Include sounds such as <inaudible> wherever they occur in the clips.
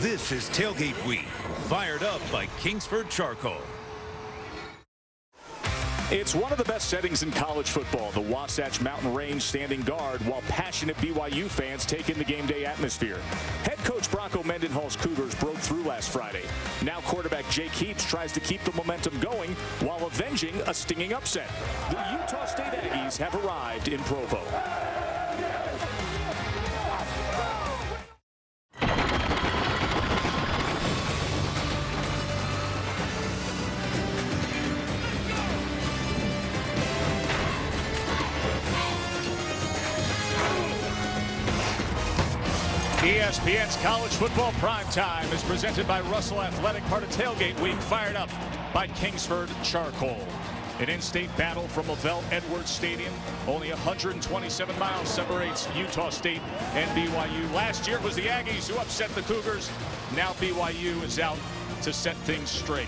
This is Tailgate Week, fired up by Kingsford Charcoal. It's one of the best settings in college football, the Wasatch Mountain Range standing guard, while passionate BYU fans take in the game day atmosphere. Head coach Bronco Mendenhall's Cougars broke through last Friday. Now quarterback Jake Heaps tries to keep the momentum going while avenging a stinging upset. The Utah State Aggies have arrived in Provo. ESPN's College Football Primetime is presented by Russell Athletic, part of Tailgate Week, fired up by Kingsford Charcoal. An in-state battle from LaVell Edwards Stadium. Only 127 miles separates Utah State and BYU. Last year it was the Aggies who upset the Cougars. Now BYU is out to set things straight.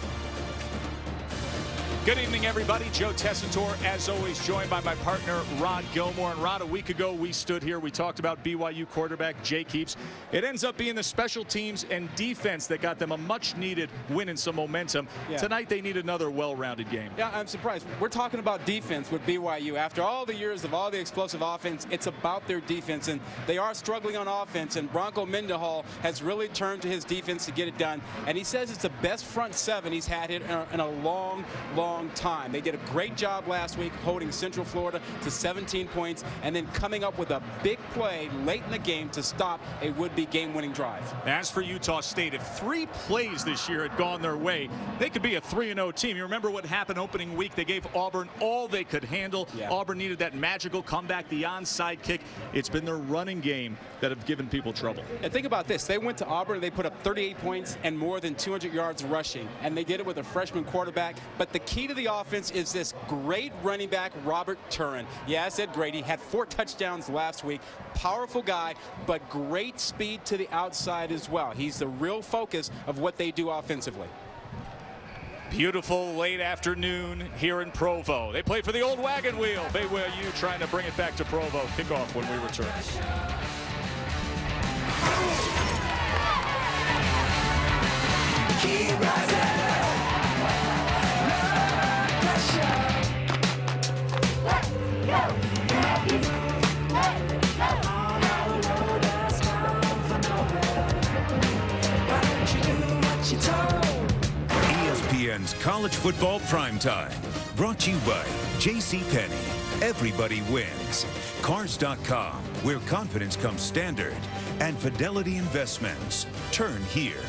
Good evening, everybody. Joe Tessitore, as always, joined by my partner, Rod Gilmore. And Rod, a week ago, we stood here. We talked about BYU quarterback Jake Heaps. It ends up being the special teams and defense that got them a much-needed win and some momentum. Yeah. Tonight, they need another well-rounded game. Yeah, I'm surprised. We're talking about defense with BYU. After all the years of all the explosive offense, it's about their defense. And they are struggling on offense. And Bronco Mendenhall has really turned to his defense to get it done. And he says it's the best front seven he's had in a, in a long, long long time. They did a great job last week holding Central Florida to 17 points and then coming up with a big play late in the game to stop a would-be game-winning drive. As for Utah State, if three plays this year had gone their way, they could be a 3-0 team. You remember what happened opening week? They gave Auburn all they could handle. Yeah. Auburn needed that magical comeback, the onside kick. It's been their running game that have given people trouble. And think about this. They went to Auburn, they put up 38 points and more than 200 yards rushing, and they did it with a freshman quarterback. But the key key to the offense is this great running back, Robert Turbin. Yeah, I said great. He had four touchdowns last week. Powerful guy, but great speed to the outside as well. He's the real focus of what they do offensively. Beautiful late afternoon here in Provo. They play for the old wagon wheel. They will you trying to bring it back to Provo. Kickoff when we return. Keep rising. ESPN's College Football Primetime. Brought to you by J.C. Penney. Everybody wins. Cars.com, where confidence comes standard. And Fidelity Investments. Turn here.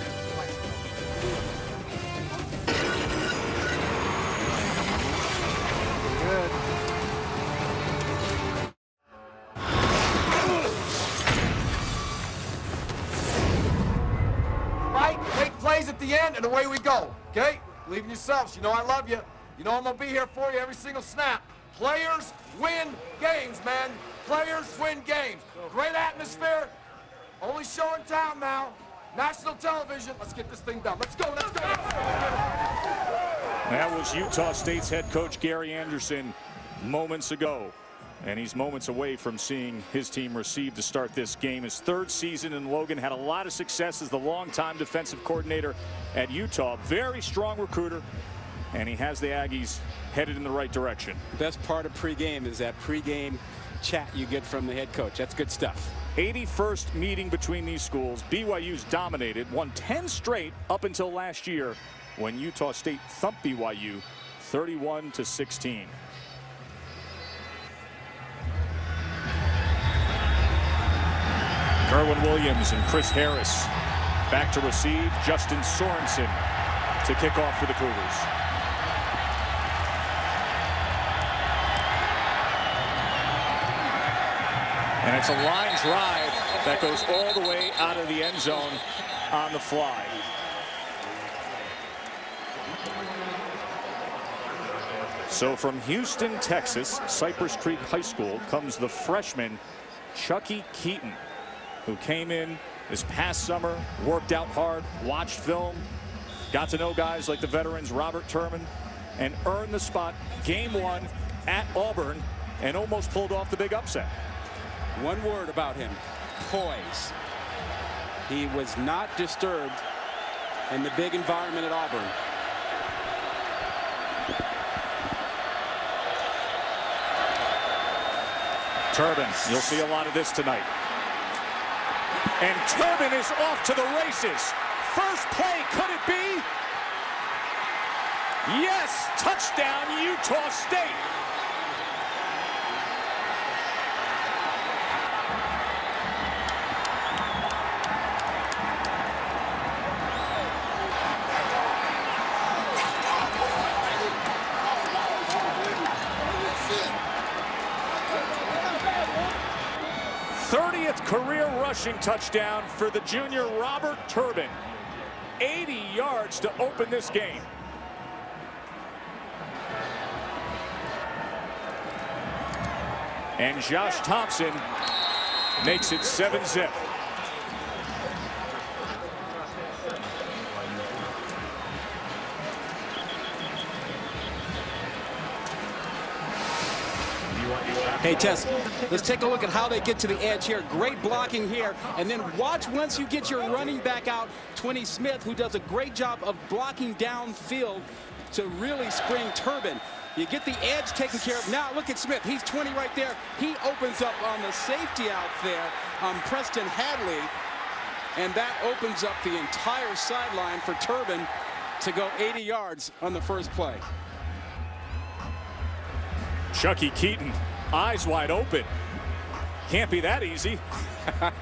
And away we go. Okay? Believe in yourselves. You know I love you. You know I'm going to be here for you every single snap. Players win games, man. Players win games. Great atmosphere. Only show in town now. National television. Let's get this thing done. Let's go. Let's go. That was Utah State's head coach Gary Anderson moments ago. And he's moments away from seeing his team receive to start this game. His third season in Logan had a lot of success as the longtime defensive coordinator at Utah. Very strong recruiter. And he has the Aggies headed in the right direction. The best part of pregame is that pregame chat you get from the head coach. That's good stuff. 81st meeting between these schools. BYU's dominated, won 10 straight up until last year when Utah State thumped BYU 31 to 16. Kerwynn Williams and Chris Harris back to receive. Justin Sorensen to kick off for the Cougars. And it's a line drive that goes all the way out of the end zone on the fly. So from Houston, Texas, Cypress Creek High School comes the freshman Chuckie Keeton who came in this past summer, worked out hard, watched film, got to know guys like the veterans Robert Turbin, and earned the spot game one at Auburn and almost pulled off the big upset. One word about him, poise. He was not disturbed in the big environment at Auburn. Turbin, you'll see a lot of this tonight. And Turbin is off to the races. First play, could it be? Yes, touchdown Utah State. career rushing touchdown for the junior Robert Turbin. 80 yards to open this game. And Josh Thompson makes it 7-zip. Tess, let's take a look at how they get to the edge here. Great blocking here. And then watch once you get your running back out, 20 Smith, who does a great job of blocking downfield to really spring Turbin. You get the edge taken care of. Now look at Smith. He's 20 right there. He opens up on the safety out there on Preston Hadley. And that opens up the entire sideline for Turbin to go 80 yards on the first play. Chuckie Keeton eyes wide open. Can't be that easy. <laughs>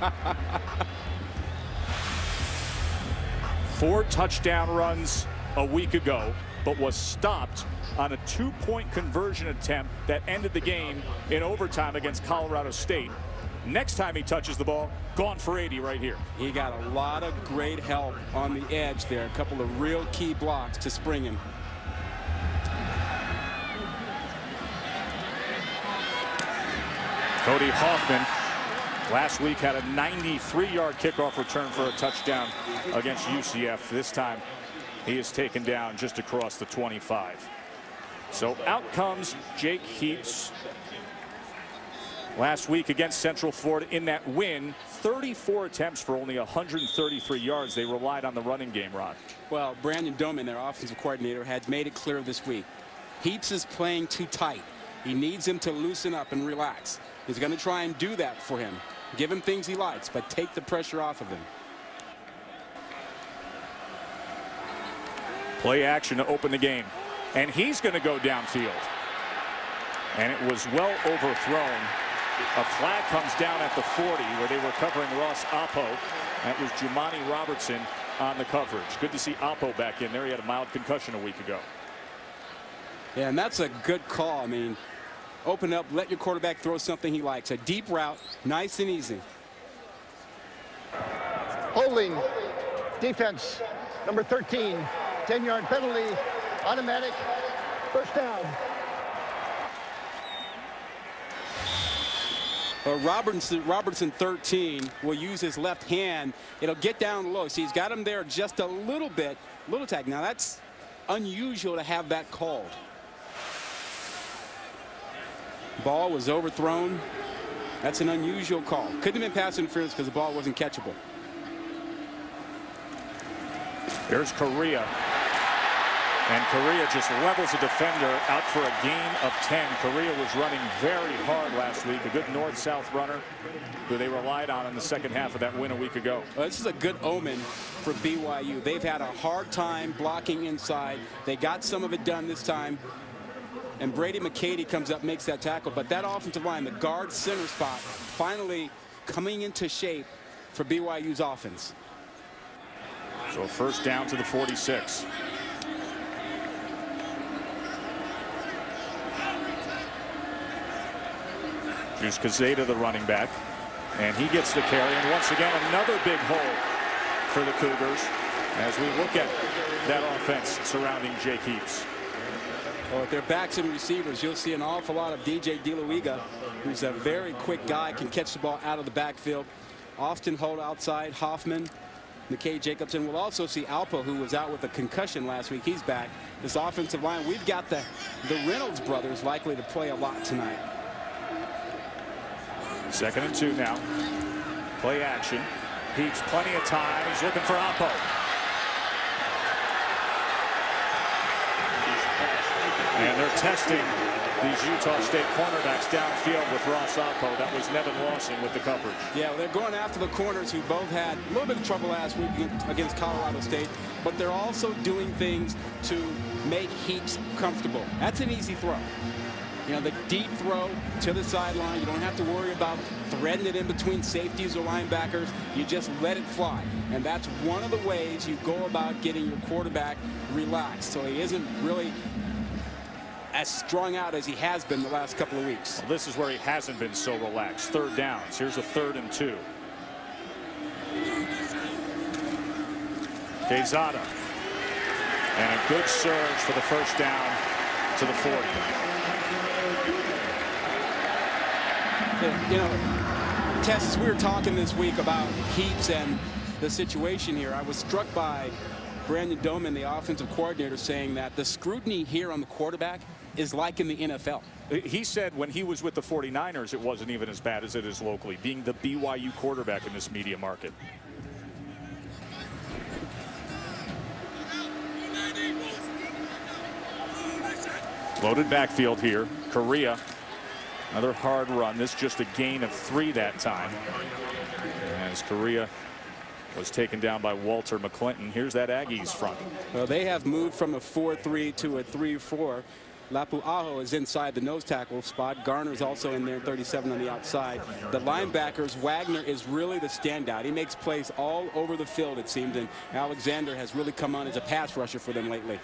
Four touchdown runs a week ago, but was stopped on a two-point conversion attempt that ended the game in overtime against Colorado State. Next time he touches the ball, gone for 80 right here. He got a lot of great help on the edge there. A couple of real key blocks to spring him. Cody Hoffman last week had a 93-yard kickoff return for a touchdown against UCF. This time he is taken down just across the 25. So out comes Jake Heaps last week against Central Florida in that win. 34 attempts for only 133 yards. They relied on the running game, Rod. Well, Brandon Doman, their offensive coordinator, had made it clear this week. Heaps is playing too tight. He needs him to loosen up and relax. He's going to try and do that for him. Give him things he likes, but take the pressure off of him. Play action to open the game. And he's going to go downfield. And it was well overthrown. A flag comes down at the 40 where they were covering Ross Apo. That was Jumanne Robertson on the coverage. Good to see Apo back in there. He had a mild concussion a week ago. Yeah, and that's a good call. I mean, open up, let your quarterback throw something he likes. A deep route, nice and easy. Holding, defense, number 13, 10-yard penalty, automatic, first down. Uh, Robertson, Robertson 13 will use his left hand. It'll get down low. See, he's got him there just a little bit, little tag. Now that's unusual to have that called. Ball was overthrown. That's an unusual call. Couldn't have been pass interference because the ball wasn't catchable. There's Kariya. And Kariya just levels a defender out for a gain of 10. Kariya was running very hard last week. A good north-south runner who they relied on in the second half of that win a week ago. Well, this is a good omen for BYU. They've had a hard time blocking inside. They got some of it done this time and Brady McKady comes up, makes that tackle. But that offensive line, the guard center spot, finally coming into shape for BYU's offense. So first down to the 46. Here's Quezada, the running back. And he gets the carry. And once again, another big hole for the Cougars as we look at that offense surrounding Jake Heaps. Well, if they're backs and receivers, you'll see an awful lot of DJ DiLuigi, who's a very quick guy, can catch the ball out of the backfield. Often hold outside. Hoffman, McKay Jacobson. We'll also see Apo, who was out with a concussion last week. He's back. This offensive line, we've got the, the Reynolds brothers likely to play a lot tonight. Second and two now. Play action. Heaps plenty of time. He's looking for Apo. And they're testing these Utah State cornerbacks downfield with Ross Apo. That was Nevin Lawson with the coverage. Yeah, well, they're going after the corners who both had a little bit of trouble last week against Colorado State, but they're also doing things to make Heaps comfortable. That's an easy throw. You know, the deep throw to the sideline. You don't have to worry about threading it in between safeties or linebackers. You just let it fly. And that's one of the ways you go about getting your quarterback relaxed. So he isn't really as strung out as he has been the last couple of weeks. Well, this is where he hasn't been so relaxed. Third downs. Here's a third and two. Quezada. And a good surge for the first down to the 40. You know, Tess, we were talking this week about Heaps and the situation here. I was struck by Brandon Doman, the offensive coordinator, saying that the scrutiny here on the quarterback is like in the NFL. He said when he was with the 49ers, it wasn't even as bad as it is locally, being the BYU quarterback in this media market. Loaded backfield here. Kariya, Another hard run. This just a gain of three that time. As Kariya was taken down by Walter McClenton. Here's that Aggies front. Well, they have moved from a 4-3 to a 3-4. Lapu'aho is inside the nose tackle spot. Garner's also in there, 37 on the outside. The linebackers, Wagner is really the standout. He makes plays all over the field, it seems, and Alexander has really come on as a pass rusher for them lately.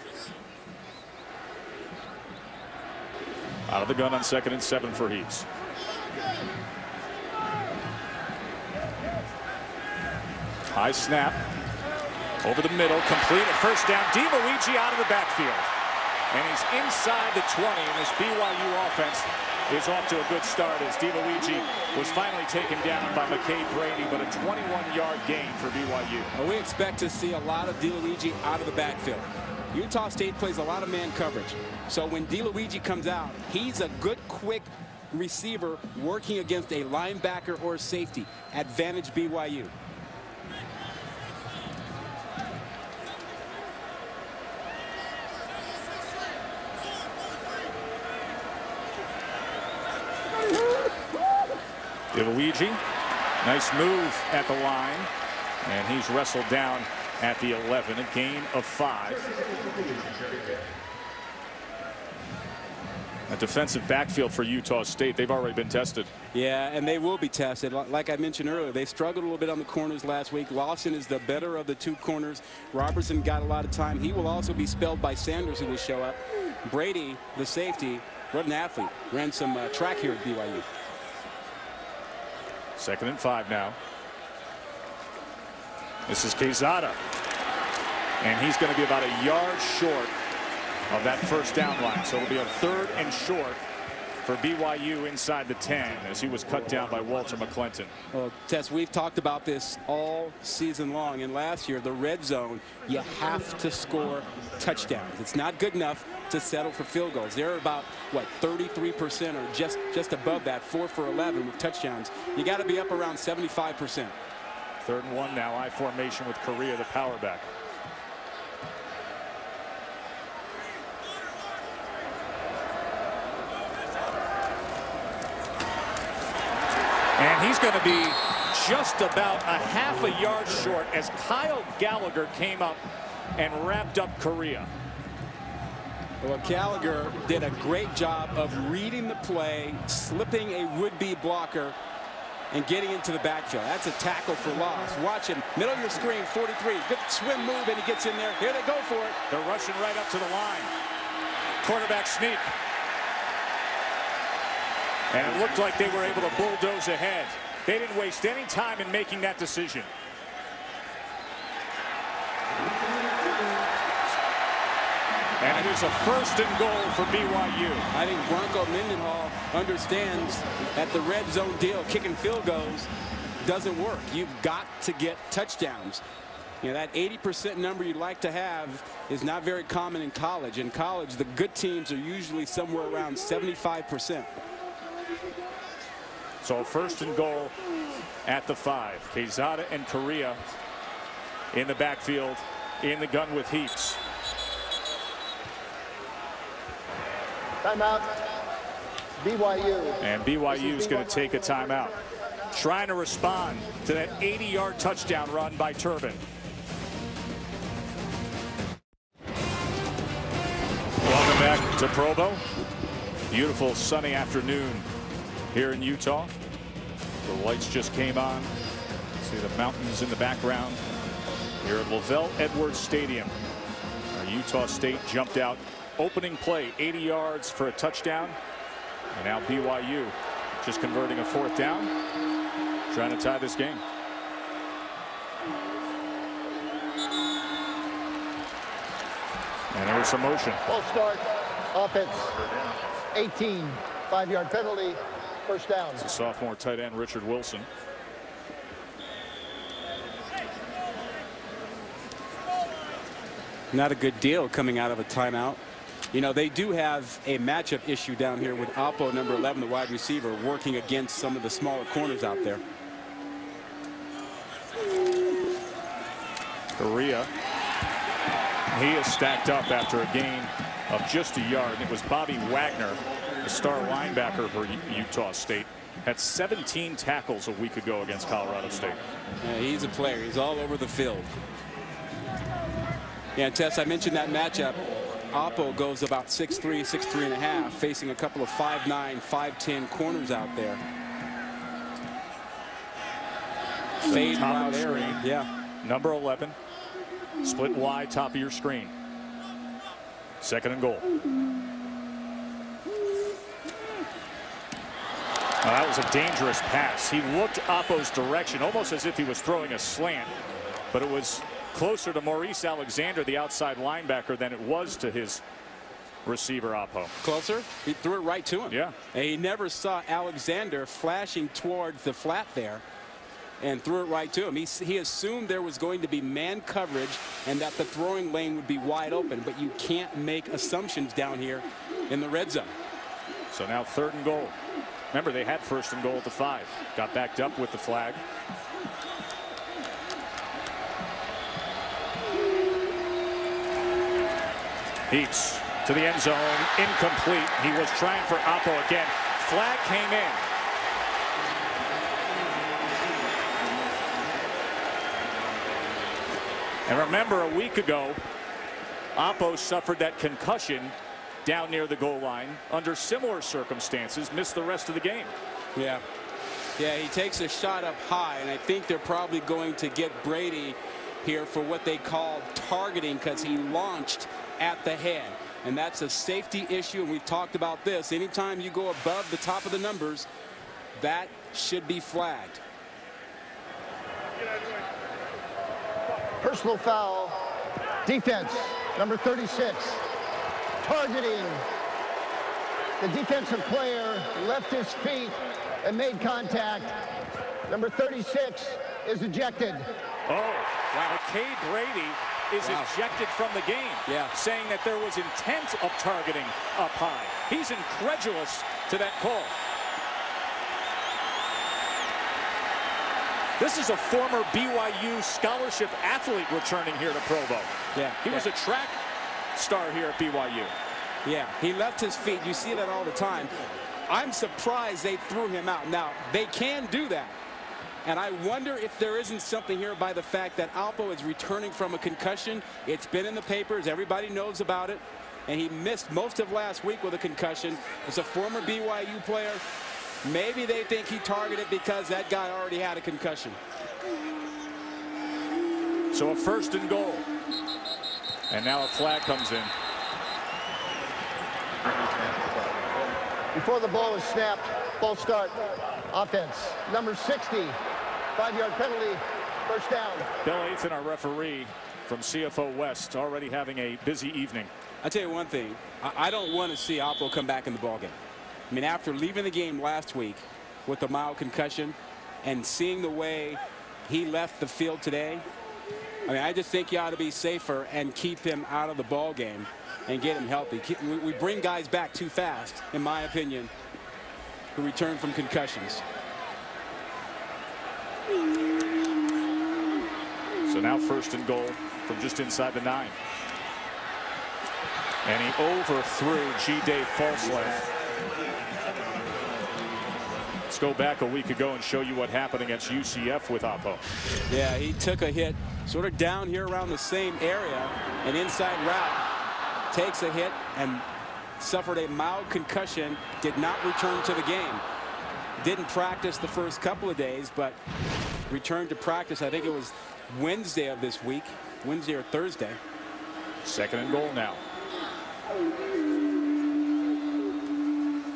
Out of the gun on second and seven for Heaps. High snap. Over the middle, complete a first down. DiLuigi out of the backfield. And he's inside the 20, and this BYU offense is off to a good start as DiLuigi was finally taken down by McKade Brady, but a 21-yard gain for BYU. Well, we expect to see a lot of DiLuigi out of the backfield. Utah State plays a lot of man coverage. So when DiLuigi comes out, he's a good, quick receiver working against a linebacker or safety. Advantage BYU. Luigi, nice move at the line. And he's wrestled down at the 11, a gain of five. A defensive backfield for Utah State. They've already been tested. Yeah, and they will be tested. Like I mentioned earlier, they struggled a little bit on the corners last week. Lawson is the better of the two corners. Robertson got a lot of time. He will also be spelled by Sanders, who will show up. Brady, the safety, what an athlete. Ran some uh, track here at BYU. Second and five now. This is Quezada. And he's going to be about a yard short of that first down line. So it'll be a third and short for BYU inside the 10 as he was cut down by Walter McClenton. Well, Tess, we've talked about this all season long. And last year, the red zone, you have to score touchdowns. It's not good enough to settle for field goals. They're about, what, 33% or just, just above that, 4 for 11 with touchdowns. You got to be up around 75%. Third and one now, I formation with Kariya, the power back. And he's going to be just about a half a yard short as Kyle Gallagher came up and wrapped up Kariya. Well, Gallagher did a great job of reading the play, slipping a would-be blocker, and getting into the backfield. That's a tackle for loss. Watch him. Middle of your screen, 43. Good swim move, and he gets in there. Here they go for it. They're rushing right up to the line. Quarterback sneak. And it looked like they were able to bulldoze ahead. They didn't waste any time in making that decision. And it is a first and goal for BYU. I think Bronco Mendenhall understands that the red zone deal, kicking field goals, doesn't work. You've got to get touchdowns. You know, that 80% number you'd like to have is not very common in college. In college, the good teams are usually somewhere around 75%. So first and goal at the five. Quezada and Kariya in the backfield in the gun with Heaps. Timeout. BYU. And BYU is going to take a timeout. Trying to respond to that 80-yard touchdown run by Turbin. Welcome back to Provo. Beautiful sunny afternoon here in Utah. The lights just came on. See the mountains in the background here at LaVell Edwards Stadium. Utah State jumped out opening play 80 yards for a touchdown. And now BYU just converting a fourth down trying to tie this game. And there was some motion. Full start. Offense. 18. Five-yard penalty. First down. It's a sophomore tight end Richard Wilson. Not a good deal coming out of a timeout. You know, they do have a matchup issue down here with Apo, number 11, the wide receiver, working against some of the smaller corners out there. Kariya. He is stacked up after a gain of just a yard. And it was Bobby Wagner, the star linebacker for Utah State, had 17 tackles a week ago against Colorado State. Yeah, he's a player. He's all over the field. Yeah, Tess, I mentioned that matchup. Apo goes about 6'3", 6'3 and a half, facing a couple of 5'9", 5'10 corners out there. Fade route area. Yeah. Number 11. Split wide, top of your screen. Second and goal. Now, that was a dangerous pass. He looked Apo's direction, almost as if he was throwing a slant. But it was closer to Maurice Alexander, the outside linebacker, than it was to his receiver, Apo. Closer? He threw it right to him. Yeah. And he never saw Alexander flashing towards the flat there and threw it right to him. He, he assumed there was going to be man coverage and that the throwing lane would be wide open, but you can't make assumptions down here in the red zone. So now third and goal. Remember, they had first and goal at the five. Got backed up with the flag. Heaps to the end zone, incomplete. He was trying for Apo again. Flag came in. And remember, a week ago, Apo suffered that concussion down near the goal line under similar circumstances, missed the rest of the game. Yeah. Yeah, he takes a shot up high, and I think they're probably going to get Brady here for what they call targeting because he launched at the head. And that's a safety issue, and we've talked about this. Anytime you go above the top of the numbers, that should be flagged. Personal foul. Defense, number 36. Targeting. The defensive player left his feet and made contact. Number 36 is ejected. Oh, wow. McKade Brady is wow. ejected from the game, yeah. saying that there was intent of targeting up high. He's incredulous to that call. This is a former BYU scholarship athlete returning here to Provo. Yeah, he yeah. was a track star here at BYU. Yeah, he left his feet. You see that all the time. I'm surprised they threw him out. Now, they can do that. And I wonder if there isn't something here by the fact that Apo is returning from a concussion. It's been in the papers. Everybody knows about it. And he missed most of last week with a concussion. As a former BYU player, maybe they think he targeted because that guy already had a concussion. So a first and goal. And now a flag comes in. Before the ball is snapped, ball start. Offense, number 60, five-yard penalty, first down. Bill Athan, our referee from CFO West, already having a busy evening. I tell you one thing, I don't want to see Apo come back in the ballgame. I mean, after leaving the game last week with a mild concussion and seeing the way he left the field today, I mean, I just think you ought to be safer and keep him out of the ball game and get him healthy. We bring guys back too fast, in my opinion, who return from concussions. So now first and goal from just inside the nine. And he overthrew J.D. Falslev. Let's go back a week ago and show you what happened against UCF with Apo. Yeah, he took a hit sort of down here around the same area. An inside route takes a hit and suffered a mild concussion. Did not return to the game. Didn't practice the first couple of days, but returned to practice. I think it was Wednesday of this week, Wednesday or Thursday. Second and goal now.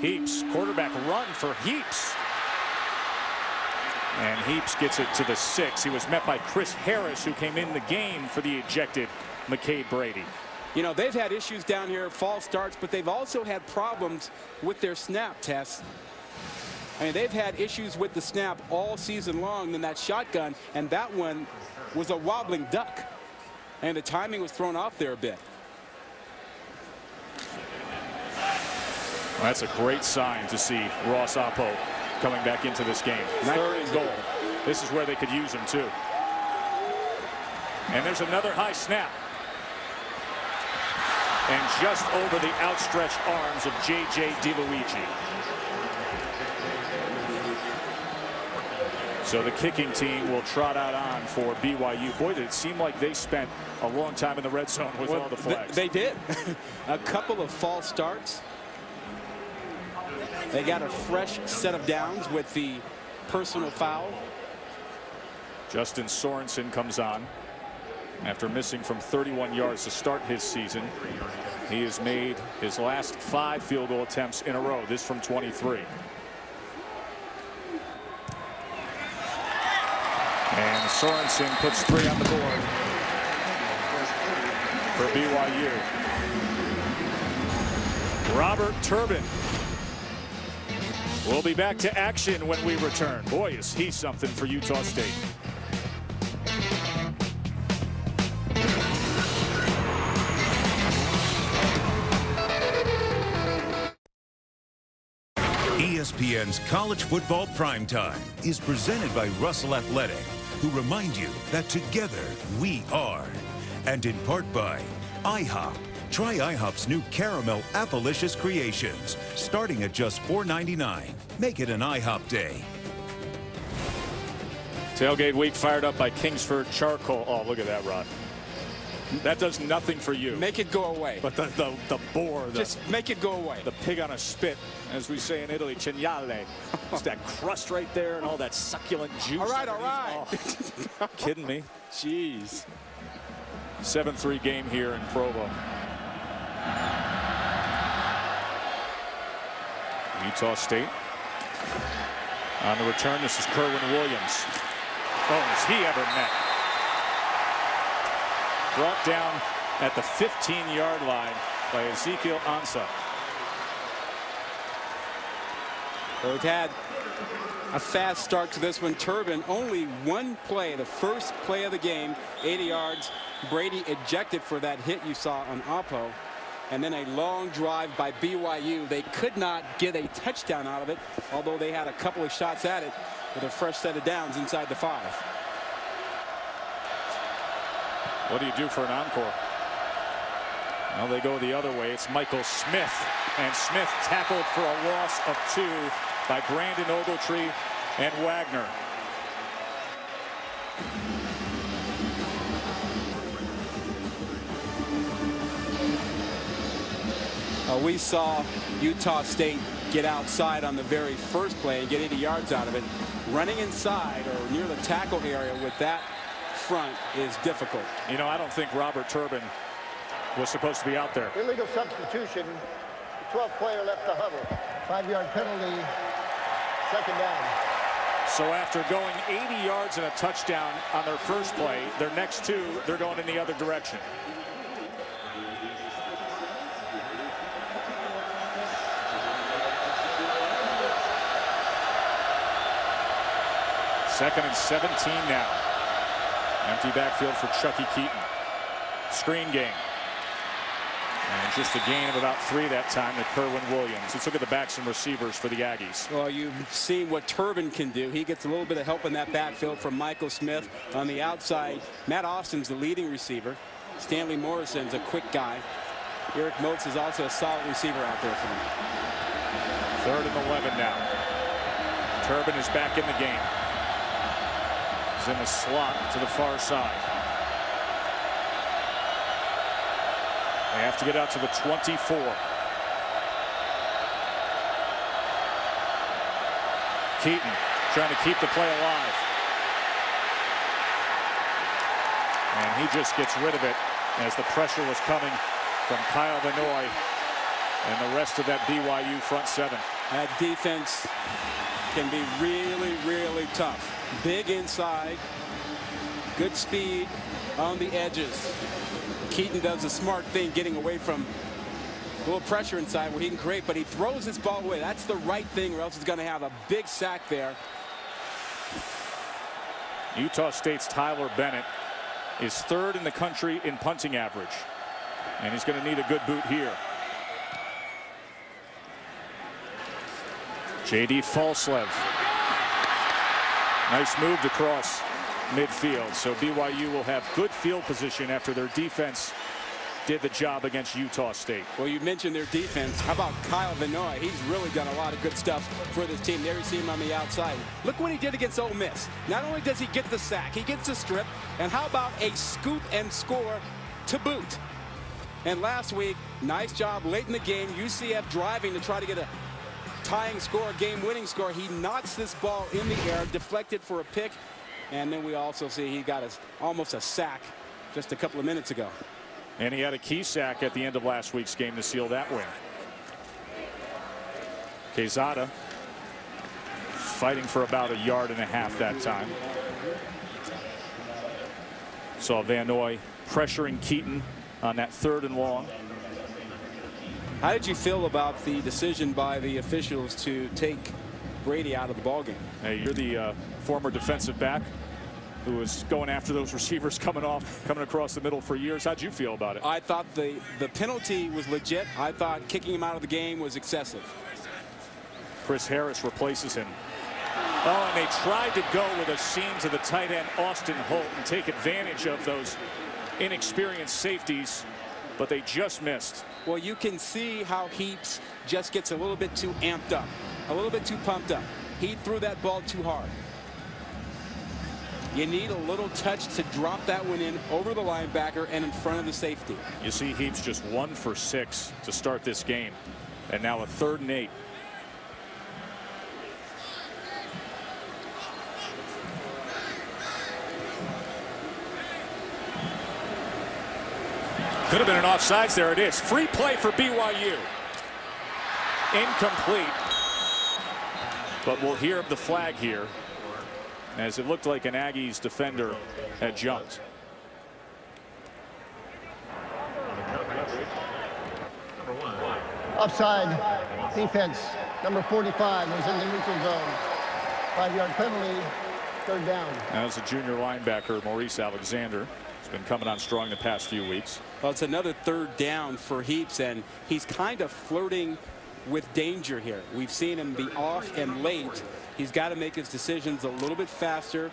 Heaps, quarterback run for Heaps. And Heaps gets it to the six. He was met by Chris Harris, who came in the game for the ejected McKade Brady. You know, they've had issues down here, false starts, but they've also had problems with their snap tests. I mean, they've had issues with the snap all season long in that shotgun, and that one was a wobbling duck. And the timing was thrown off there a bit. Well, that's a great sign to see Ross Apo coming back into this game. Third and goal. This is where they could use him, too. And there's another high snap. And just over the outstretched arms of J.J. DiLuigi. So the kicking team will trot out on for BYU. Boy, did it seem like they spent a long time in the red zone with Well, all the th- flags. They did. <laughs> a couple of false starts. They got a fresh set of downs with the personal foul. Justin Sorensen comes on after missing from 31 yards to start his season. He has made his last five field goal attempts in a row, this from 23. And Sorensen puts three on the board for BYU. Robert Turbin We'll be back to action when we return. Boy, is he something for Utah State. ESPN's College Football Primetime is presented by Russell Athletic, who remind you that together we are. And in part by IHOP. Try IHOP's new Caramel Appalicious Creations, starting at just $4.99. Make it an IHOP day. Tailgate week fired up by Kingsford Charcoal. Oh, look at that, Rod. That does nothing for you. Make it go away. but the, the, the boar, the, Just make it go away. the pig on a spit, as we say in Italy, cignale. Just <laughs> that crust right there and all that succulent juice. All right, all right. Oh, <laughs> kidding me? Jeez. 7-3 game here in Provo. Utah State. On the return, this is Kerwynn Williams. Oh, is he ever met? Brought down at the 15-yard line by Ezekiel Ansah. Well, We've had a fast start to this one. Turbin only one play, the first play of the game, 80 yards. Brady ejected for that hit you saw on Oppo. And then a long drive by BYU. They could not get a touchdown out of it, although they had a couple of shots at it with a fresh set of downs inside the five. What do you do for an encore? Well, they go the other way. It's Michael Smith. And Smith tackled for a loss of two by Brandon Ogletree and Wagner. Uh, we saw Utah State get outside on the very first play and get 80 yards out of it. Running inside or near the tackle area with that front is difficult. You know, I don't think Robert Turbin was supposed to be out there. Illegal substitution. The 12th player left the huddle. Five-yard penalty. Second down. So after going 80 yards and a touchdown on their first play, their next two, they're going in the other direction. Second and 17 now. Empty backfield for Chuckie Keeton. Screen game. And just a gain of about three that time to Kerwynn Williams. Let's look at the backs and receivers for the Aggies. Well, you've seen what Turbin can do. He gets a little bit of help in that backfield from Michael Smith on the outside. Matt Austin's the leading receiver. Stanley Morrison's a quick guy. Eric Moats is also a solid receiver out there for them. Third and 11 now. Turbin is back in the game. He's in the slot to the far side. They have to get out to the 24. Keeton trying to keep the play alive. And he just gets rid of it as the pressure was coming from Kyle Van and the rest of that BYU front seven. That defense can be really, really tough. Big inside, good speed on the edges. Keeton does a smart thing getting away from a little pressure inside where he can create, but he throws his ball away. That's the right thing, or else he's going to have a big sack there. Utah State's Tyler Bennett is third in the country in punting average. And he's going to need a good boot here. J.D. Falslev. Nice move to cross midfield. So BYU will have good field position after their defense did the job against Utah State. Well, you mentioned their defense. How about Kyle Van Noy? He's really done a lot of good stuff for this team. There you see him on the outside. Look what he did against Ole Miss. Not only does he get the sack, he gets the strip. And how about a scoop and score to boot? And last week, nice job late in the game. UCF driving to try to get a tying score, game-winning score. He knocks this ball in the air, deflected for a pick. And then we also see he got a, almost a sack just a couple of minutes ago. And he had a key sack at the end of last week's game to seal that win. Quezada fighting for about a yard and a half that time. Saw Van Noy pressuring Keeton on that third and long. How did you feel about the decision by the officials to take Brady out of the ballgame? Hey, you're the uh, former defensive back who was going after those receivers coming off, coming across the middle for years. How'd you feel about it? I thought the, the penalty was legit. I thought kicking him out of the game was excessive. Chris Harris replaces him. Oh, and they tried to go with a seam to the tight end, Austin Holt, and take advantage of those inexperienced safeties, but they just missed. Well, you can see how Heaps just gets a little bit too amped up, a little bit too pumped up. He threw that ball too hard. You need a little touch to drop that one in over the linebacker and in front of the safety. You see Heaps just one for six to start this game. And now a third and eight. Could have been an offsides. There it is. Free play for BYU. Incomplete. But we'll hear of the flag here as it looked like an Aggies defender had jumped. Offside defense. Number 45 was in the neutral zone. Five-yard penalty, third down. That was a junior linebacker, Maurice Alexander. He's been coming on strong the past few weeks. Well, it's another third down for Heaps, and he's kind of flirting with danger here. We've seen him be off and late He's got to make his decisions a little bit faster,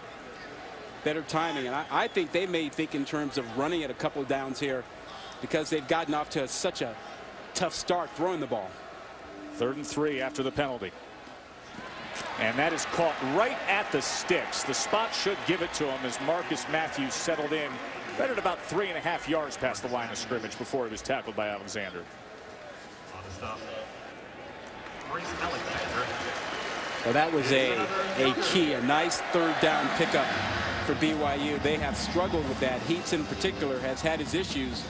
better timing. And I, I, think they may think in terms of running it a couple downs here because they've gotten off to such a tough start throwing the ball. Third and three after the penalty. And that is caught right at the sticks. The spot should give it to him as Marcus Matthews settled in right at about three and a half yards past the line of scrimmage before he was tackled by Alexander. Well, that was a, a key, a nice third down pickup for BYU. They have struggled with that. Heaps in particular has had his issues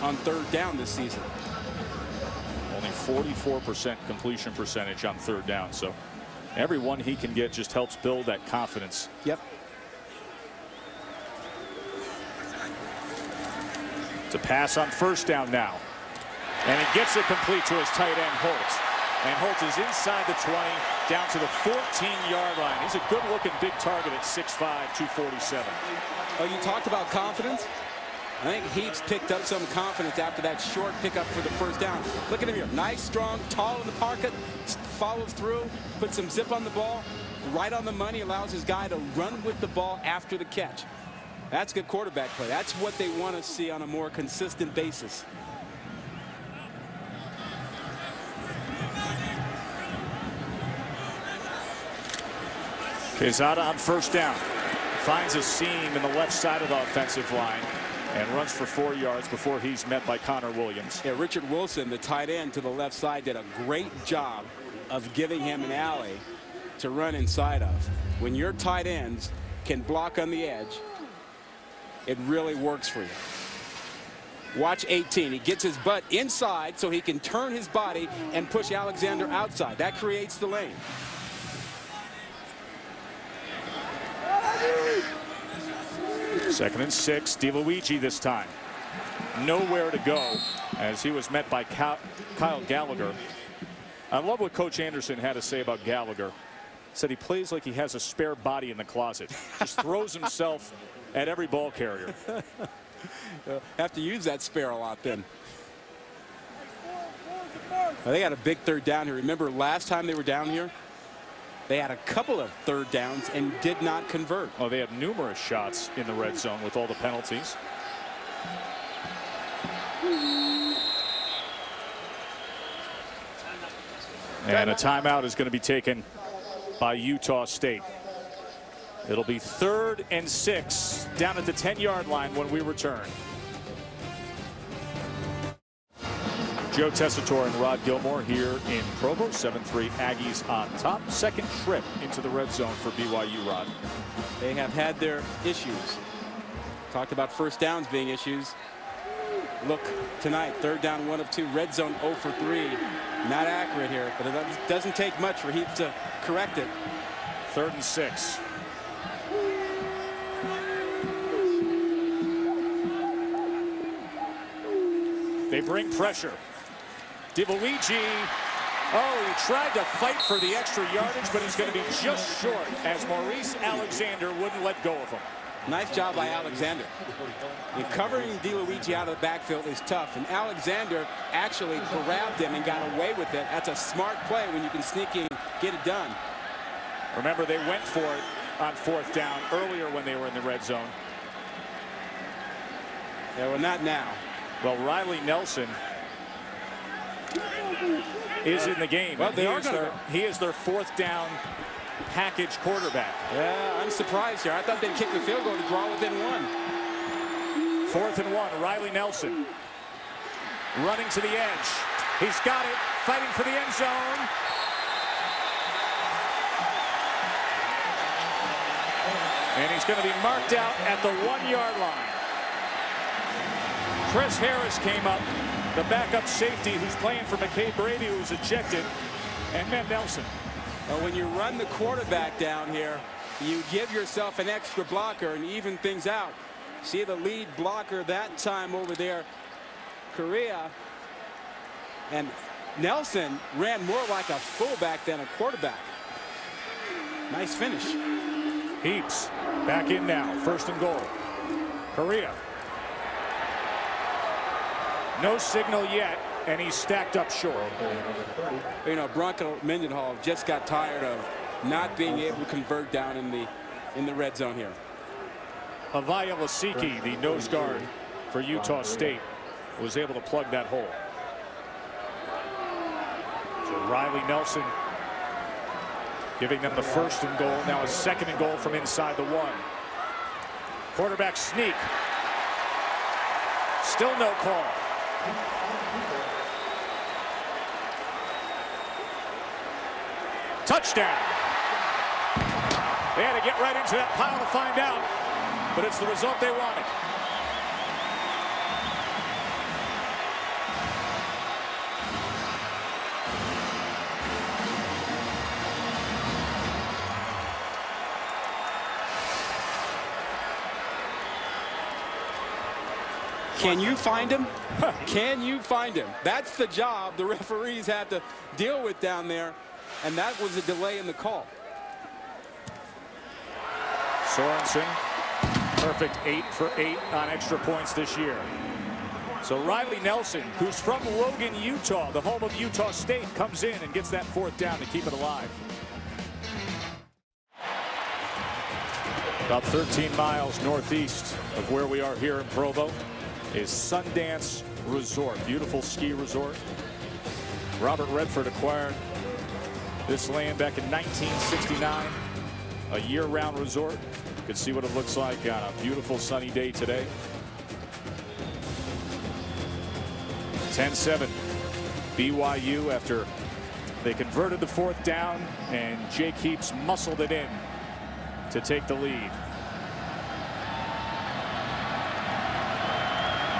on third down this season. Only 44% completion percentage on third down. So every one he can get just helps build that confidence. Yep. To pass on first down now. And he gets it complete to his tight end Holtz. And Holtz is inside the 20, down to the 14-yard line. He's a good-looking big target at 6'5", 247. Oh, you talked about confidence? I think Heaps picked up some confidence after that short pickup for the first down. Look at him here. Nice, strong, tall in the pocket, follows through, puts some zip on the ball, right on the money, allows his guy to run with the ball after the catch. That's good quarterback play. That's what they want to see on a more consistent basis. Quezada on first down. Finds a seam in the left side of the offensive line and runs for four yards before he's met by Connor Williams. Yeah, Richard Wilson, the tight end to the left side, did a great job of giving him an alley to run inside of. When your tight ends can block on the edge, it really works for you. Watch 18. He gets his butt inside so he can turn his body and push Alexander outside. That creates the lane. Second and six. DiLuigi this time. Nowhere to go as he was met by Kyle Gallagher. I love what Coach Andersen had to say about Gallagher. Said he plays like he has a spare body in the closet. Just throws himself at every ball carrier. <laughs> Have to use that spare a lot then. Well, they got a big third down here. Remember last time they were down here? They had a couple of third downs and did not convert. Oh, they had numerous shots in the red zone with all the penalties. And a timeout is going to be taken by Utah State. It'll be third and six down at the 10 yard line when we return. Joe Tessitore and Rod Gilmore here in Provo. 7-3 Aggies on top. Second trip into the red zone for BYU, Rod. They have had their issues. Talked about first downs being issues. Look tonight, third down, one of two. Red zone 0 for 3. Not accurate here, but it doesn't take much for Heaps to correct it. Third and six. They bring pressure. DiLuigi. Oh, he tried to fight for the extra yardage, but he's going to be just short as Maurice Alexander wouldn't let go of him. Nice job by Alexander. And covering DiLuigi out of the backfield is tough, and Alexander actually grabbed him and got away with it. That's a smart play when you can sneak in get it done. Remember, they went for it on fourth down earlier when they were in the red zone. Yeah, well, not now. Well, Riley Nelson is in the game. Well, they he are is their, he is their fourth down package quarterback. Yeah, I'm surprised here. I thought they'd kick the field goal to draw within one. Fourth and one. Riley Nelson running to the edge. He's got it. Fighting for the end zone. And he's going to be marked out at the one-yard line. Chris Harris came up the backup safety who's playing for McKade Brady, who was ejected, and Matt Nelson. Well, when you run the quarterback down here, you give yourself an extra blocker and even things out. See the lead blocker that time over there, Kariya. And Nelson ran more like a fullback than a quarterback. Nice finish. Heaps back in now. First and goal. Kariya no signal yet, and he's stacked up short. You know, Bronco Mendenhall just got tired of not being able to convert down in the in the red zone here. Havaya Lasiki, the nose guard for Utah State, was able to plug that hole. So Riley Nelson giving them the first and goal. Now a second and goal from inside the one. Quarterback sneak. Still no call. Touchdown. They had to get right into that pile to find out, but it's the result they wanted. Can you find him? <laughs> Can you find him? That's the job the referees have to deal with down there. And that was a delay in the call. Sorensen Perfect eight for eight on extra points this year. So Riley Nelson, who's from Logan, Utah, the home of Utah State, comes in and gets that fourth down to keep it alive. About 13 miles northeast of where we are here in Provo is Sundance Resort. Beautiful ski resort. Robert Redford acquired this land back in 1969. A year-round resort. You can see what it looks like on a beautiful sunny day today. 10-7 BYU after they converted the fourth down and Jake Heaps muscled it in to take the lead.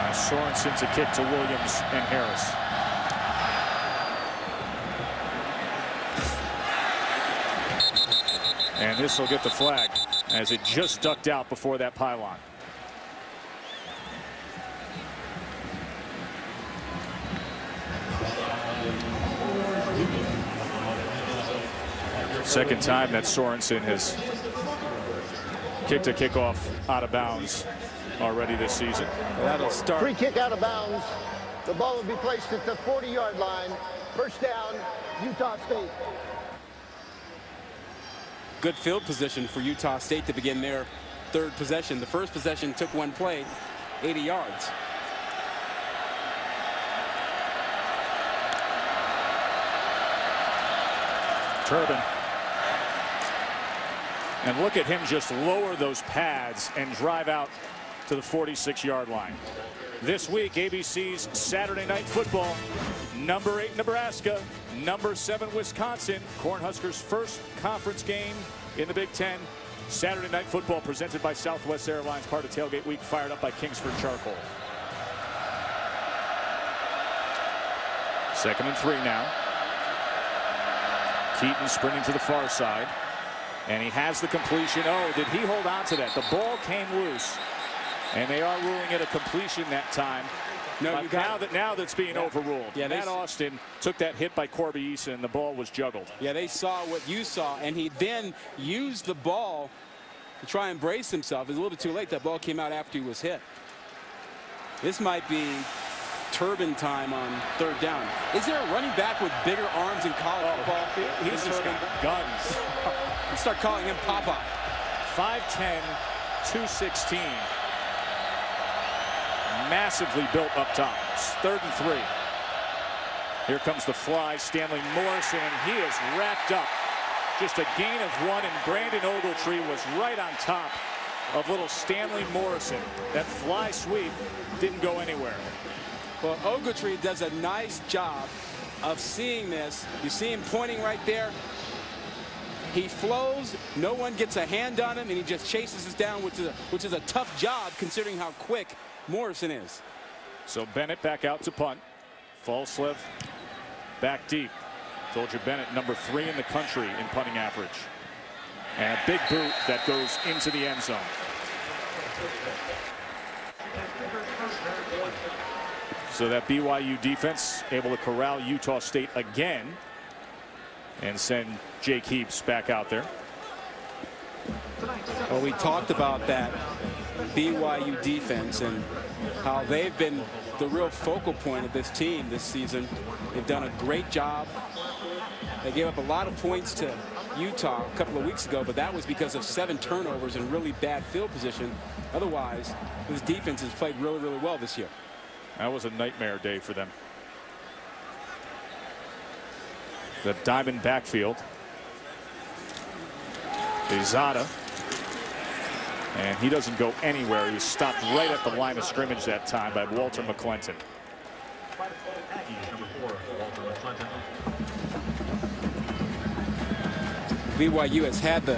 Uh, Sorensen to kick to Williams and Harris. And this will get the flag as it just ducked out before that pylon. Second time that Sorensen has kicked a kickoff out of bounds already this season. That'll start. Free kick out of bounds. The ball will be placed at the 40-yard line. First down, Utah State. Good field position for Utah State to begin their third possession. The first possession took one play, 80 yards. Turbin. And look at him just lower those pads and drive out to the 46-yard line. This week, ABC's Saturday Night Football. Number eight, Nebraska. Number seven, Wisconsin. Cornhuskers' first conference game in the Big Ten. Saturday Night Football presented by Southwest Airlines, part of Tailgate Week, fired up by Kingsford Charcoal. Second and three now. Keeton sprinting to the far side. And he has the completion. Oh, did he hold on to that? The ball came loose. And they are ruling it a completion that time. No, now it. that now that's being Yeah. overruled. Yeah, Matt Austin took that hit by Corby Eason and the ball was juggled. Yeah, they saw what you saw, and he then used the ball to try and brace himself. It was a little bit too late. That ball came out after he was hit. This might be Turbin time on third down. Is there a running back with bigger arms in college oh, football? Oh, He's than just got guns. <laughs> Let's start calling him Papa. 5'10", 216. Massively built up top. It's third and three. Here comes the fly, Stanley Morrison, and he is wrapped up. Just a gain of one, and Brandon Ogletree was right on top of little Stanley Morrison. That fly sweep didn't go anywhere. Well, Ogletree does a nice job of seeing this. You see him pointing right there. He flows, no one gets a hand on him, and he just chases us down, which is a, which is a tough job considering how quick Morrison is. So Bennett back out to punt. Falslev back deep. Told you Bennett number three in the country in punting average. And a big boot that goes into the end zone. So that BYU defense able to corral Utah State again and send Jake Heaps back out there. Well, we talked about that BYU defense and how they've been the real focal point of this team this season. They've done a great job. They gave up a lot of points to Utah a couple of weeks ago, but that was because of seven turnovers and really bad field position. Otherwise, this defense has played really, really well this year. That was a nightmare day for them. The diamond backfield. Quezada. And he doesn't go anywhere. He was stopped right at the line of scrimmage that time by Walter McClenton. BYU has had the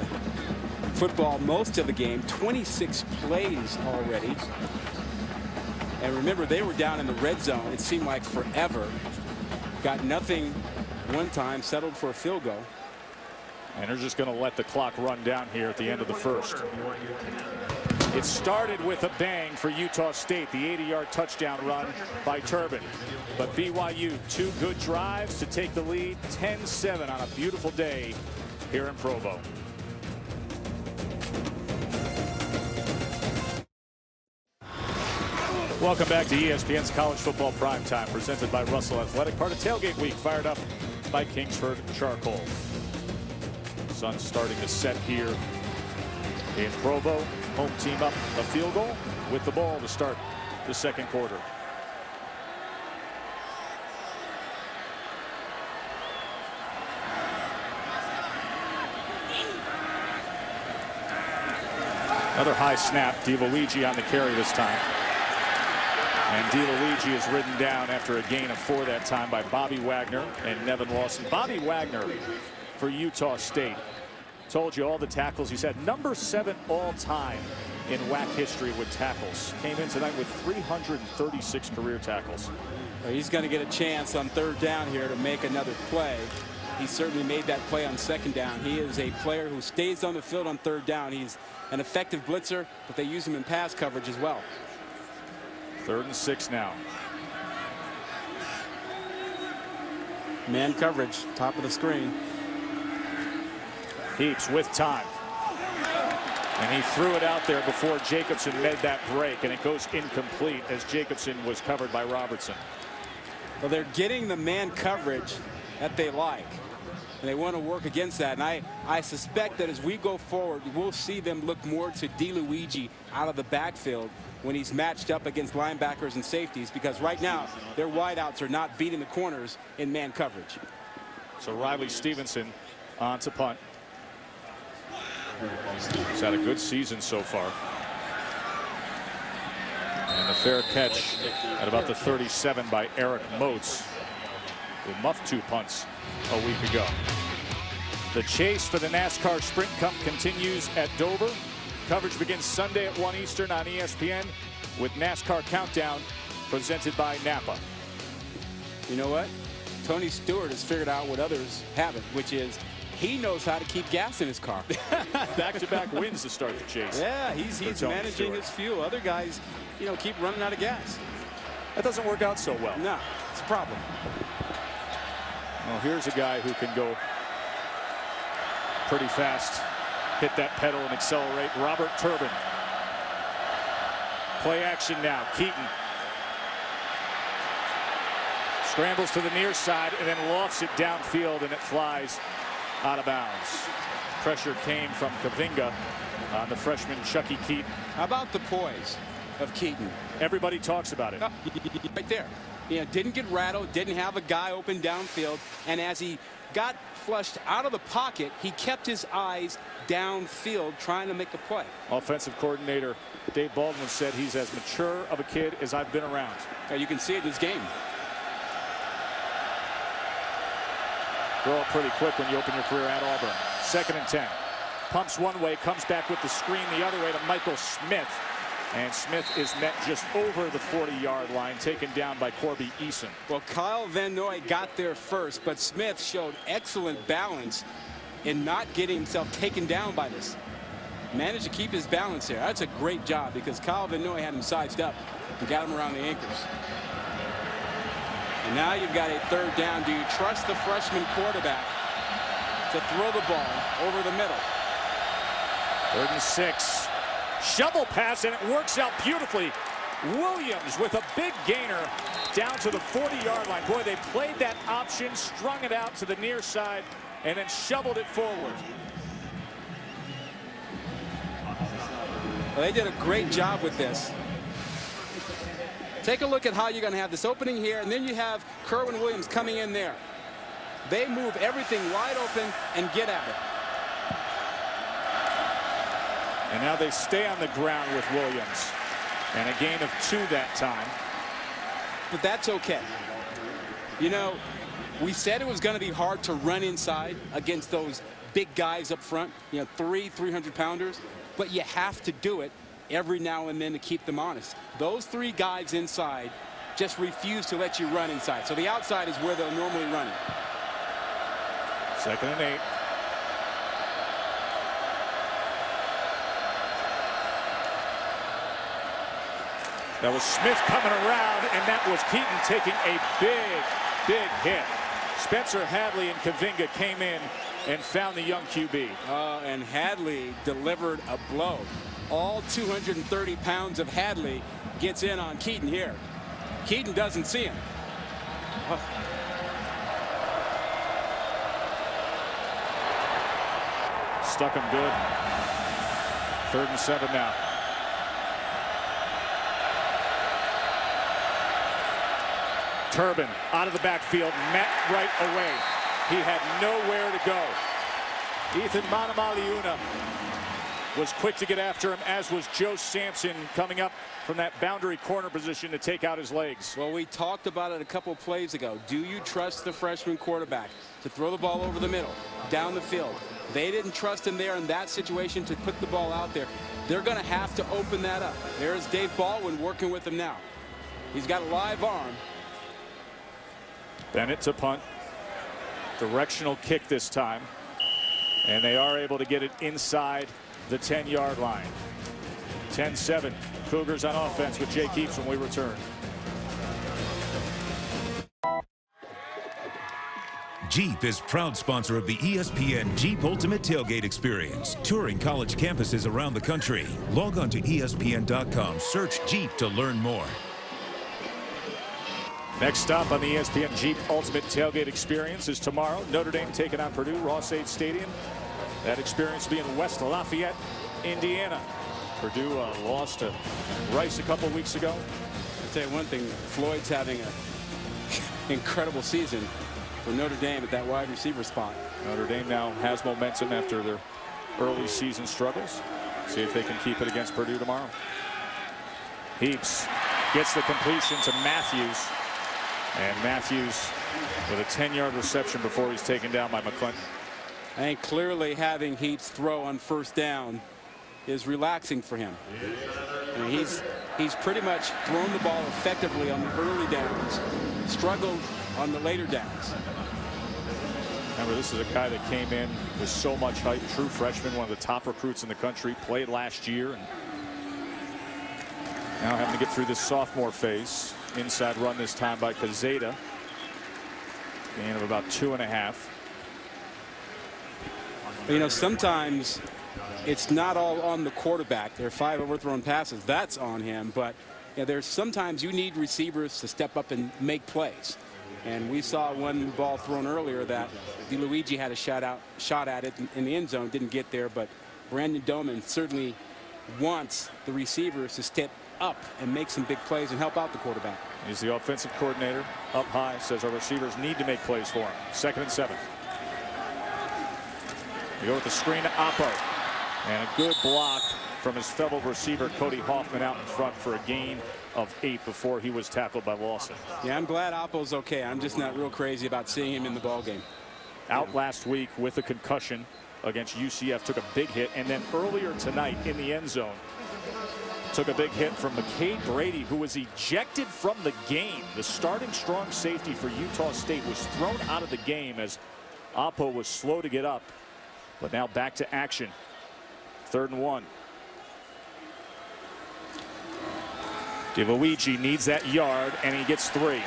football most of the game, 26 plays already. And remember, they were down in the red zone. It seemed like forever. Got nothing one time, settled for a field goal. And they're just going to let the clock run down here at the end of the first. It started with a bang for Utah State, the 80-yard touchdown run by Turbin. But BYU, two good drives to take the lead, 10-7 on a beautiful day here in Provo. Welcome back to ESPN's College Football Prime Time, presented by Russell Athletic, part of Tailgate Week, fired up by Kingsford Charcoal. Sun starting to set here in Provo. Home team up a field goal with the ball to start the second quarter. Another high snap. DiLuigi on the carry this time. And DiLuigi is ridden down after a gain of four that time by Bobby Wagner and Nevin Lawson. Bobby Wagner for Utah State. Told you all the tackles he's had. Number seven all time in WAC history with tackles. Came in tonight with 336 career tackles. Well, he's going to get a chance on third down here to make another play. He certainly made that play on second down. He is a player who stays on the field on third down. He's an effective blitzer, but they use him in pass coverage as well. Third and six now. Man coverage, top of the screen. Heaps with time. And he threw it out there before Jacobson made that break, and it goes incomplete as Jacobson was covered by Robertson. Well, they're getting the man coverage that they like. And they want to work against that. And I, I suspect that as we go forward, we'll see them look more to DiLuigi out of the backfield when he's matched up against linebackers and safeties because right now their wideouts are not beating the corners in man coverage. So Riley Stephenson on to punt. He's had a good season so far. And the fair catch at about the 37 by Eric Moats, who muffed two punts a week ago. The chase for the NASCAR Sprint Cup continues at Dover. Coverage begins Sunday at 1 Eastern on ESPN with NASCAR Countdown presented by Napa. You know what? Tony Stewart has figured out what others haven't, which is he knows how to keep gas in his car. <laughs> Back-to-back -back wins to start the chase. Yeah, he's, he's managing his fuel. Other guys, you know, keep running out of gas. That doesn't work out so well. No, it's a problem. Well, here's a guy who can go pretty fast, hit that pedal and accelerate. Robert Turbin. Play action now. Keeton scrambles to the near side and then lofts it downfield and it flies out of bounds. Pressure came from Kaveinga on the freshman Chuckie Keeton. How about the poise of Keeton? Everybody talks about it. <laughs> right there. You know, didn't get rattled, didn't have a guy open downfield, and as he got flushed out of the pocket, he kept his eyes downfield trying to make a play. Offensive coordinator Dave Baldwin said he's as mature of a kid as I've been around. Yeah, you can see it in his game. Grow up pretty quick when you open your career at Auburn. Second and 10. Pumps one way, comes back with the screen the other way to Michael Smith. And Smith is met just over the 40-yard line, taken down by Corby Eason. Well, Kyle Van Noy got there first, but Smith showed excellent balance in not getting himself taken down by this. Managed to keep his balance there. That's a great job because Kyle Van Noy had him sized up and got him around the ankles. And now you've got a third down. Do you trust the freshman quarterback to throw the ball over the middle? Third and six. Shovel pass, and it works out beautifully. Williams with a big gainer down to the 40-yard line. Boy, they played that option, strung it out to the near side, and then shoveled it forward. Well, they did a great job with this. Take a look at how you're going to have this opening here, and then you have Kerwynn Williams coming in there. They move everything wide open and get at it. And now they stay on the ground with Williams. And a gain of two that time. But that's okay. You know, we said it was going to be hard to run inside against those big guys up front, you know, three 300 pounders, but you have to do it every now and then to keep them honest. Those three guys inside just refuse to let you run inside. So the outside is where they'll normally run it. Second and eight. That was Smith coming around, and that was Keeton taking a big, big hit. Spencer Hadley and Kaveinga came in and found the young QB. Uh, and Hadley delivered a blow. All 230 pounds of Hadley gets in on Keeton here. Keeton doesn't see him. Stuck him good. Third and seven now. Turbin out of the backfield, met right away. He had nowhere to go. Eathyn Manumaleuna was quick to get after him, as was Joe Sampson coming up from that boundary corner position to take out his legs. Well, we talked about it a couple plays ago. Do you trust the freshman quarterback to throw the ball over the middle, down the field? They didn't trust him there in that situation to put the ball out there. They're going to have to open that up. There's Dave Baldwin working with him now. He's got a live arm. Bennett to punt. Directional kick this time. And they are able to get it inside the 10-yard line. 10-7. Cougars on offense with Jake Heaps when we return. Jeep is proud sponsor of the ESPN Jeep Ultimate Tailgate Experience, touring college campuses around the country. Log on to ESPN.com, search Jeep to learn more. Next stop on the ESPN Jeep Ultimate Tailgate Experience is tomorrow. Notre Dame taking on Purdue, Ross-Ade Stadium. That experience being West Lafayette, Indiana. Purdue uh, lost to Rice a couple weeks ago. I'll tell you one thing, Floyd's having an <laughs> incredible season for Notre Dame at that wide receiver spot. Notre Dame now has momentum after their early season struggles. See if they can keep it against Purdue tomorrow. Heaps gets the completion to Matthews. And Matthews with a 10-yard reception before he's taken down by McClenton. And clearly having Heaps throw on first down is relaxing for him. He's he's pretty much thrown the ball effectively on the early downs, struggled on the later downs. Remember, this is a guy that came in with so much hype, true freshman, one of the top recruits in the country, played last year, and now having to get through this sophomore phase. Inside run this time by Quezada. Gain of about two and a half. You know, sometimes it's not all on the quarterback. There are five overthrown passes. That's on him. But there's sometimes you need receivers to step up and make plays. And we saw one ball thrown earlier that DiLuigi had a shot out, shot at it in the end zone, didn't get there. But Brandon Doman certainly wants the receivers to step up and make some big plays and help out the quarterback. He's the offensive coordinator up high says our receivers need to make plays for him. Second and seven. We go with the screen to Apo. And a good block from his fellow receiver Cody Hoffman out in front for a gain of eight before he was tackled by Lawson. Yeah, I'm glad Apo's okay. I'm just not real crazy about seeing him in the ball game. Out last week with a concussion against UCF, took a big hit, and then earlier tonight in the end zone, took a big hit from McKade Brady, who was ejected from the game. The starting strong safety for Utah State was thrown out of the game as Apo was slow to get up. But now back to action. Third and one. DiLuigi needs that yard, and he gets three.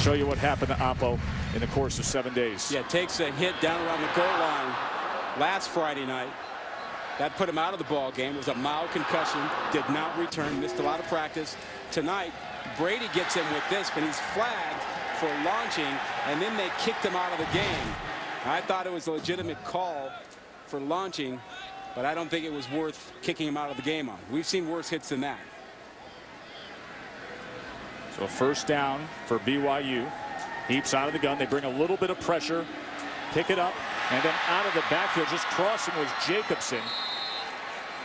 Show you what happened to Apo in the course of seven days. Yeah, takes a hit down around the goal line last Friday night. That put him out of the ball game. It was a mild concussion. Did not return. Missed a lot of practice. Tonight, Brady gets him with this, but he's flagged for launching, and then they kicked him out of the game. I thought it was a legitimate call for launching, but I don't think it was worth kicking him out of the game on. We've seen worse hits than that. So first down for BYU. Heaps out of the gun. They bring a little bit of pressure. Pick it up. And then out of the backfield, just crossing was Jacobson.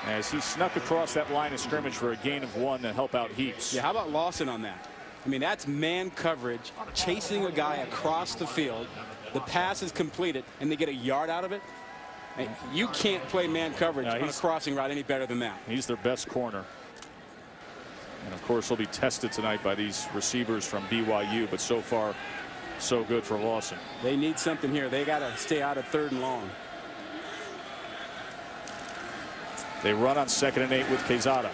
As he snuck across that line of scrimmage for a gain of one to help out Heaps. Yeah, how about Lawson on that? I mean, that's man coverage, chasing a guy across the field. The pass is completed, and they get a yard out of it. And You can't play man coverage no, on a crossing route any better than that. He's their best corner. And of course, he'll be tested tonight by these receivers from BYU, but so far, so good for Lawson. They need something here. They got to stay out of third and long. They run on second and eight with Quezada.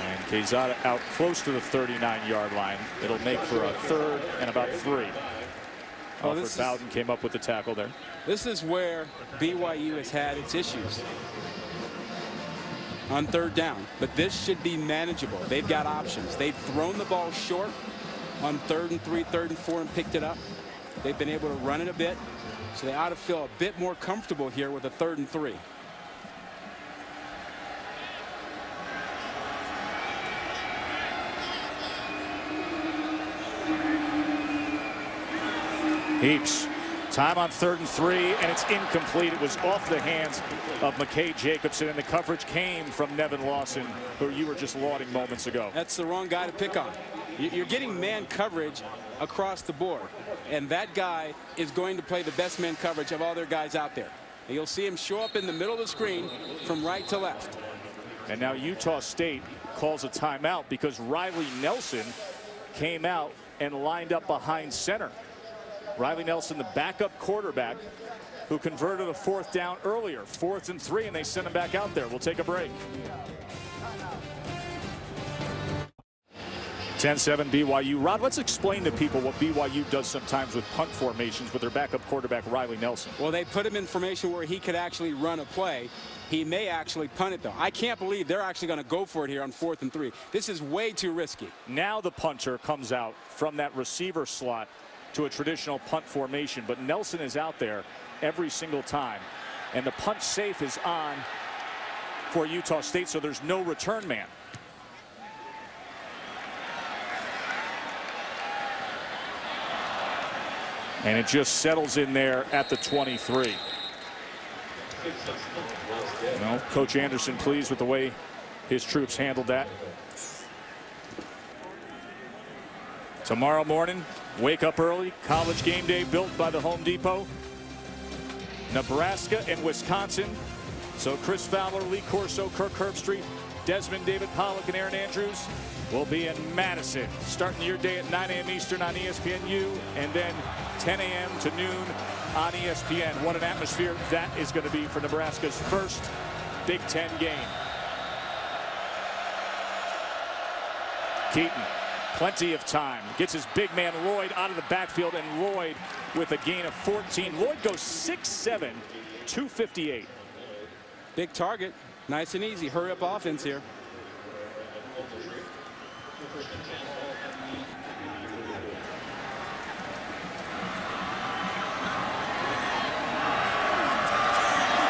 And Quezada out close to the 39 yard line. It'll make for a third and about three. Oh, Alfred Bowden came up with the tackle there. This is where BYU has had its issues on third down. But this should be manageable. They've got options. They've thrown the ball short on third and three, third and four, and picked it up. They've been able to run it a bit. So they ought to feel a bit more comfortable here with a third and three. Heaps. Time on third and three, and it's incomplete. It was off the hands of McKay Jacobson, and the coverage came from Nevin Lawson, who you were just lauding moments ago. That's the wrong guy to pick on. You're getting man coverage across the board, and that guy is going to play the best man coverage of all their guys out there. And you'll see him show up in the middle of the screen from right to left. And now Utah State calls a timeout because Riley Nelson came out and lined up behind center. Riley Nelson, the backup quarterback, who converted a fourth down earlier. Fourth and three, and they sent him back out there. We'll take a break. 10-7 BYU. Rod, let's explain to people what BYU does sometimes with punt formations with their backup quarterback, Riley Nelson. Well, they put him in formation where he could actually run a play. He may actually punt it, though. I can't believe they're actually going to go for it here on fourth and three. This is way too risky. Now the punter comes out from that receiver slot to a traditional punt formation. But Nelson is out there every single time. And the punt safe is on for Utah State, so there's no return man. And it just settles in there at the 23. You know, Coach Andersen pleased with the way his troops handled that. Tomorrow morning, wake up early. College game day built by the Home Depot. Nebraska and Wisconsin. So Chris Fowler, Lee Corso, Kirk Herbstreit, Desmond David Pollack, and Erin Andrews will be in Madison. Starting your day at 9 a.m. Eastern on ESPNU and then 10 a.m. to noon on ESPN. What an atmosphere that is going to be for Nebraska's first Big Ten game. Keeton Plenty of time. Gets his big man Lloyd out of the backfield, and Lloyd with a gain of 14. Lloyd goes 6'7", 258. Big target. Nice and easy. Hurry up offense here.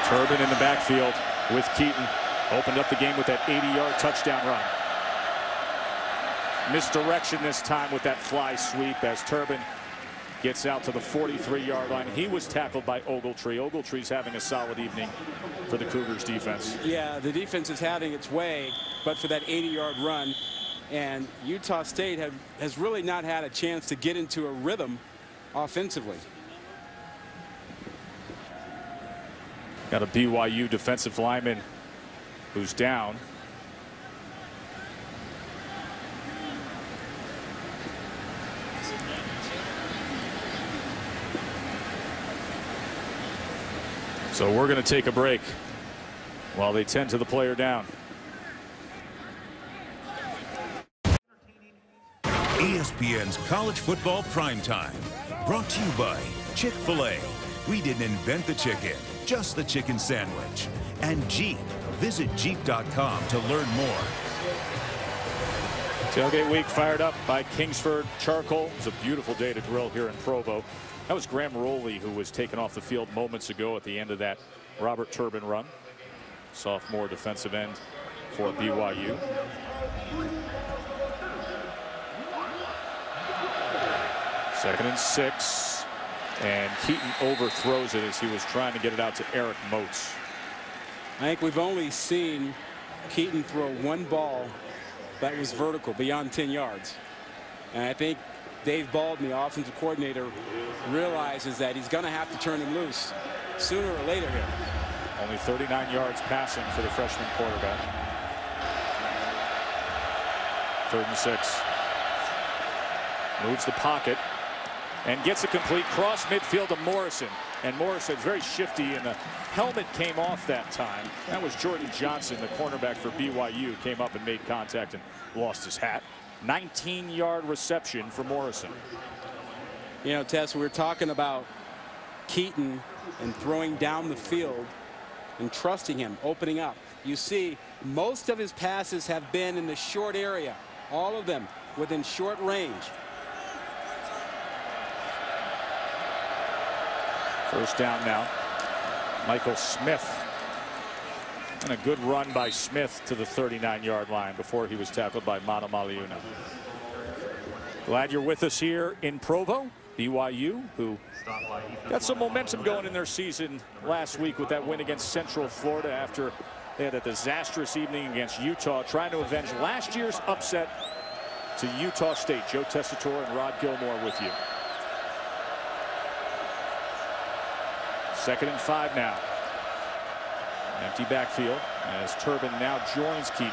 Turbin in the backfield with Keeton. Opened up the game with that 80-yard touchdown run. Misdirection this time with that fly sweep as Turbin gets out to the 43-yard line. He was tackled by Ogletree. Ogletree's having a solid evening for the Cougars defense. Yeah, the defense is having its way, but for that 80-yard run, and Utah State have, has really not had a chance to get into a rhythm offensively. Got a BYU defensive lineman who's down. So we're going to take a break while they tend to the player down. ESPN's College Football Primetime. Brought to you by Chick-fil-A. We didn't invent the chicken, just the chicken sandwich. And Jeep. Visit Jeep.com to learn more. Tailgate week fired up by Kingsford Charcoal. It's a beautiful day to grill here in Provo. That was Graham Rowley who was taken off the field moments ago at the end of that Robert Turbin run. Sophomore defensive end for BYU. Second and six. And Keeton overthrows it as he was trying to get it out to Eric Moats. I think we've only seen Keeton throw one ball that was vertical beyond 10 yards. And I think Dave Baldwin, the offensive coordinator, realizes that he's going to have to turn him loose sooner or later here. Only 39 yards passing for the freshman quarterback. Third and six. Moves the pocket and gets a complete cross midfield to Morrison. And Morrison's very shifty, and the helmet came off that time. That was Jordan Johnson, the cornerback for BYU, came up and made contact and lost his hat. 19-yard reception for Morrison. You know, Tess, we are talking about Keeton and throwing down the field and trusting him, opening up. You see, most of his passes have been in the short area, all of them within short range. First down now. Michael Smith. And a good run by Smith to the 39-yard line before he was tackled by Manumaleuna. Glad you're with us here in Provo. BYU, who got some momentum going in their season last week with that win against Central Florida after they had a disastrous evening against Utah, trying to avenge last year's upset to Utah State. Joe Tessitore and Rod Gilmore with you. Second and five now. Empty backfield as Turbin now joins Keeton.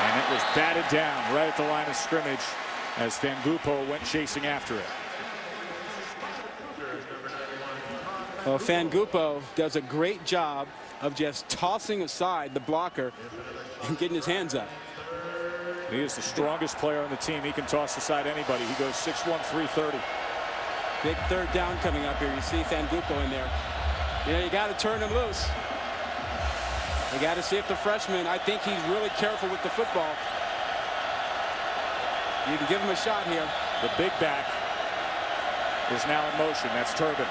And it was batted down right at the line of scrimmage as Fangupo went chasing after it. Well, Fangupo does a great job of just tossing aside the blocker and getting his hands up. He is the strongest player on the team. He can toss aside anybody. He goes 6'1", 330. Big third down coming up here. You see Fangupo in there. You know, you got to turn him loose. You got to see if the freshman, I think he's really careful with the football. You can give him a shot here. The big back is now in motion. That's Turbin.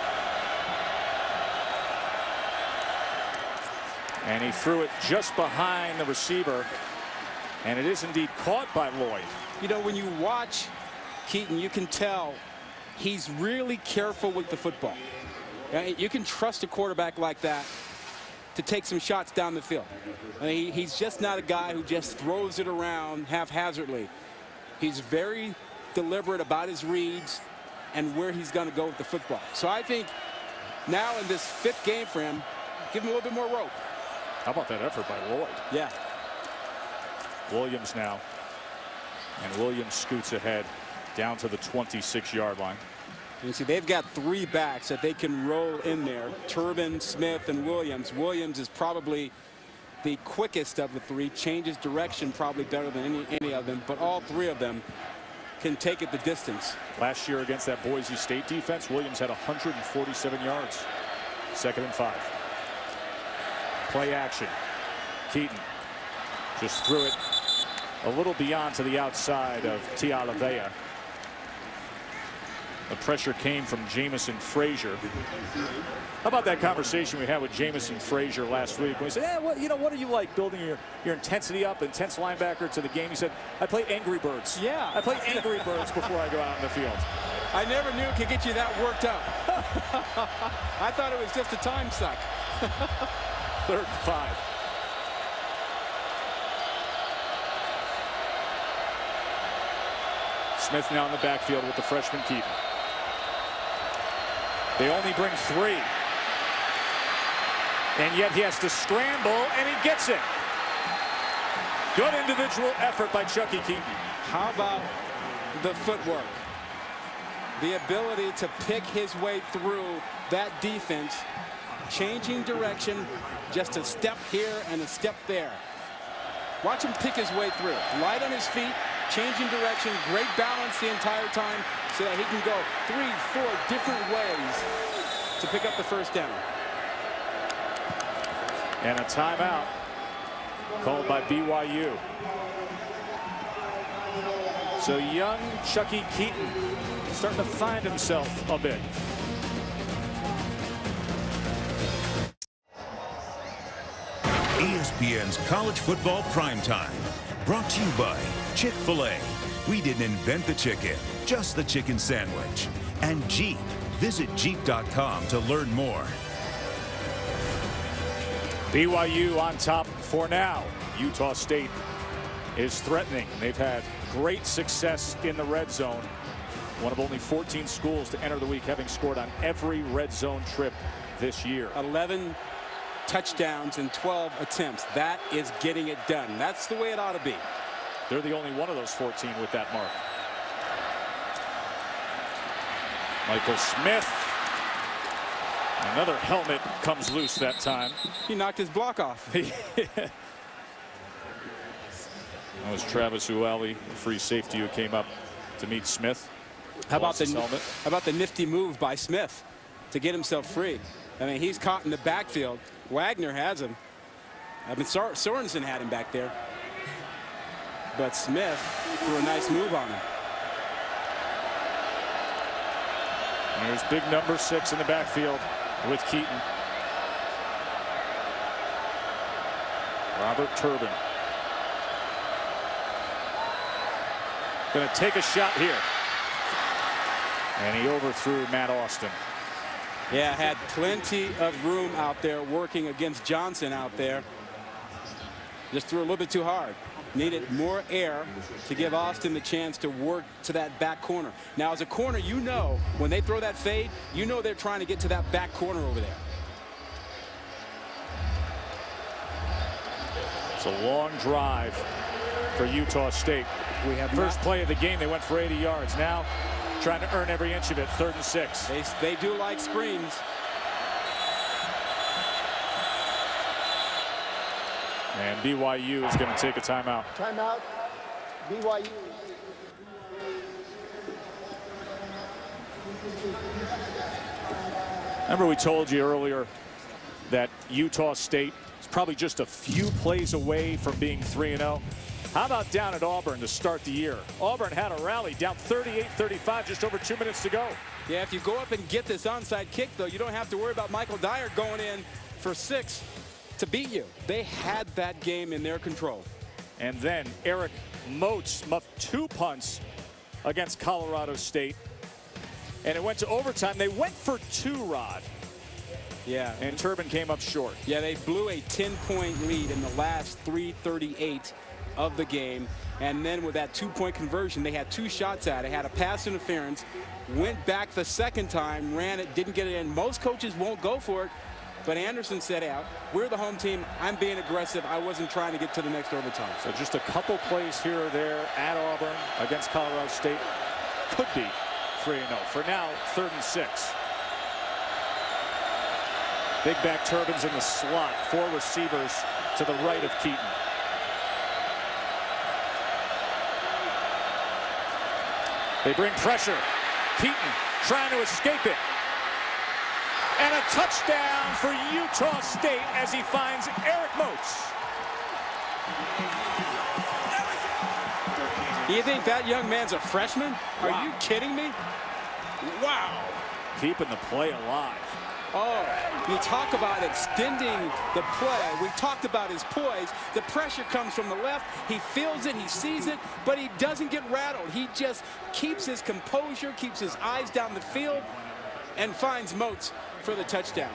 And he threw it just behind the receiver. And it is indeed caught by Lloyd. You know, when you watch Keeton, you can tell he's really careful with the football. You can trust a quarterback like that to take some shots down the field. I mean, he's just not a guy who just throws it around haphazardly. He's very deliberate about his reads and where he's going to go with the football. So I think now in this fifth game for him, give him a little bit more rope. How about that effort by Lloyd? Yeah. Williams now. And Williams scoots ahead down to the 26-yard line. You see, they've got three backs that they can roll in there. Turbin, Smith, and Williams. Williams is probably the quickest of the three, changes direction probably better than any, any of them, but all three of them can take it the distance. Last year against that Boise State defense, Williams had 147 yards. Second and five. Play action. Keeton just threw it a little beyond to the outside of Tialavea. The pressure came from Jamison Frazier. How about that conversation we had with Jamison Frazier last week? When he said, "Yeah, what you know, what do you like building your your intensity up, intense linebacker to the game?" He said, "I play Angry Birds. Yeah, I play Angry Birds before I go out in the field." <laughs> I never knew it could get you that worked up. <laughs> I thought it was just a time suck. <laughs> Third and five. Smith now in the backfield with the freshman Keeton. They only bring three. And yet he has to scramble, and he gets it. Good individual effort by Chuckie Keeton. How about the footwork? The ability to pick his way through that defense, changing direction, just a step here and a step there. Watch him pick his way through. Light on his feet, changing direction, great balance the entire time so that he can go three, four different ways to pick up the first down. And a timeout called by BYU. So young Chuckie Keeton starting to find himself a bit. ESPN's College Football Primetime. Brought to you by Chick-fil-A. We didn't invent the chicken, just the chicken sandwich. And Jeep. Visit Jeep.com to learn more. BYU on top for now. Utah State is threatening. They've had great success in the red zone. One of only 14 schools to enter the week having scored on every red zone trip this year. 11 touchdowns in 12 attempts. That is getting it done. That's the way it ought to be. They're the only one of those 14 with that mark. Michael Smith. Another helmet comes loose that time. He knocked his block off. <laughs> That was Travis Uale, the free safety who came up to meet Smith. How about the how about the nifty move by Smith to get himself free? I mean, he's caught in the backfield. Wagner has him. I mean, Sor Sorensen had him back there. But Smith threw a nice move on him. There's big number six in the backfield with Keeton. Robert Turbin. Going to take a shot here. And he overthrew Matt Austin. Yeah, had plenty of room out there working against Johnson out there. Just threw a little bit too hard. Needed more air to give Austin the chance to work to that back corner. Now, as a corner, you know when they throw that fade, you know they're trying to get to that back corner over there. It's a long drive for Utah State. We have First play of the game, they went for 80 yards. Now trying to earn every inch of it, third and six. They, they do like screens. And BYU is going to take a timeout. Timeout. BYU. Remember we told you earlier that Utah State is probably just a few plays away from being 3-0. How about down at Auburn to start the year? Auburn had a rally down 38-35, just over two minutes to go. Yeah, if you go up and get this onside kick, though, you don't have to worry about Michael Dyer going in for six to beat you. They had that game in their control. And then Eric Moats muffed two punts against Colorado State. And it went to overtime. They went for two, Rod. Yeah, And Turbin came up short. Yeah, they blew a 10-point lead in the last 338 of the game. And then with that two-point conversion, they had two shots at it. Had a pass interference, went back the second time, ran it, didn't get it in. Most coaches won't go for it, but Andersen said out, we're the home team. I'm being aggressive. I wasn't trying to get to the next overtime. So just a couple plays here or there at Auburn against Colorado State could be 3-0. For now, third and six. Big back Turbin's in the slot. Four receivers to the right of Keeton. They bring pressure. Keeton trying to escape it. And a touchdown for Utah State as he finds Eric Moats. You think that young man's a freshman? Are you kidding me? Wow. Keeping the play alive. Oh, you talk about extending the play. We talked about his poise. The pressure comes from the left. He feels it, he sees it, but he doesn't get rattled. He just keeps his composure, keeps his eyes down the field, and finds Moats for the touchdown.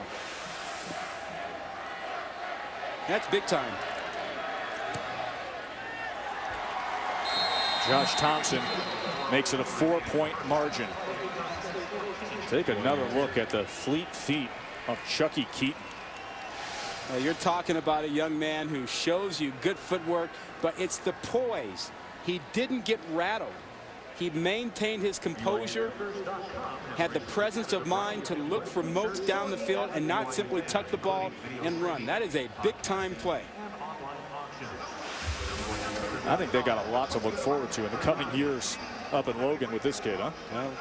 That's big time. Josh Thompson makes it a four-point margin. Take another look at the fleet feet of Chuckie Keeton. Uh, you're talking about a young man who shows you good footwork, but it's the poise. He didn't get rattled. He maintained his composure, had the presence of mind to look for Moats down the field and not simply tuck the ball and run. That is a big-time play. I think they got a lot to look forward to in the coming years up in Logan with this kid, huh? Well,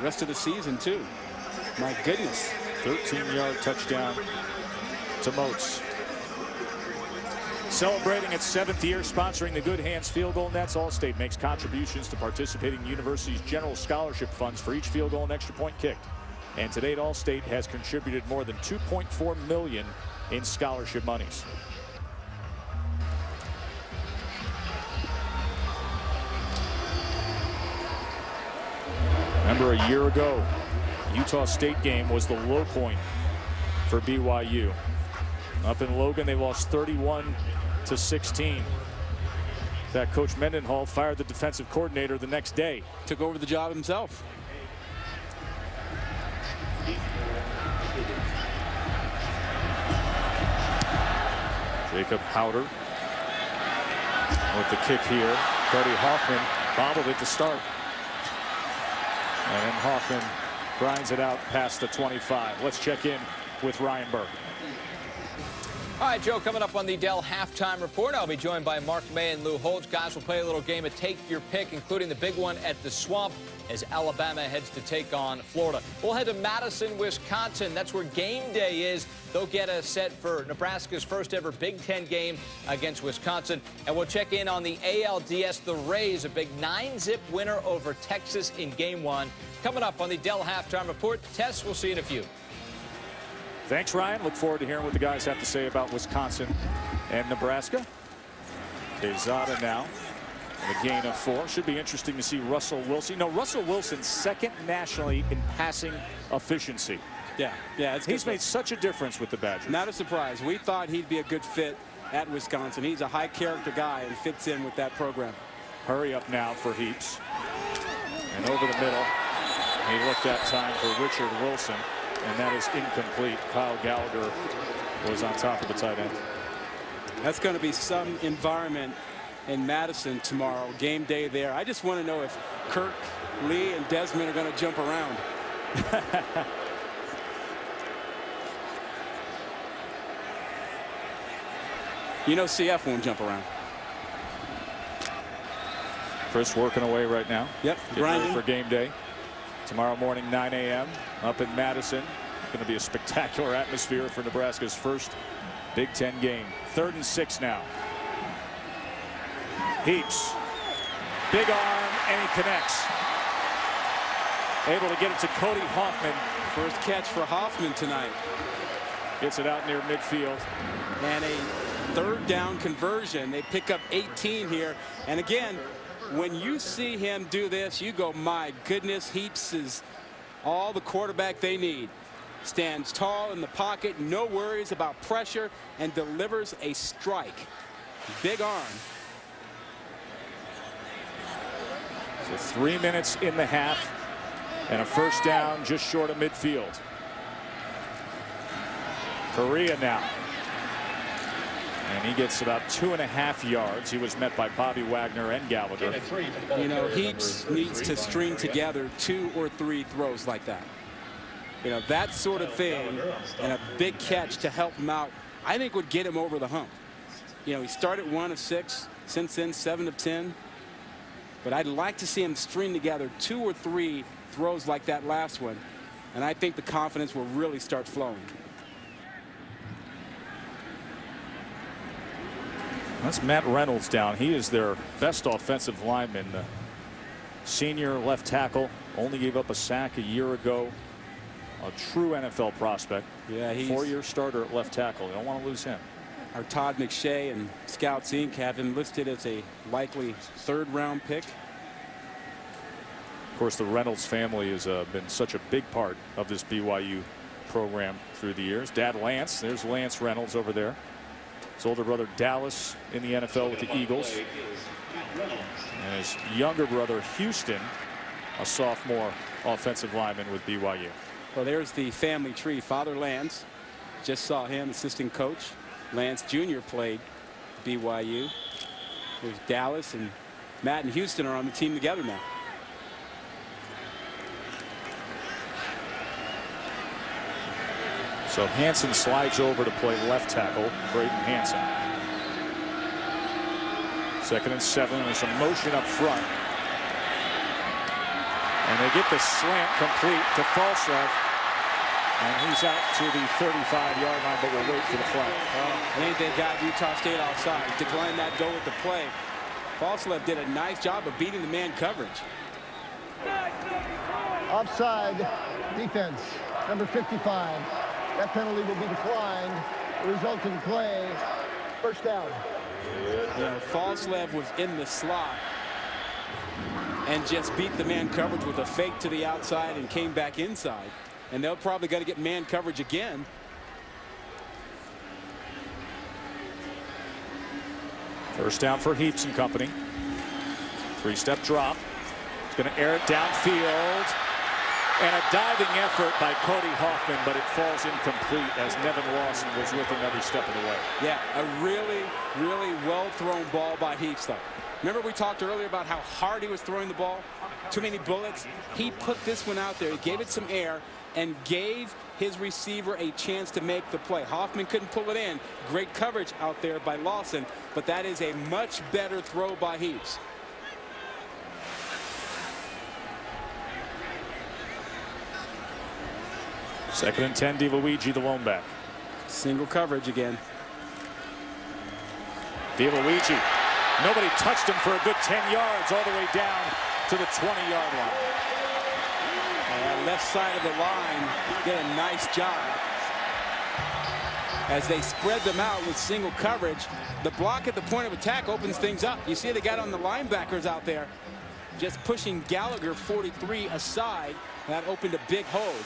rest of the season, too. My goodness. 13-yard touchdown to Moats. Celebrating its seventh year sponsoring the Good Hands Field Goal Nets, Allstate makes contributions to participating universities' general scholarship funds for each field goal and extra point kicked. And to date, Allstate has contributed more than 2.4 million in scholarship monies. Remember a year ago, Utah State game was the low point for BYU. Up in Logan, they lost 31 to 16. That coach Mendenhall fired the defensive coordinator the next day. Took over the job himself. Jacob Howder with the kick here. Cody Hoffman bobbled it to start. And then Hoffman grinds it out past the 25. Let's check in with Ryan Burke. All right, Joe, coming up on the Dell halftime report, I'll be joined by Mark May and Lou Holtz. Guys, we'll play a little game of Take Your Pick, including the big one at the Swamp as Alabama heads to take on Florida. We'll head to Madison, Wisconsin. That's where game day is. They'll get a set for Nebraska's first ever Big Ten game against Wisconsin. And we'll check in on the ALDS. The Rays, a big nine-zip winner over Texas in game one. Coming up on the Dell halftime report. Tess, we'll see you in a few. Thanks, Ryan. Look forward to hearing what the guys have to say about Wisconsin and Nebraska. Quezada now. A gain of four. Should be interesting to see Russell Wilson. No, Russell Wilson second nationally in passing efficiency. Yeah, yeah. He's made such a difference with the Badgers. Not a surprise. We thought he'd be a good fit at Wisconsin. He's a high character guy and fits in with that program. Hurry up now for Heaps. And over the middle. He looked that time for Richard Wilson. And that is incomplete. Kyle Gallagher was on top of the tight end. That's going to be some environment in Madison tomorrow. Game day there. I just want to know if Kirk, Lee, and Desmond are going to jump around. <laughs> you know CF won't jump around. Chris working away right now. Yep, grinding for game day. Tomorrow morning, 9 a.m. up in Madison. Going to be a spectacular atmosphere for Nebraska's first Big Ten game. Third and six now. Heaps. Big arm, and he connects. Able to get it to Cody Hoffman. First catch for Hoffman tonight. Gets it out near midfield. And a third down conversion. They pick up 18 here. And again, when you see him do this, you go, my goodness, Heaps is all the quarterback they need. Stands tall in the pocket, no worries about pressure, and delivers a strike. Big arm. So three minutes in the half and a first down just short of midfield. Kariya now. And he gets about two and a half yards. He was met by Bobby Wagner and Gallagher. You know, Heaps needs to string together two or three throws like that. You know, that sort of thing and a big catch to help him out, I think would get him over the hump. You know, he started one of six, since then seven of 10. But I'd like to see him string together two or three throws like that last one. And I think the confidence will really start flowing. That's Matt Reynolds down. He is their best offensive lineman. The senior left tackle only gave up a sack a year ago. A true NFL prospect. Yeah, he's four-year starter at left tackle. You don't want to lose him. Our Todd McShay and Scouts Inc. have him listed as a likely third round pick. Of course, the Reynolds family has uh, been such a big part of this BYU program through the years. Dad Lance, there's Lance Reynolds over there. His older brother Dallas in the NFL with the Eagles. And his younger brother Houston, a sophomore offensive lineman with BYU. Well, there's the family tree. Father Lance, just saw him, assistant coach. Lance Jr. played BYU. There's Dallas and Matt and Houston are on the team together now. So Hansen slides over to play left tackle. Braden Hansen. Second and seven. There's some motion up front. And they get the slant complete to Falslev. And he's out to the 35-yard line, but we'll wait for the flag. Well, I think they got Utah State offside. Decline that go with the play. Falslev did a nice job of beating the man coverage. Offside defense, number 55. That penalty will be declined. The resulting play, first down. You know, Falslev was in the slot and just beat the man coverage with a fake to the outside and came back inside. And they'll probably got to get man coverage again. First down for Heaps and company. Three-step drop. He's going to air it downfield. And a diving effort by Cody Hoffman, but it falls incomplete as Nevin Lawson was with every step of the way. Yeah, a really, really well-thrown ball by Heaps, though. Remember we talked earlier about how hard he was throwing the ball? Too many bullets. He put this one out there. He gave it some air and gave his receiver a chance to make the play. Hoffman couldn't pull it in. Great coverage out there by Lawson, but that is a much better throw by Heaps. Second and 10, DiLuigi, the lone back. Single coverage again. DiLuigi. Nobody touched him for a good 10 yards all the way down to the 20-yard line. And left side of the line did a nice job. As they spread them out with single coverage, the block at the point of attack opens things up. You see they got on the linebackers out there just pushing Gallagher 43 aside. That opened a big hole.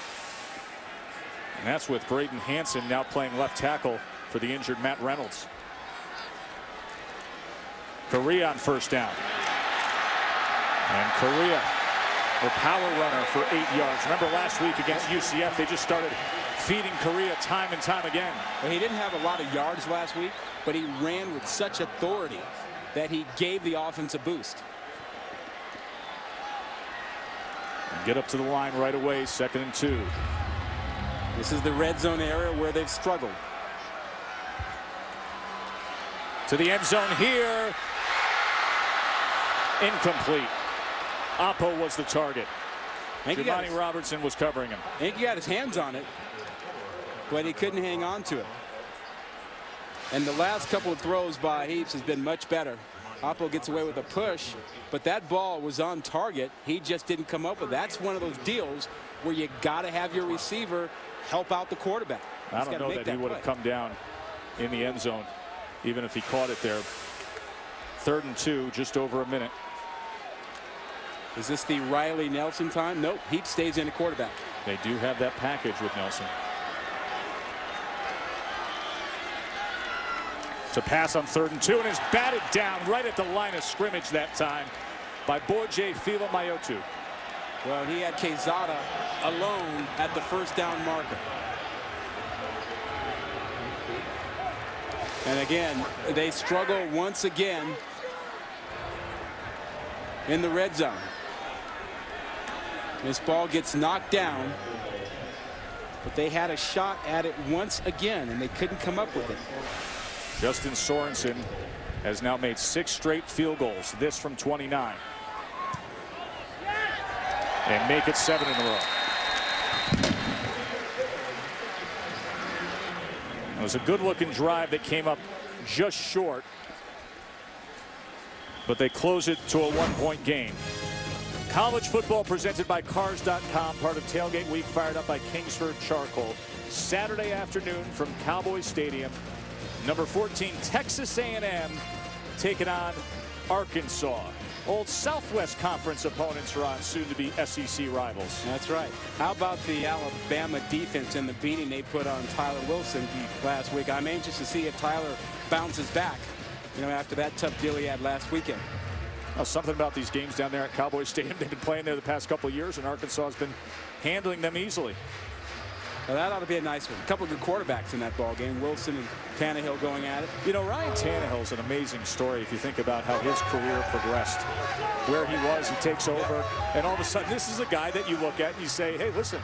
And that's with Braden Hansen now playing left tackle for the injured Matt Reynolds. Kariya on first down. And Kariya, a power runner for eight yards. Remember last week against UCF, they just started feeding Kariya time and time again. Well, he didn't have a lot of yards last week, but he ran with such authority that he gave the offense a boost. Get up to the line right away, second and two. This is the red zone area where they've struggled. To the end zone here. Incomplete. Apo was the target. His, Robertson was covering him. I think he got his hands on it, but he couldn't hang on to it. And the last couple of throws by Heaps has been much better. Apo gets away with a push, but that ball was on target. He just didn't come up with. It. That's one of those deals where you got to have your receiver help out the quarterback. He's I don't know that, that, he would have come down in the end zone, even if he caught it there. Third and two, just over a minute. Is this the Riley Nelson time? Nope. Heap stays in the quarterback. They do have that package with Nelson. To pass on third and two and is batted down right at the line of scrimmage that time by Bojay Filimoeatu. Well, he had Quezada alone at the first down marker. And again, they struggle once again in the red zone. This ball gets knocked down, but they had a shot at it once again, and they couldn't come up with it. Justin Sorensen has now made six straight field goals, this from 29 and make it seven in a row. It was a good looking drive that came up just short. But they close it to a one point game. College football presented by Cars.com, part of Tailgate Week, fired up by Kingsford Charcoal. Saturday afternoon from Cowboy Stadium. Number 14, Texas A&M taking on Arkansas. Old Southwest Conference opponents are on, soon to be SEC rivals. That's right. How about the Alabama defense and the beating they put on Tyler Wilson last week? I'm anxious to see if Tyler bounces back, you know, after that tough deal he had last weekend. Well, something about these games down there at Cowboy Stadium. They've been playing there the past couple years, and Arkansas has been handling them easily. Well, that ought to be a nice one. A couple of good quarterbacks in that ball game. Wilson and Tannehill going at it. You know, Ryan Tannehill is an amazing story if you think about how his career progressed. Where he was, he takes over, and all of a sudden, this is a guy that you look at and you say, hey, listen,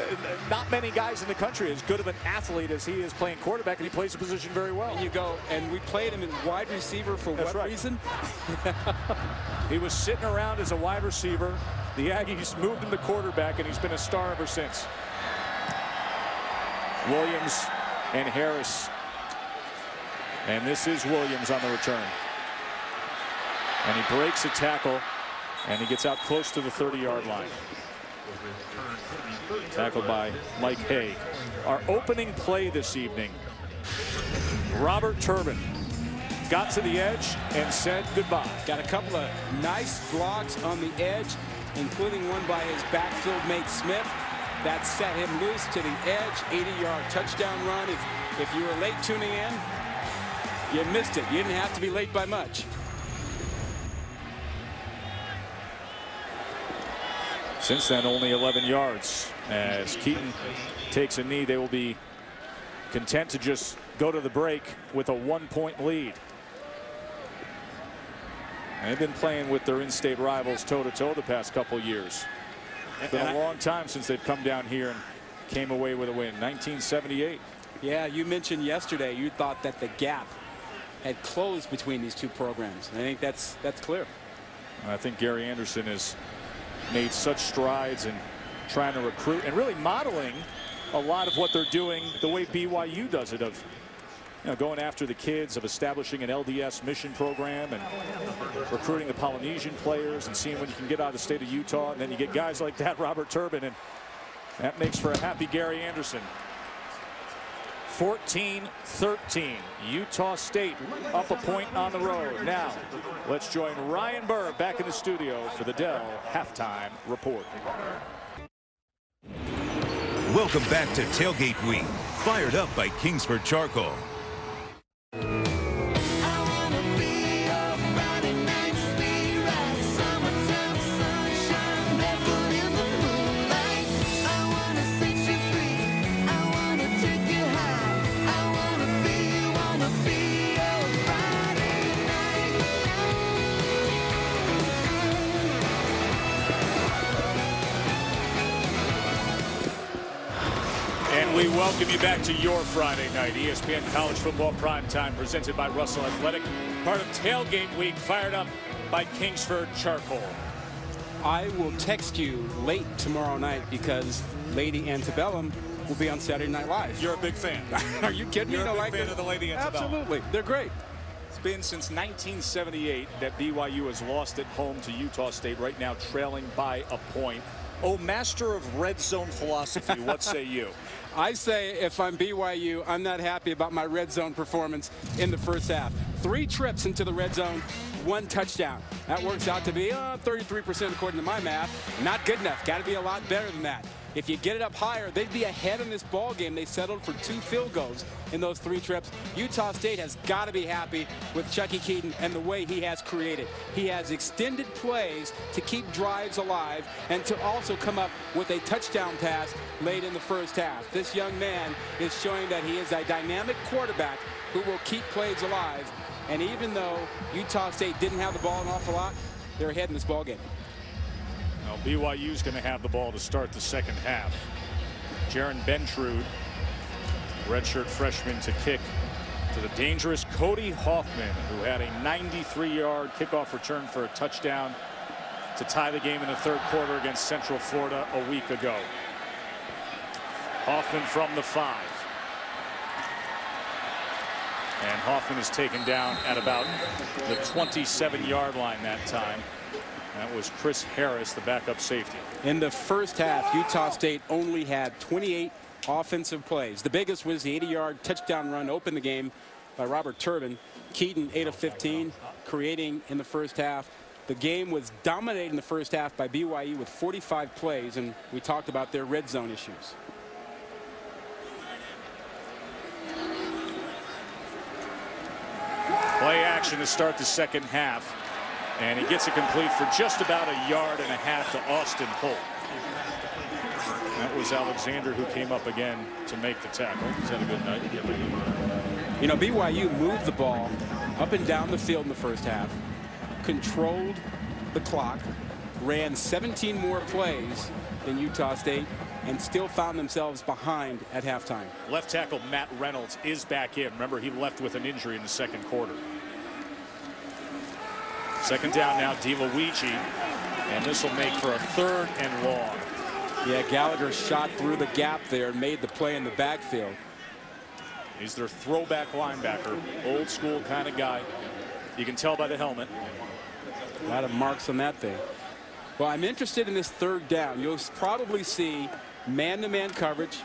uh, not many guys in the country as good of an athlete as he is playing quarterback, and he plays the position very well. And you go, and we played him in wide receiver for That's what right. reason? <laughs> he was sitting around as a wide receiver. The Aggies moved him to quarterback, and he's been a star ever since. Williams and Harris. And this is Williams on the return. And he breaks a tackle and he gets out close to the 30-yard line. Tackled by Mike Haig. Our opening play this evening, Robert Turbin got to the edge and said goodbye. Got a couple of nice blocks on the edge, including one by his backfield mate Smith. That set him loose to the edge, 80-yard touchdown run. If, if you were late tuning in, you missed it. You didn't have to be late by much. Since then, only 11 yards. As Keeton takes a knee, they will be content to just go to the break with a one-point lead. And they've been playing with their in-state rivals toe-to-toe -to -toe the past couple years. It's been a long time since they've come down here and came away with a win 1978. Yeah, you mentioned yesterday you thought that the gap had closed between these two programs. I think that's that's clear. I think Gary Andersen has made such strides in trying to recruit and really modeling a lot of what they're doing the way BYU does it of you know, going after the kids of establishing an LDS mission program and recruiting the Polynesian players and seeing when you can get out of the state of Utah. And then you get guys like that Robert Turbin and that makes for a happy Gary Andersen. 14-13 Utah State up a point on the road. Now let's join Ryan Burr back in the studio for the Dell halftime report. Welcome back to Tailgate Week, fired up by Kingsford Charcoal. And we welcome you back to your Friday night ESPN College Football Prime Time presented by Russell Athletic, part of Tailgate Week, fired up by Kingsford Charcoal. I will text you late tomorrow night because Lady Antebellum will be on Saturday Night Live. You're a big fan. <laughs> Are you kidding You're me? a You big fan of the Lady Antebellum. Absolutely. They're great. It's been since 1978 that BYU has lost at home to Utah State, right now trailing by a point. Oh, master of red zone philosophy, what <laughs> say you? I say if I'm BYU, I'm not happy about my red zone performance in the first half. Three trips into the red zone, one touchdown. That works out to be uh, 33% according to my math. Not good enough. Got to be a lot better than that. If you get it up higher, they'd be ahead in this ball game. They settled for two field goals in those three trips. Utah State has got to be happy with Chuckie Keeton and the way he has created. He has extended plays to keep drives alive and to also come up with a touchdown pass late in the first half. This young man is showing that he is a dynamic quarterback who will keep plays alive. And even though Utah State didn't have the ball an awful lot, they're ahead in this ball game. Now, BYU's going to have the ball to start the second half. Jaron Bentrude, redshirt freshman to kick to the dangerous Cody Hoffman, who had a 93-yard kickoff return for a touchdown to tie the game in the third quarter against Central Florida a week ago. Hoffman from the five. And Hoffman is taken down at about the 27-yard line that time. That was Chris Harris, the backup safety. In the first half, Utah State only had 28 offensive plays. The biggest was the 80-yard touchdown run open the game by Robert Turbin. Keeton 8 of 15 creating in the first half. The game was dominated in the first half by BYU with 45 plays and we talked about their red zone issues. Play action to start the second half. And he gets it complete for just about a yard and a half to Austin Holt. That was Alexander who came up again to make the tackle. He's had a good night. You know, BYU moved the ball up and down the field in the first half, controlled the clock, ran 17 more plays than Utah State, and still found themselves behind at halftime. Left tackle Matt Reynolds is back in. Remember, he left with an injury in the second quarter. Second down now, Luigi, and this will make for a third and long. Yeah, Gallagher shot through the gap there and made the play in the backfield. He's their throwback linebacker, old school kind of guy. You can tell by the helmet. A lot of marks on that thing. Well, I'm interested in this third down. You'll probably see man-to-man -man coverage.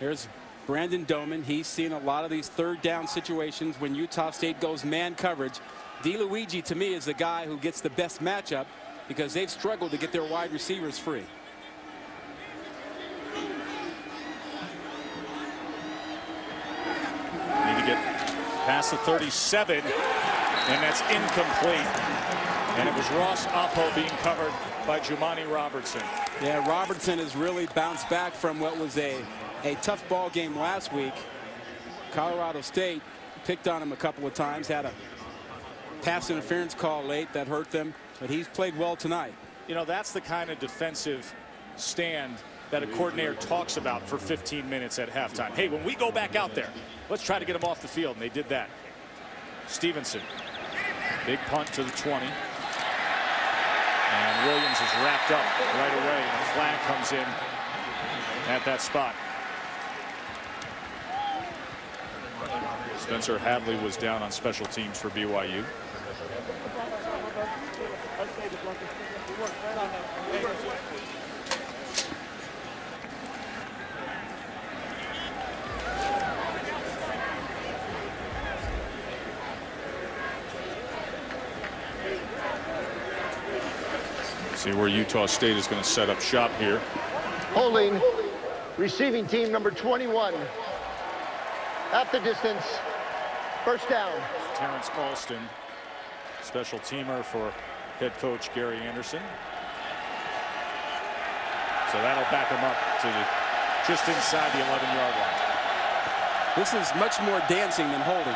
There's Brandon Doman. He's seen a lot of these third down situations when Utah State goes man coverage. DiLuigi, to me, is the guy who gets the best matchup because they've struggled to get their wide receivers free. Need to get past the 37, and that's incomplete. And it was Ross Apo being covered by Jumanne Robertson. Yeah, Robertson has really bounced back from what was a, a tough ball game last week. Colorado State picked on him a couple of times, had a pass interference call late that hurt them, but he's played well tonight. You know, that's the kind of defensive stand that a coordinator talks about for 15 minutes at halftime. Hey, when we go back out there, let's try to get them off the field, and they did that. Stephenson, big punt to the 20. And Williams is wrapped up right away, and a flag comes in at that spot. Spencer Hadley was down on special teams for BYU. See where Utah State is going to set up shop here. Holding receiving team number 21 at the distance first down Terrence Alston special teamer for head coach Gary Andersen so that'll back him up to the just inside the 11 yard line This is much more dancing than holding.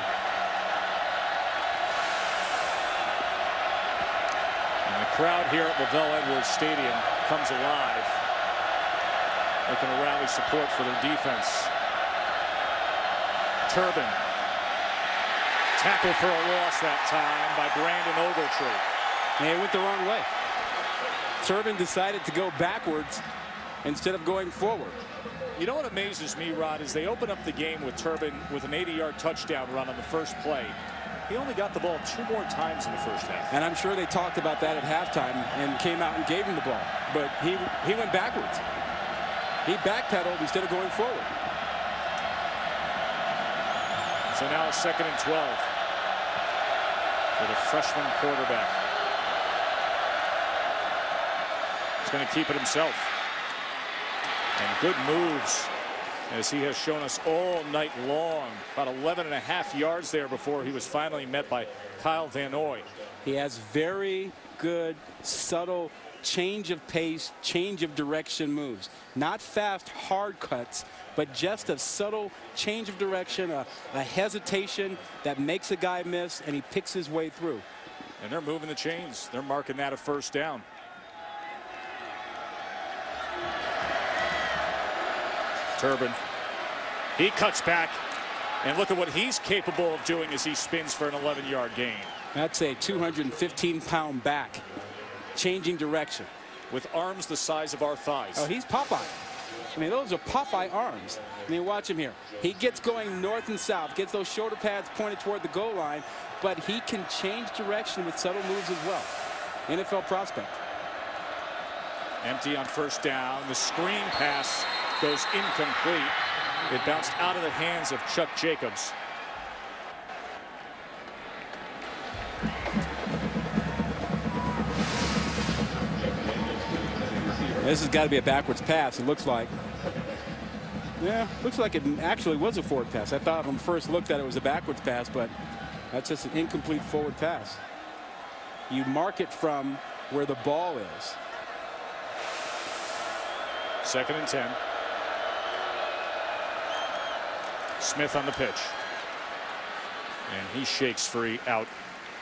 Crowd here at LaVell Edwards Stadium comes alive looking to rally support for their defense Turbin tackle for a loss that time by Brandon Ogletree And it went the wrong way. Turbin decided to go backwards instead of going forward. You know what amazes me, Rod, is they open up the game with Turbin with an 80-yard touchdown run on the first play. He only got the ball two more times in the first half. And I'm sure they talked about that at halftime and came out and gave him the ball. But he, he went backwards. He backpedaled instead of going forward. So now it's second and 12 for the freshman quarterback. He's going to keep it himself. And good moves as he has shown us all night long. About 11 and a half yards there before he was finally met by Kyle Van Noy. He has very good, subtle change of pace, change of direction moves. Not fast, hard cuts, but just a subtle change of direction, a, a hesitation that makes a guy miss, and he picks his way through. And they're moving the chains. They're marking that a first down. Turbin. He cuts back. And look at what he's capable of doing as he spins for an 11-yard gain. That's a 215-pound back, changing direction. With arms the size of our thighs. Oh, he's Popeye. I mean, those are Popeye arms. I mean, watch him here. He gets going north and south, gets those shoulder pads pointed toward the goal line, but he can change direction with subtle moves as well. NFL prospect. Empty on first down. The screen pass goes incomplete. It bounced out of the hands of Chuck Jacobs. This has got to be a backwards pass, it looks like. Yeah, looks like it actually was a forward pass. I thought on first looked that it was a backwards pass, but that's just an incomplete forward pass. You mark it from where the ball is. Second and 10. Smith on the pitch. And he shakes free out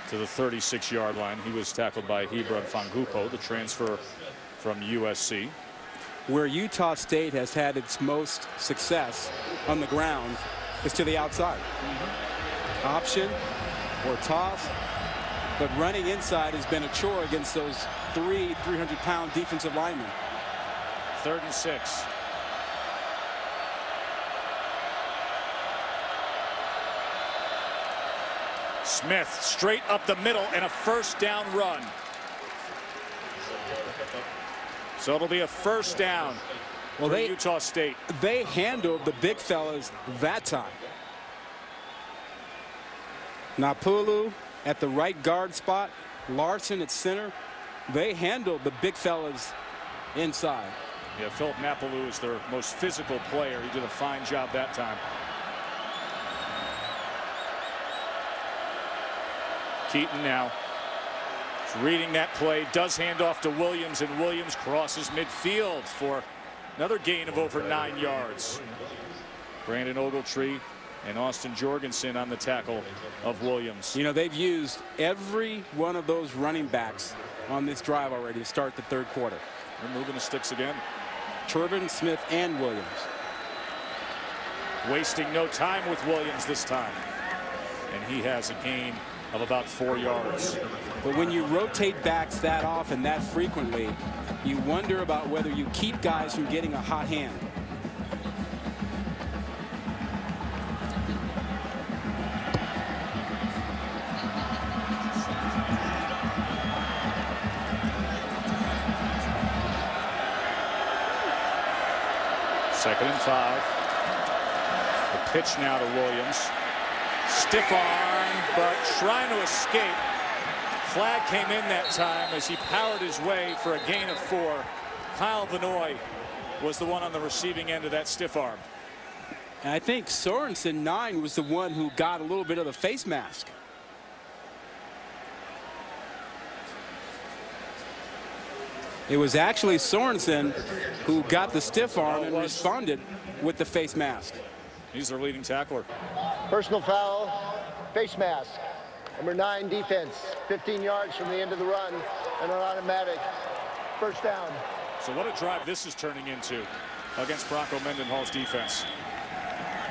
to the 36 yard line. He was tackled by Hebron Fangupo, the transfer from USC. Where Utah State has had its most success on the ground is to the outside. Mm-hmm. Option or toss. But running inside has been a chore against those three 300 pound defensive linemen. Third and six. Smith straight up the middle and a first down run. So it'll be a first down Well, for they- Utah State. They handled the big fellas that time. Napulu at the right guard spot, Larson at center. They handled the big fellas inside. Yeah, Philip Napaloo is their most physical player. He did a fine job that time. Keeton now reading that play, does hand off to Williams, and Williams crosses midfield for another gain of over nine yards. Brandon Ogletree and Austin Jorgensen on the tackle of Williams. You know, they've used every one of those running backs on this drive already to start the third quarter. They're moving the sticks again. Turbin, Smith, and Williams. Wasting no time with Williams this time. And he has a gain of about four yards. But when you rotate backs that often, that frequently, you wonder about whether you keep guys from getting a hot hand. Second and five. The pitch now to Williams. Stiff arm, but trying to escape. Flag came in that time as he powered his way for a gain of four. Kyle Van Noy was the one on the receiving end of that stiff arm. And I think Sorensen, nine, was the one who got a little bit of the face mask. It was actually Sorensen who got the stiff arm and responded with the face mask. He's their leading tackler. Personal foul, face mask. Number nine defense, 15 yards from the end of the run, and an automatic first down. So what a drive this is turning into against Bronco Mendenhall's defense.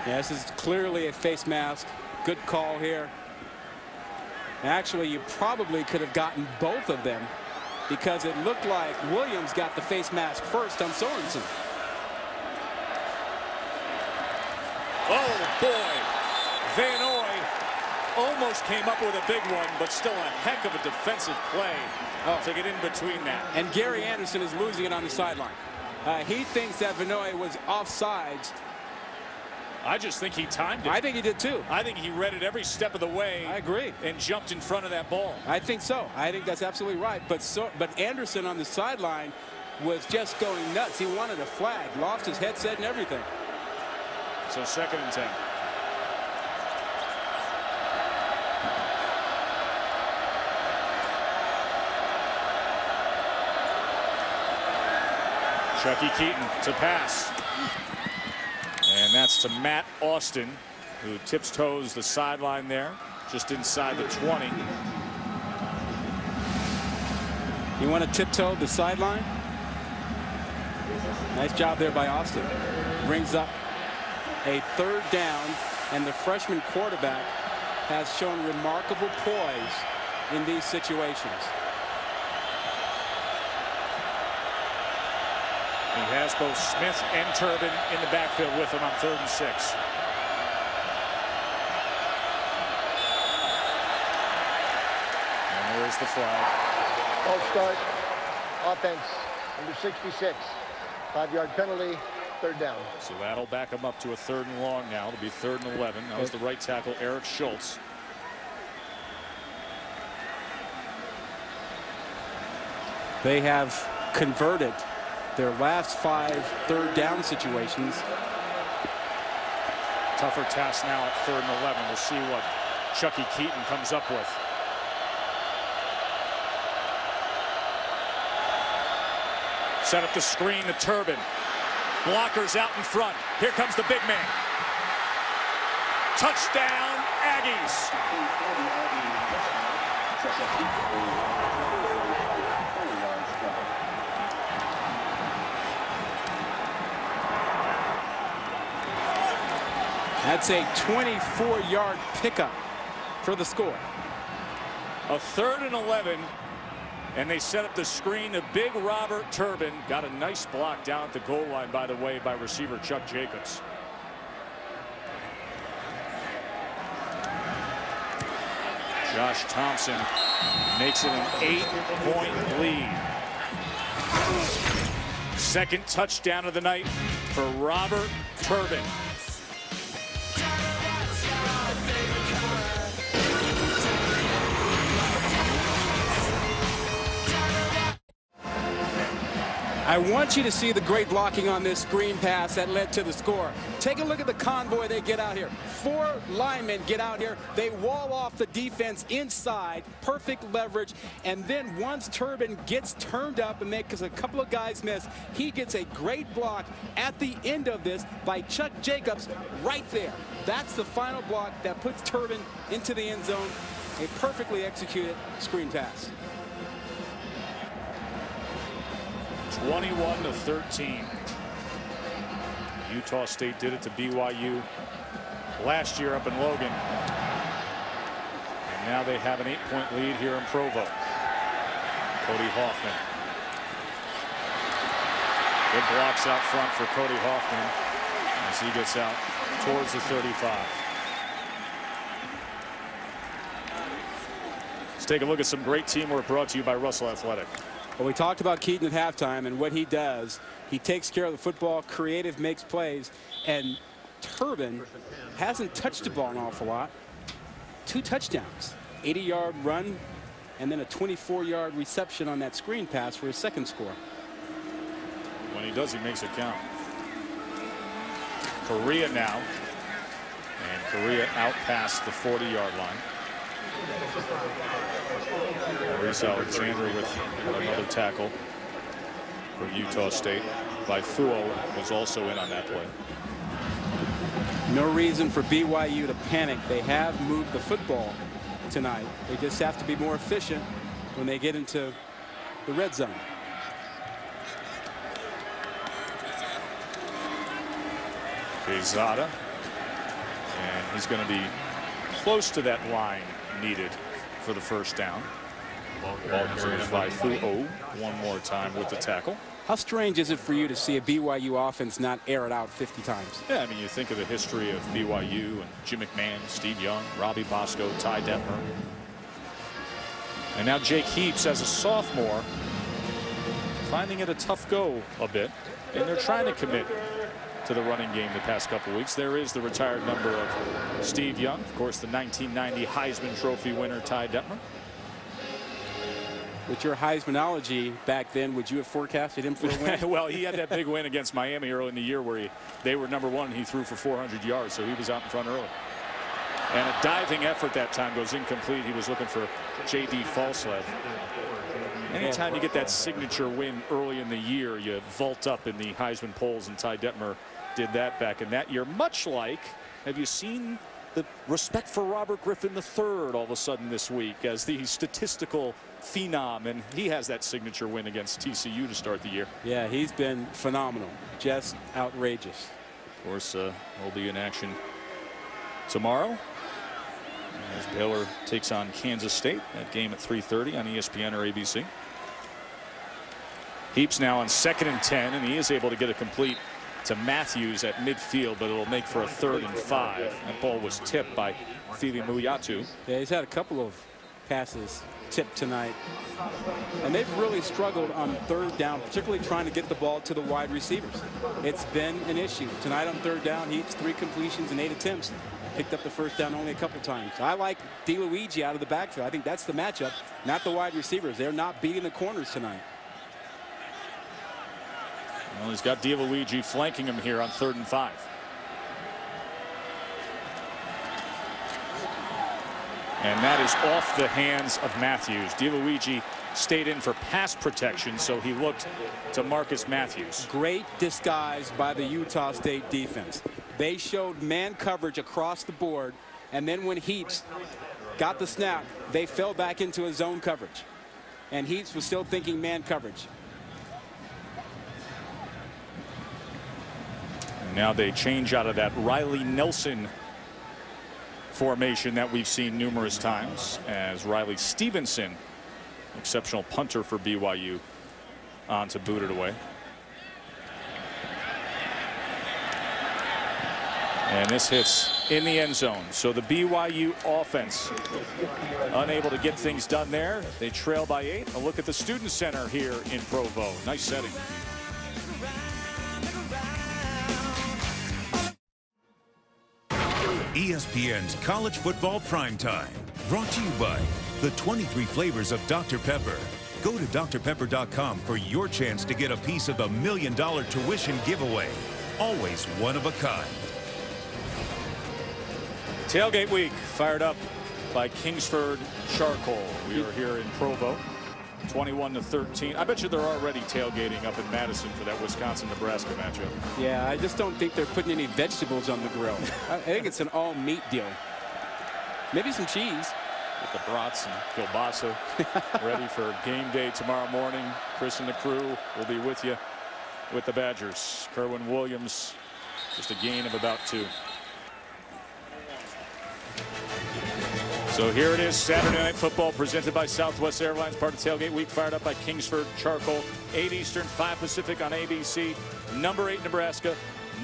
Yeah, this is clearly a face mask. Good call here. Actually, you probably could have gotten both of them because it looked like Williams got the face mask first on Sorensen. Oh, boy. Van Noy almost came up with a big one, but still a heck of a defensive play oh. to get in between that. And Gary Andersen is losing it on the sideline. Uh, he thinks that Van Noy was offsides I just think he timed it. I think he did too. I think he read it every step of the way. I agree. And jumped in front of that ball. I think so. I think that's absolutely right. But so, but Andersen on the sideline was just going nuts. He wanted a flag, lost his headset and everything. So second and 10. Chuckie Keeton to pass. And that's to Matt Austin, who tips toes the sideline there, just inside the 20. You want to tiptoe the sideline? Nice job there by Austin. Brings up a third down, and the freshman quarterback has shown remarkable poise in these situations. He has both Smith and Turbin in the backfield with him on third and six. And there's the flag. False start. Offense. Number 66. Five-yard penalty. Third down. So that'll back him up to a third and long now. It'll be third and 11. That was the right tackle, Eric Schultz. They have converted their last five third down situations. Tougher task now at third and 11. We'll see what Chuckie Keeton comes up with. Set up the screen to Turbin. Blockers out in front. Here comes the big man. Touchdown, Aggies. That's a 24-yard pickup for the score. A third and 11. And they set up the screen to big Robert Turbin. Got a nice block down at the goal line, by the way, by receiver Chuck Jacobs. Josh Thompson makes it an eight-point lead. Second touchdown of the night for Robert Turbin. I want you to see the great blocking on this screen pass that led to the score. Take a look at the convoy they get out here. Four linemen get out here. They wall off the defense inside. Perfect leverage. And then once Turbin gets turned up and makes a couple of guys miss, he gets a great block at the end of this by Chuck Jacobs right there. That's the final block that puts Turbin into the end zone. A perfectly executed screen pass. 21 to 13. Utah State did it to BYU last year up in Logan. And now they have an eight-point lead here in Provo. Cody Hoffman. Good blocks out front for Cody Hoffman as he gets out towards the 35. Let's take a look at some great teamwork brought to you by Russell Athletic. Well, we talked about Keeton at halftime and what he does. He takes care of the football, creative, makes plays, and Turbin hasn't touched the ball an awful lot. Two touchdowns, 80-yard run, and then a 24-yard reception on that screen pass for his second score. When he does, he makes it count. Kariya now. And Kariya out past the 40-yard line. Maurice Alexander with another tackle for Utah State. By Vaifua was also in on that play. No reason for BYU to panic. They have moved the football tonight. They just have to be more efficient when they get into the red zone. Quezada. And he's going to be close to that line needed for the first down. Ball carries Vaifua one more time with the tackle. How strange is it for you to see a BYU offense not air it out 50 times? Yeah, I mean, you think of the history of BYU and Jim McMahon, Steve Young, Robbie Bosco, Ty Detmer. And now Jake Heaps as a sophomore finding it a tough go a bit. And they're trying to commit to the running game the past couple weeks. There is the retired number of Steve Young. Of course, the 1990 Heisman Trophy winner, Ty Detmer. With your Heismanology back then, would you have forecasted him for a win? <laughs> well, he had that big win against Miami early in the year where he, they were number one and he threw for 400 yards, so he was out in front early. And a diving effort that time goes incomplete. He was looking for J.D. Falslev. Anytime you get that signature win early in the year, you vault up in the Heisman polls, and Ty Detmer did that back in that year. Much like, have you seen the respect for Robert Griffin III all of a sudden this week as the statistical phenom, and he has that signature win against TCU to start the year. Yeah, he's been phenomenal, just outrageous. Of course, uh, we'll be in action tomorrow as Baylor takes on Kansas State. That game at 3:30 on ESPN or ABC. Heaps now on second and 10, and he is able to get a complete to Matthews at midfield, but it'll make for a third and five. That ball was tipped by Fili Muiatu. Yeah, he's had a couple of passes tipped tonight. And they've really struggled on third down, particularly trying to get the ball to the wide receivers. It's been an issue. Tonight on third down, he's three completions and eight attempts. Picked up the first down only a couple times. I like DiLuigi out of the backfield. I think that's the matchup, not the wide receivers. They're not beating the corners tonight. Well, he's got DiLuigi flanking him here on third and five. And that is off the hands of Matthews. DiLuigi stayed in for pass protection, so he looked to Marcus Matthews. Great disguise by the Utah State defense. They showed man coverage across the board, and then when Heaps got the snap, they fell back into a zone coverage. And Heaps was still thinking man coverage. Now they change out of that Riley Nelson formation that we've seen numerous times as Riley Stephenson, exceptional punter for BYU, on to boot it away. And this hits in the end zone. So the BYU offense unable to get things done there. They trail by eight. A look at the student center here in Provo. Nice setting. ESPN's College Football Primetime. Brought to you by the 23 flavors of Dr. Pepper. Go to drpepper.com for your chance to get a piece of the million dollar tuition giveaway. Always one of a kind. Tailgate week fired up by Kingsford Charcoal. We are here in Provo. 21 to 13. I bet you they're already tailgating up in Madison for that Wisconsin-Nebraska matchup. Yeah, I just don't think they're putting any vegetables on the grill. I think it's an all meat deal. Maybe some cheese. With the brats and kielbasa <laughs> ready for game day tomorrow morning. Chris and the crew will be with you with the Badgers. Kerwynn Williams Just a gain of about two. So here it is, Saturday Night Football presented by Southwest Airlines, part of Tailgate Week, fired up by Kingsford Charcoal, 8 Eastern, 5 Pacific on ABC, number 8 Nebraska,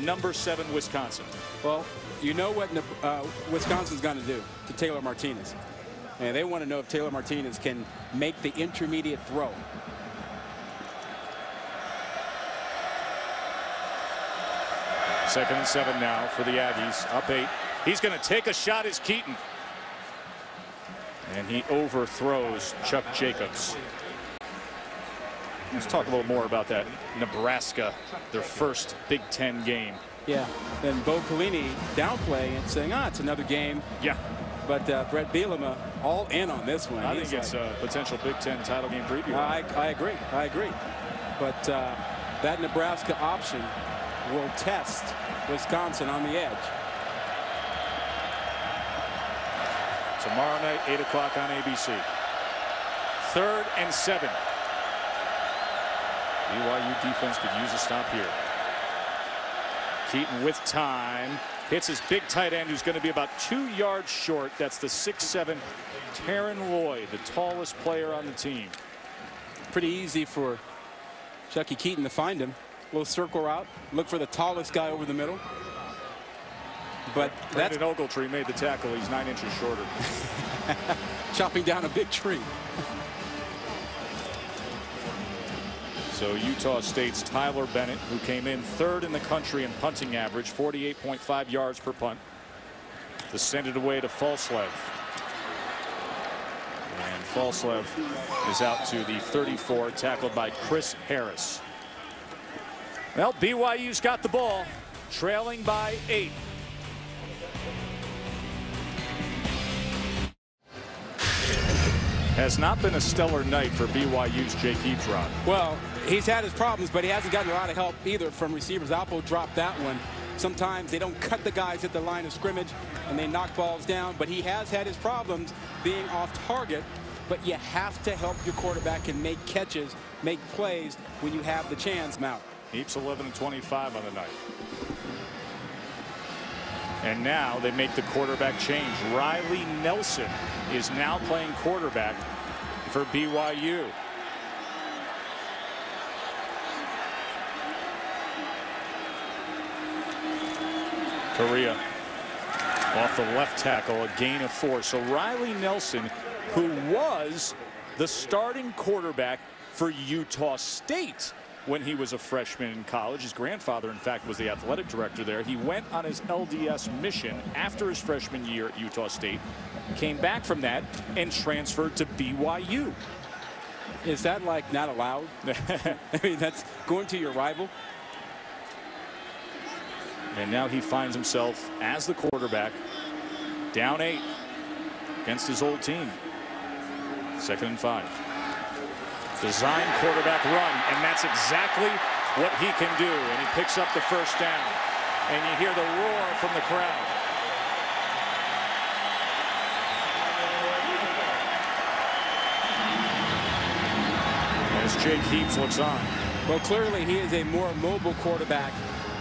number 7 Wisconsin. Well, you know what uh, Wisconsin's going to do to Taylor Martinez. And they want to know if Taylor Martinez can make the intermediate throw. Second and seven now for the Aggies. Up eight. He's going to take a shot as Keeton. And he overthrows Chuck Jacobs. Let's talk a little more about that. Nebraska, their first Big Ten game. Yeah, and Bo Pelini downplaying and saying, ah, it's another game. Yeah. But uh, Bret Bielema all in on this one. I He's think it's like, a potential Big Ten title game preview. I, I agree. I agree. But uh, that Nebraska option will test Wisconsin on the edge. Tomorrow night, 8 o'clock on ABC. Third and seven. BYU defense could use a stop here. Keeton with time. Hits his big tight end who's going to be about two yards short. That's the 6'7 Taron Lloyd, the tallest player on the team. Pretty easy for Chuckie Keeton to find him. Little circle route. Look for the tallest guy over the middle. But Brandon Ogletree made the tackle. He's nine inches shorter. <laughs> Chopping down a big tree. So Utah State's Tyler Bennett, who came in third in the country in punting average, 48.5 yards per punt, to send it away to Falslev. And Falslev is out to the 34, tackled by Chris Harris. Well, BYU's got the ball, trailing by eight. Has not been a stellar night for BYU's Jake Heaps, Well, he's had his problems, but he hasn't gotten a lot of help either from receivers. Apo dropped that one. Sometimes they don't cut the guys at the line of scrimmage and they knock balls down, but he has had his problems being off target. But you have to help your quarterback and make catches, make plays when you have the chance, Mount. Heaps 11 and 25 on the night. And now they make the quarterback change. Riley Nelson is now playing quarterback for BYU. Kariya off the left tackle, a gain of four. So Riley Nelson, who was the starting quarterback for Utah State when he was a freshman in college. His grandfather, in fact, was the athletic director there. He went on his LDS mission after his freshman year at Utah State, came back from that, and transferred to BYU. Is that like not allowed? <laughs> I mean, that's going to your rival. And now he finds himself as the quarterback, down eight against his old team. Second and five. Design quarterback run, and that's exactly what he can do. And he picks up the first down. And you hear the roar from the crowd. As Jake Heaps looks on. Well, clearly he is a more mobile quarterback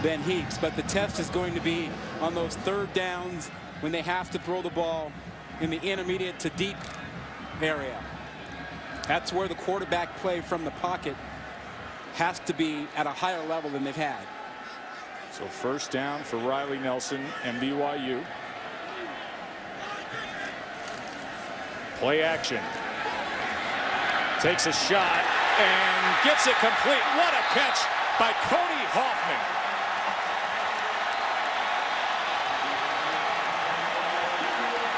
than Heaps, but the test is going to be on those third downs when they have to throw the ball in the intermediate to deep area. That's where the quarterback play from the pocket has to be at a higher level than they've had. So first down for Riley Nelson and BYU. Play action. Takes a shot and gets it complete. What a catch by Cody Hoffman.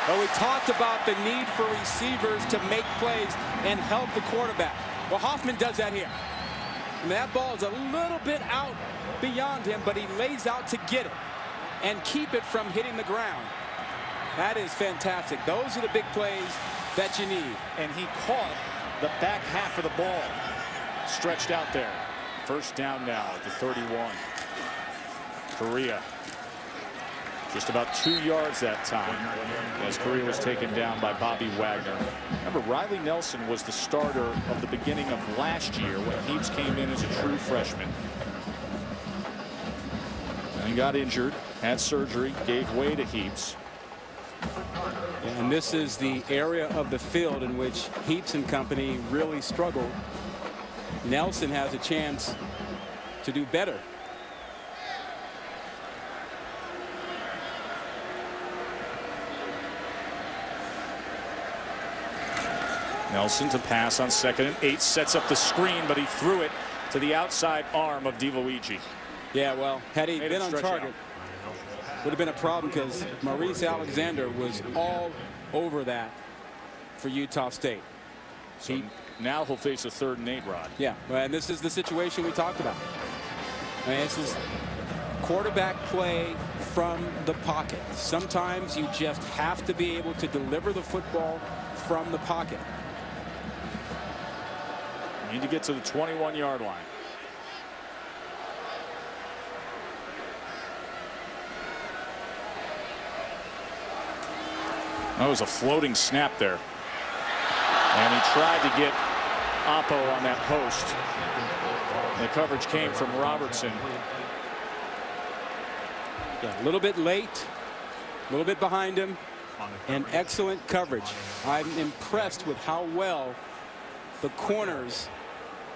Well, we talked about the need for receivers to make plays and help the quarterback. Well, Hoffman does that here. And that ball is a little bit out beyond him, but he lays out to get it and keep it from hitting the ground. That is fantastic. Those are the big plays that you need. And he caught the back half of the ball stretched out there. First down now at the 31. Kariya just about two yards that time as Kariya was taken down by Bobby Wagner. Remember, Riley Nelson was the starter of the beginning of last year when Heaps came in as a true freshman. He got injured, had surgery, gave way to Heaps. And this is the area of the field in which Heaps and company really struggled. Nelson has a chance to do better. Nelson to pass on second and eight sets up the screen but he threw it to the outside arm of DiLuigi. Yeah well had he Made been on target would have been a problem because Maurice Alexander was all over that for Utah State. So He- now he'll face a third and eight rod. Yeah, and this is the situation we talked about. I mean, this is quarterback play from the pocket. Sometimes you just have to be able to deliver the football from the pocket. Need to get to the 21 yard line. That was a floating snap there. And he tried to get Apo on that post. The coverage came from Robertson. Yeah, a little bit late, a little bit behind him, and excellent coverage. I'm impressed with how well the corners,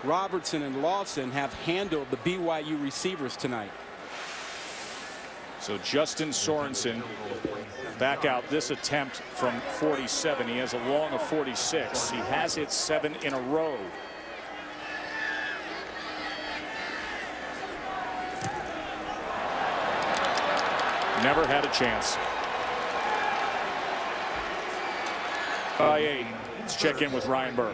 Robertson and Lawson, have handled the BYU receivers tonight. So Justin Sorensen back out this attempt from 47. He has a long of 46. He has hit seven in a row. Never had a chance. Uh, By eight. Let's check in with Ryan Burr.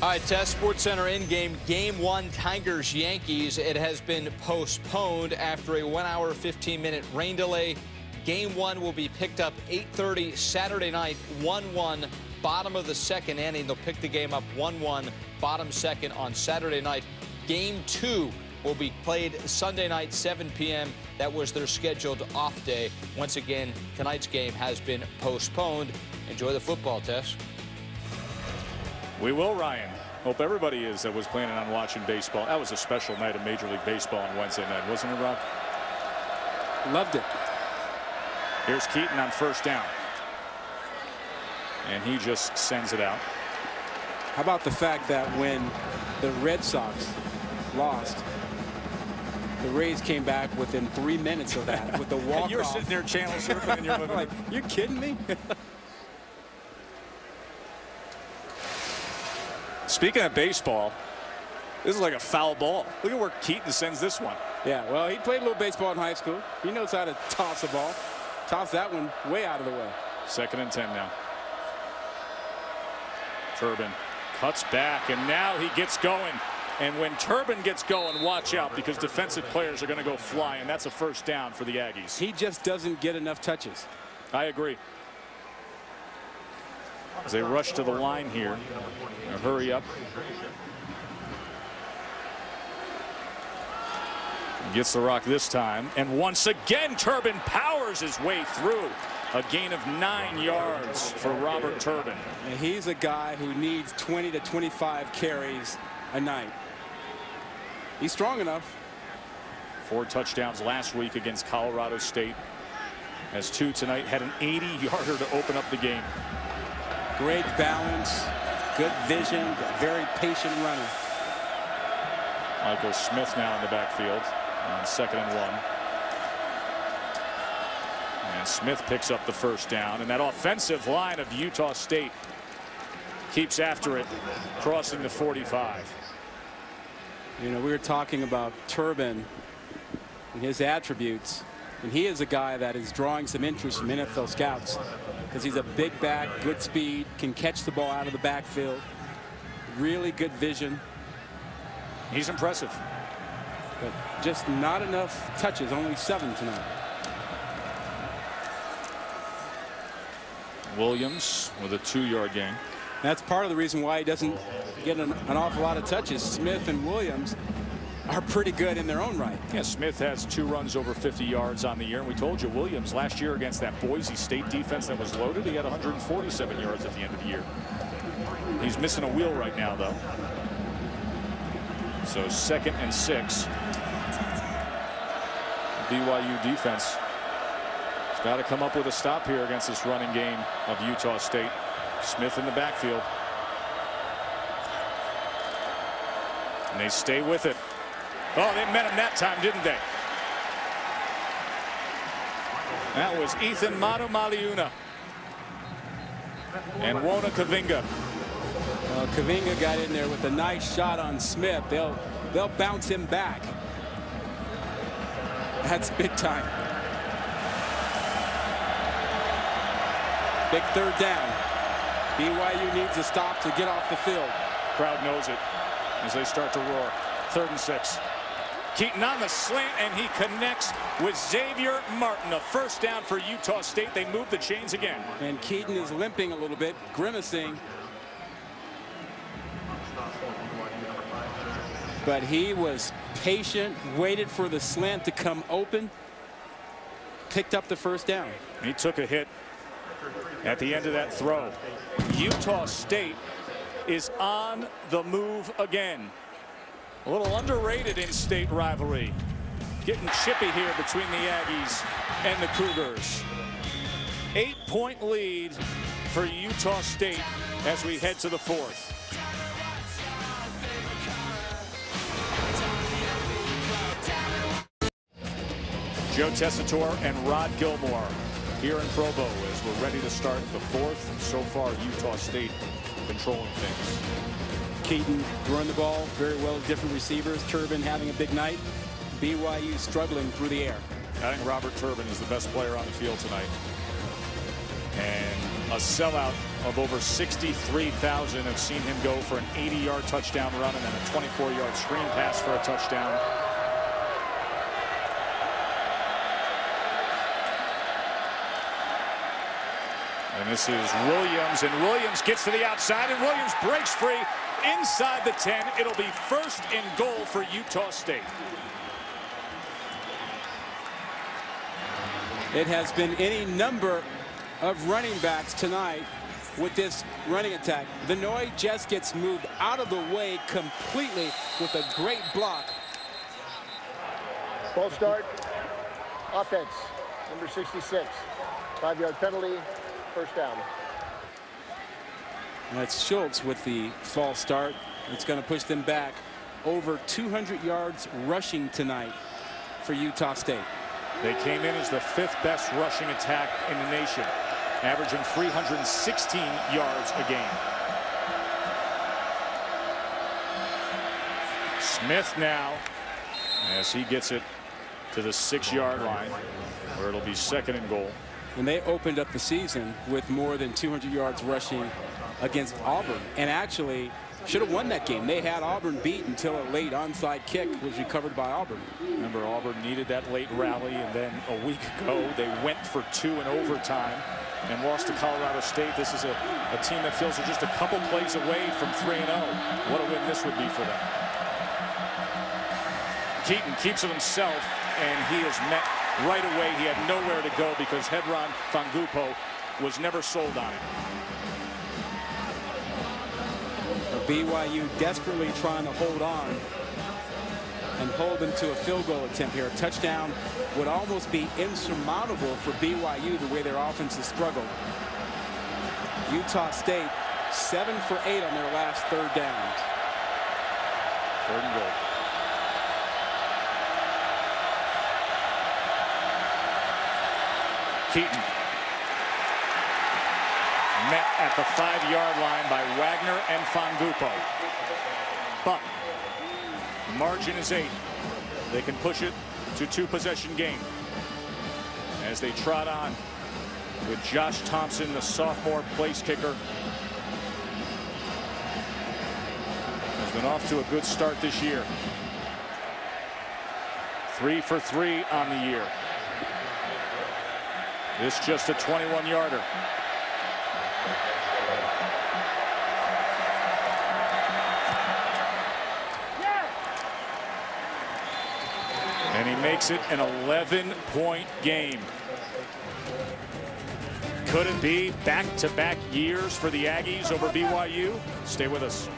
All right, Test Sports Center in game, game one, Tigers Yankees. It has been postponed after a one hour, 15 minute rain delay. Game one will be picked up 8:30 Saturday night, 1-1, bottom of the second inning. They'll pick the game up 1-1, bottom second on Saturday night. Game two will be played Sunday night, 7 p.m. That was their scheduled off day. Once again, tonight's game has been postponed. Enjoy the football, Tess. We will, Ryan. Hope everybody is that was planning on watching baseball. That was a special night of Major League Baseball on Wednesday night, wasn't it, Rob? Loved it. Here's Keeton on first down. And he just sends it out. How about the fact that when the Red Sox lost, the Rays came back within three minutes of that with the <laughs> walk You're sitting there channel surfing in your <laughs> living like, room. you kidding me? <laughs> Speaking of baseball, this is like a foul ball. Look at where Keeton sends this one. yeah, well, he played a little baseball in high school. He knows how to toss a ball. Toss that one way out of the way. Second and 10 now. Turbin cuts back, and now he gets going. And when Turbin gets going, watch out because defensive players are going to go flying. That's a first down for the Aggies. He just doesn't get enough touches. I agree. As they rush to the line here. Hurry up. Gets the rock this time. And once again, Turbin powers his way through. A gain of nine yards for Robert Turbin. And he's a guy who needs 20 to 25 carries a night. He's strong enough. Four touchdowns last week against Colorado State. As two tonight had an 80 yarder to open up the game. Great balance, good vision, very patient runner. Michael Smith now in the backfield on second and one. And Smith picks up the first down. And that offensive line of Utah State keeps after it, crossing the 45. You know, we were talking about Turbin and his attributes. And he is a guy that is drawing some interest from NFL scouts because he's a big back, good speed, can catch the ball out of the backfield, really good vision, He's impressive. but just not enough touches, only seven tonight. Williams with a two yard gain. That's part of the reason why he doesn't get an, an awful lot of touches. Smith and Williams are pretty good in their own right. Yeah, Smith has two runs over 50 yards on the year. And we told you Williams last year against that Boise State defense that was loaded, he had 147 yards at the end of the year. He's missing a wheel right now, though. So second and six. BYU defense has got to come up with a stop here against this running game of Utah State. Smith in the backfield. And they stay with it. Oh, they met him that time, didn't they? That was Eathyn Manumaleuna. And Uona Kaveinga. Well, Kaveinga got in there with a nice shot on Smith. They'll they'll bounce him back. That's big time. Big third down. BYU needs a stop to get off the field. Crowd knows it as they start to roar. Third and six. Keeton on the slant, and he connects with Xavier Martin. A first down for Utah State. They move the chains again. And Keeton is limping a little bit, grimacing. But he was patient, waited for the slant to come open, picked up the first down. He took a hit at the end of that throw. Utah State is on the move again. A little underrated in-state rivalry. Getting chippy here between the Aggies and the Cougars. Eight-point lead for Utah State as we head to the fourth. Joe Tessitore and Rod Gilmore here in Provo as we're ready to start the fourth. So far, Utah State controlling things. Keeton throwing the ball very well different receivers. Turbin having a big night. BYU struggling through the air. I think Robert Turbin is the best player on the field tonight. And a sellout of over 63,000 have seen him go for an 80-yard touchdown run and then a 24-yard screen pass for a touchdown. And this is Williams, and Williams gets to the outside, and Williams breaks free inside the 10. It'll be first and goal for Utah State. It has been any number of running backs tonight with this running attack. Van Noy just gets moved out of the way completely with a great block. Full start. Offense. Number 66. Five-yard penalty. First down. That's Schultz with the false start. It's going to push them back over 200 yards rushing tonight for Utah State. They came in as the fifth best rushing attack in the nation, averaging 316 yards a game. Smith now as he gets it to the six yard line where it'll be second and goal. And they opened up the season with more than 200 yards rushing against Auburn and actually should have won that game. They had Auburn beat until a late onside kick was recovered by Auburn. Remember, Auburn needed that late rally, and then a week ago they went for two in overtime and lost to Colorado State. This is a, a team that feels they're just a couple plays away from 3-0. What a win this would be for them. Keeton keeps it himself, and he is met right away. He had nowhere to go because Hedron Fangupo was never sold on it. BYU desperately trying to hold on and hold them to a field goal attempt here. A touchdown would almost be insurmountable for BYU the way their offense has struggled. Utah State seven for eight on their last third downs. Third and goal. Keeton met at the five-yard line by Wagner and Fangupo. But margin is eight. They can push it to two-possession game as they trot on with Josh Thompson, the sophomore place kicker. Has been off to a good start this year. Three for three on the year. This just a 21-yarder. And makes it an 11-point game. Could it be back-to-back years for the Aggies over BYU? Stay with us.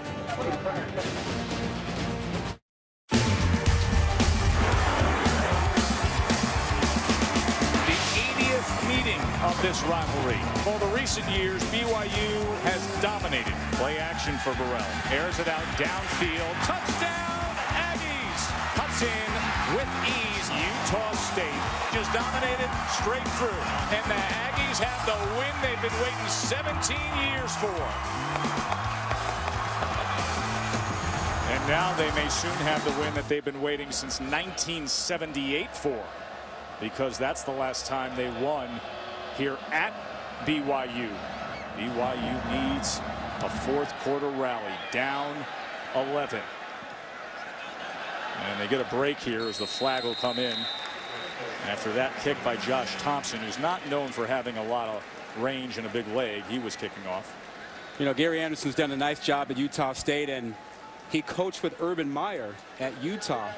of this rivalry. For the recent years, BYU has dominated. Play action for Burrell. Airs it out downfield. Touchdown! With ease. Utah State just dominated straight through. And the Aggies have the win they've been waiting 17 years for. And now they may soon have the win that they've been waiting since 1978 for because that's the last time they won here at BYU. BYU needs a fourth quarter rally down 11. And they get a break here as the flag will come in after that kick by Josh Thompson who's not known for having a lot of range and a big leg. He was kicking off. You know Gary Andersen's done a nice job at Utah State and he coached with Urban Meyer at Utah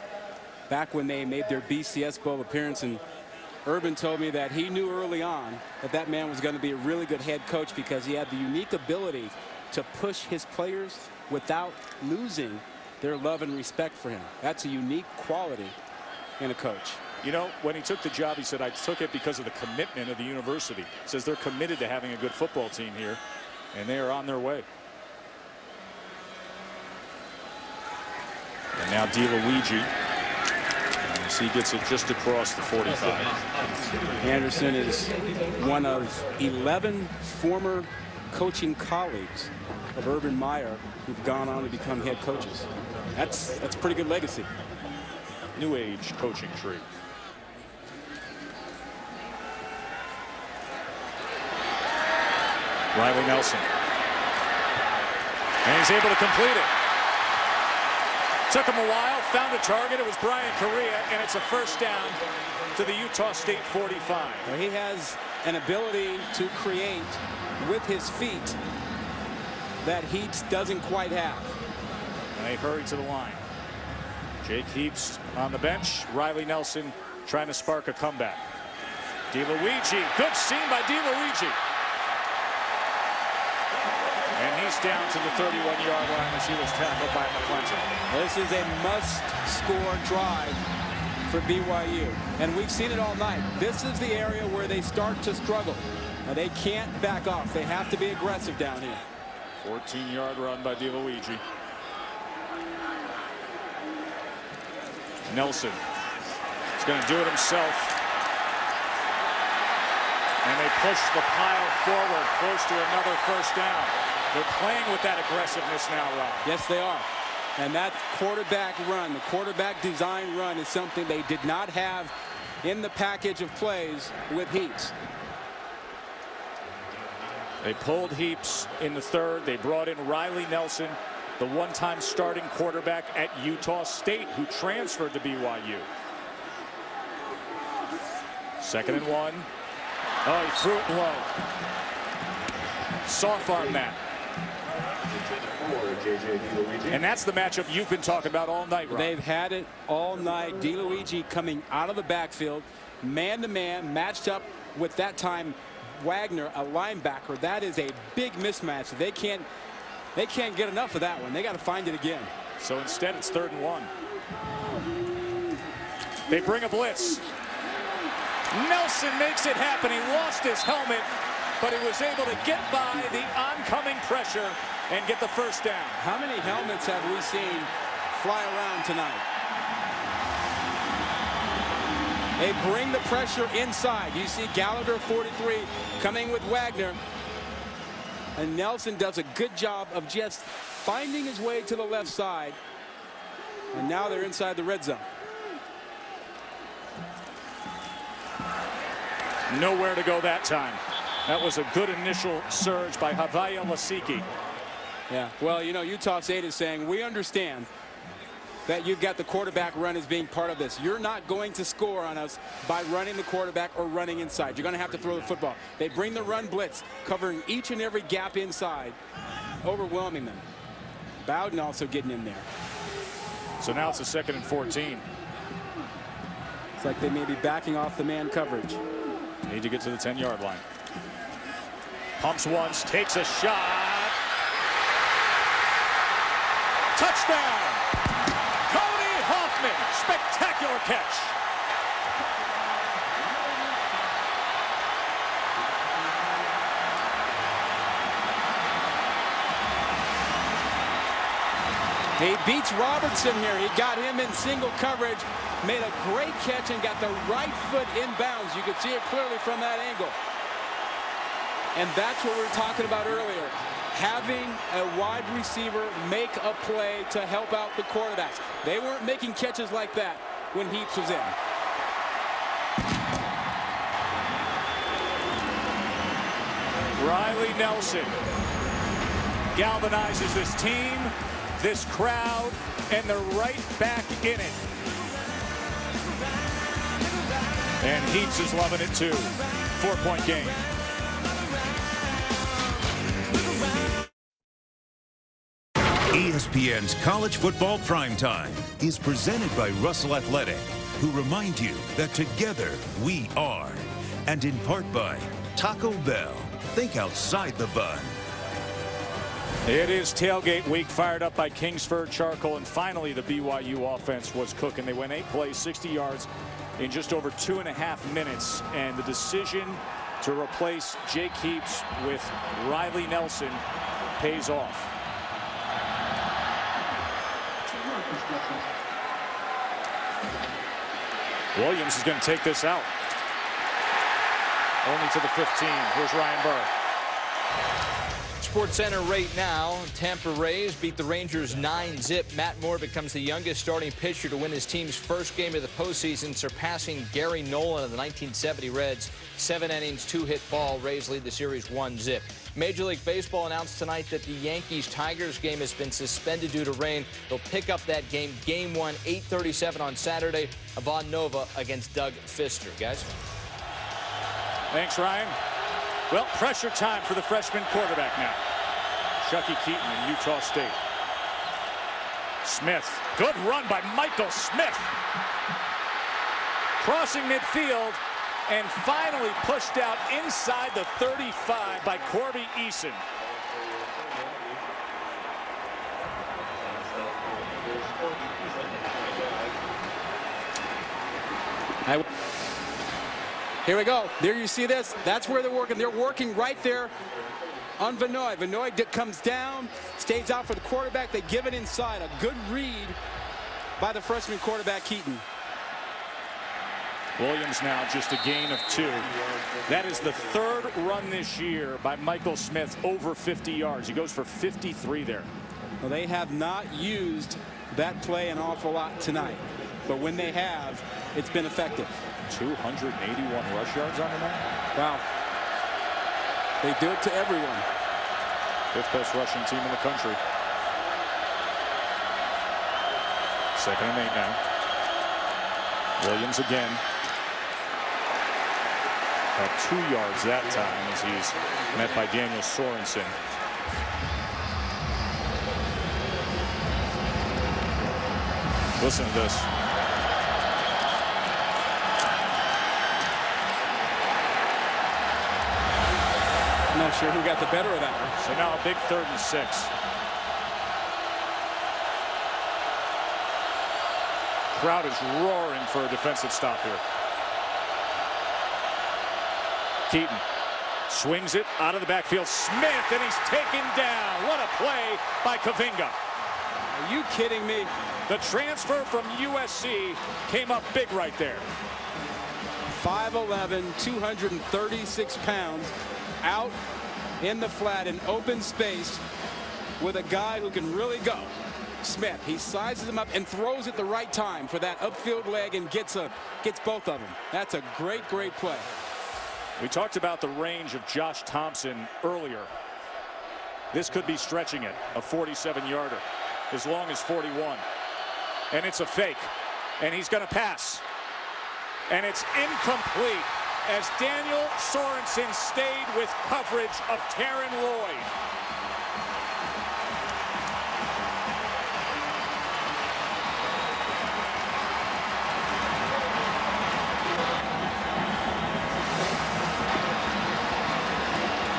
back when they made their BCS Bowl appearance and Urban told me that he knew early on that that man was going to be a really good head coach because he had the unique ability to push his players without losing their love and respect for him. That's a unique quality in a coach. You know, when he took the job, he said, I took it because of the commitment of the university. He says they're committed to having a good football team here, and they are on their way. And now DiLuigi as he gets it just across the 45. Andersen is one of 11 former coaching colleagues of Urban Meyer who've gone on to become head coaches. That's that's a pretty good legacy. New age coaching tree. Riley Nelson. And he's able to complete it. Took him a while, found a target. It was Bryan Kariya, and it's a first down to the Utah State 45. Well, he has an ability to create with his feet that Heaps doesn't quite have. And they hurry to the line. Jake Heaps on the bench. Riley Nelson trying to spark a comeback. DiLuigi, good scene by DiLuigi. And he's down to the 31-yard line as he was tackled by McClenton. This is a must-score drive for BYU. And we've seen it all night. This is the area where they start to struggle. Now, they can't back off. They have to be aggressive down here. 14-yard run by DiLuigi. Nelson He's going to do it himself. And they push the pile forward close to another first down. They're playing with that aggressiveness now, Rob. Yes, they are. And that quarterback run, the quarterback design run is something they did not have in the package of plays with Heaps. They pulled Heaps in the third. They brought in Riley Nelson, the one-time starting quarterback at Utah State who transferred to BYU. Second and one. Oh, he threw it low. Soft arm that. And that's the matchup you've been talking about all night, Rob. They've had it all night. DiLuigi coming out of the backfield, man-to-man, -man, matched up with that time Wagner, a linebacker. That is a big mismatch. They can't they can't get enough of that one. They got to find it again. So instead, it's third and one. They bring a blitz. Nelson makes it happen. He lost his helmet, but he was able to get by the oncoming pressure and get the first down. How many helmets have we seen fly around tonight? They bring the pressure inside. You see Gallagher 43 coming with Wagner. And Nelson does a good job of just finding his way to the left side. And now they're inside the red zone. Nowhere to go that time. That was a good initial surge by Havaya Lasiki. Yeah, well, you know, Utah State is saying, we understand that you've got the quarterback run as being part of this. You're not going to score on us by running the quarterback or running inside. You're going to have to throw the football. They bring the run blitz, covering each and every gap inside, overwhelming them. Bowden also getting in there. So now it's a second and 14. It's like they may be backing off the man coverage. Need to get to the 10-yard line. Pumps once, takes a shot. Touchdown! spectacular catch. He beats Robertson here. He got him in single coverage, made a great catch, and got the right foot inbounds. You could see it clearly from that angle. And that's what we were talking about earlier. Having a wide receiver make a play to help out the quarterbacks. They weren't making catches like that when Heaps was in. Riley Nelson galvanizes this team this crowd, and they're right back in it. And Heaps is loving it too. Four-point game. ESPN's College Football Primetime is presented by Russell Athletic, who remind you that together we are. And in part by Taco Bell. Think outside the bun. It is tailgate week fired up by Kingsford Charcoal and finally the BYU offense was cooking. They went eight plays 60 yards in just over two and a half minutes and the decision to replace Jake Heaps with Riley Nelson pays off. Williams is going to take this out. Only to the 15. Here's Ryan Burr. Sports Center right now. Tampa Rays beat the Rangers 9-zip. Matt Moore becomes the youngest starting pitcher to win his team's first game of the postseason, surpassing Gary Nolan of the 1970 Reds. Seven innings, two-hit ball. Rays lead the series 1-zip. Major League Baseball announced tonight that the Yankees-Tigers game has been suspended due to rain. They'll pick up that game, game one, 8.37 on Saturday. Ivan Nova against Doug Fister. Guys? Thanks, Ryan. Well, pressure time for the freshman quarterback now. Chuckie Keeton in Utah State. Smith. Good run by Michael Smith. Crossing midfield and finally pushed out inside the 35 by Corby Eason. Here we go. There you see this. That's where they're working. They're working right there on Van Noy. Vanoy comes down, stays out for the quarterback. They give it inside. A good read by the freshman quarterback, Keeton. Williams now just a gain of two. That is the third run this year by Michael Smith over 50 yards. He goes for 53 there. Well, they have not used that play an awful lot tonight. But when they have, it's been effective. 281 rush yards on the night. Wow. They do it to everyone. Fifth best rushing team in the country. Second and eight now. Williams again. At two yards that time as he's met by Daniel Sorensen. Listen to this. not sure who got the better of that one. So now a big third and six. Crowd is roaring for a defensive stop here. Keeton swings it out of the backfield. Smith, and he's taken down. What a play by Kaveinga. Are you kidding me? The transfer from USC came up big right there. 5'11", 236 pounds, out in the flat in open space with a guy who can really go. Smith, he sizes him up and throws at the right time for that upfield leg and gets a gets both of them. That's a great, great play. We talked about the range of Josh Thompson earlier. This could be stretching it, a 47-yarder, as long as 41. And it's a fake, and he's going to pass. And it's incomplete as Daniel Sorensen stayed with coverage of Taryn Lloyd.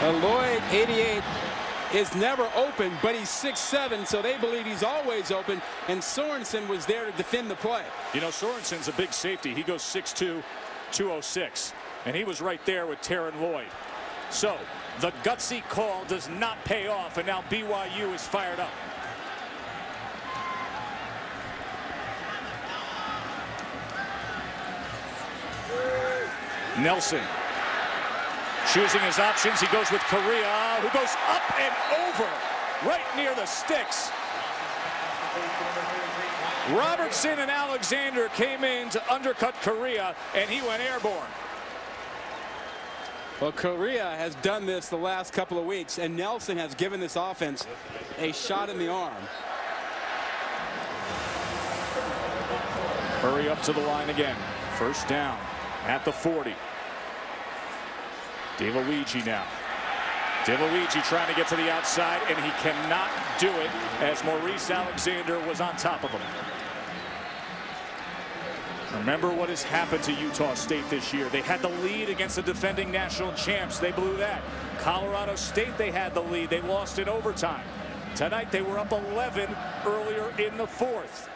And Lloyd, 88, is never open, but he's six seven, so they believe he's always open, and Sorensen was there to defend the play. You know, Sorensen's a big safety. He goes 6'2", 206, and he was right there with Taryn Lloyd. So the gutsy call does not pay off, and now BYU is fired up. Nelson choosing his options. He goes with Kariya, who goes up and over right near the sticks. Robertson and Alexander came in to undercut Kariya, and he went airborne. Well, Kariya has done this the last couple of weeks, and Nelson has given this offense a shot in the arm. Hurry up to the line again. First down at the 40. DiLuigi now. DiLuigi trying to get to the outside, and he cannot do it as Maurice Alexander was on top of him. Remember what has happened to Utah State this year. They had the lead against the defending national champs. They blew that. Colorado State, they had the lead. They lost in overtime. Tonight, they were up 11 earlier in the fourth.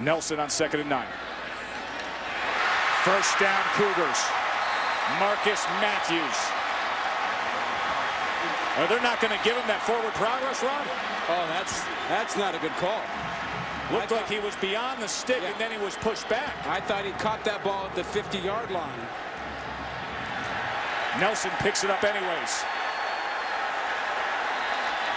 Nelson on second and nine. First down, Cougars. Marcus Matthews. Are they not going to give him that forward progress, Ron? Oh, that's that's not a good call. Looked like he was beyond the stick, yeah. and then he was pushed back. I thought he caught that ball at the 50-yard line. Nelson picks it up anyways.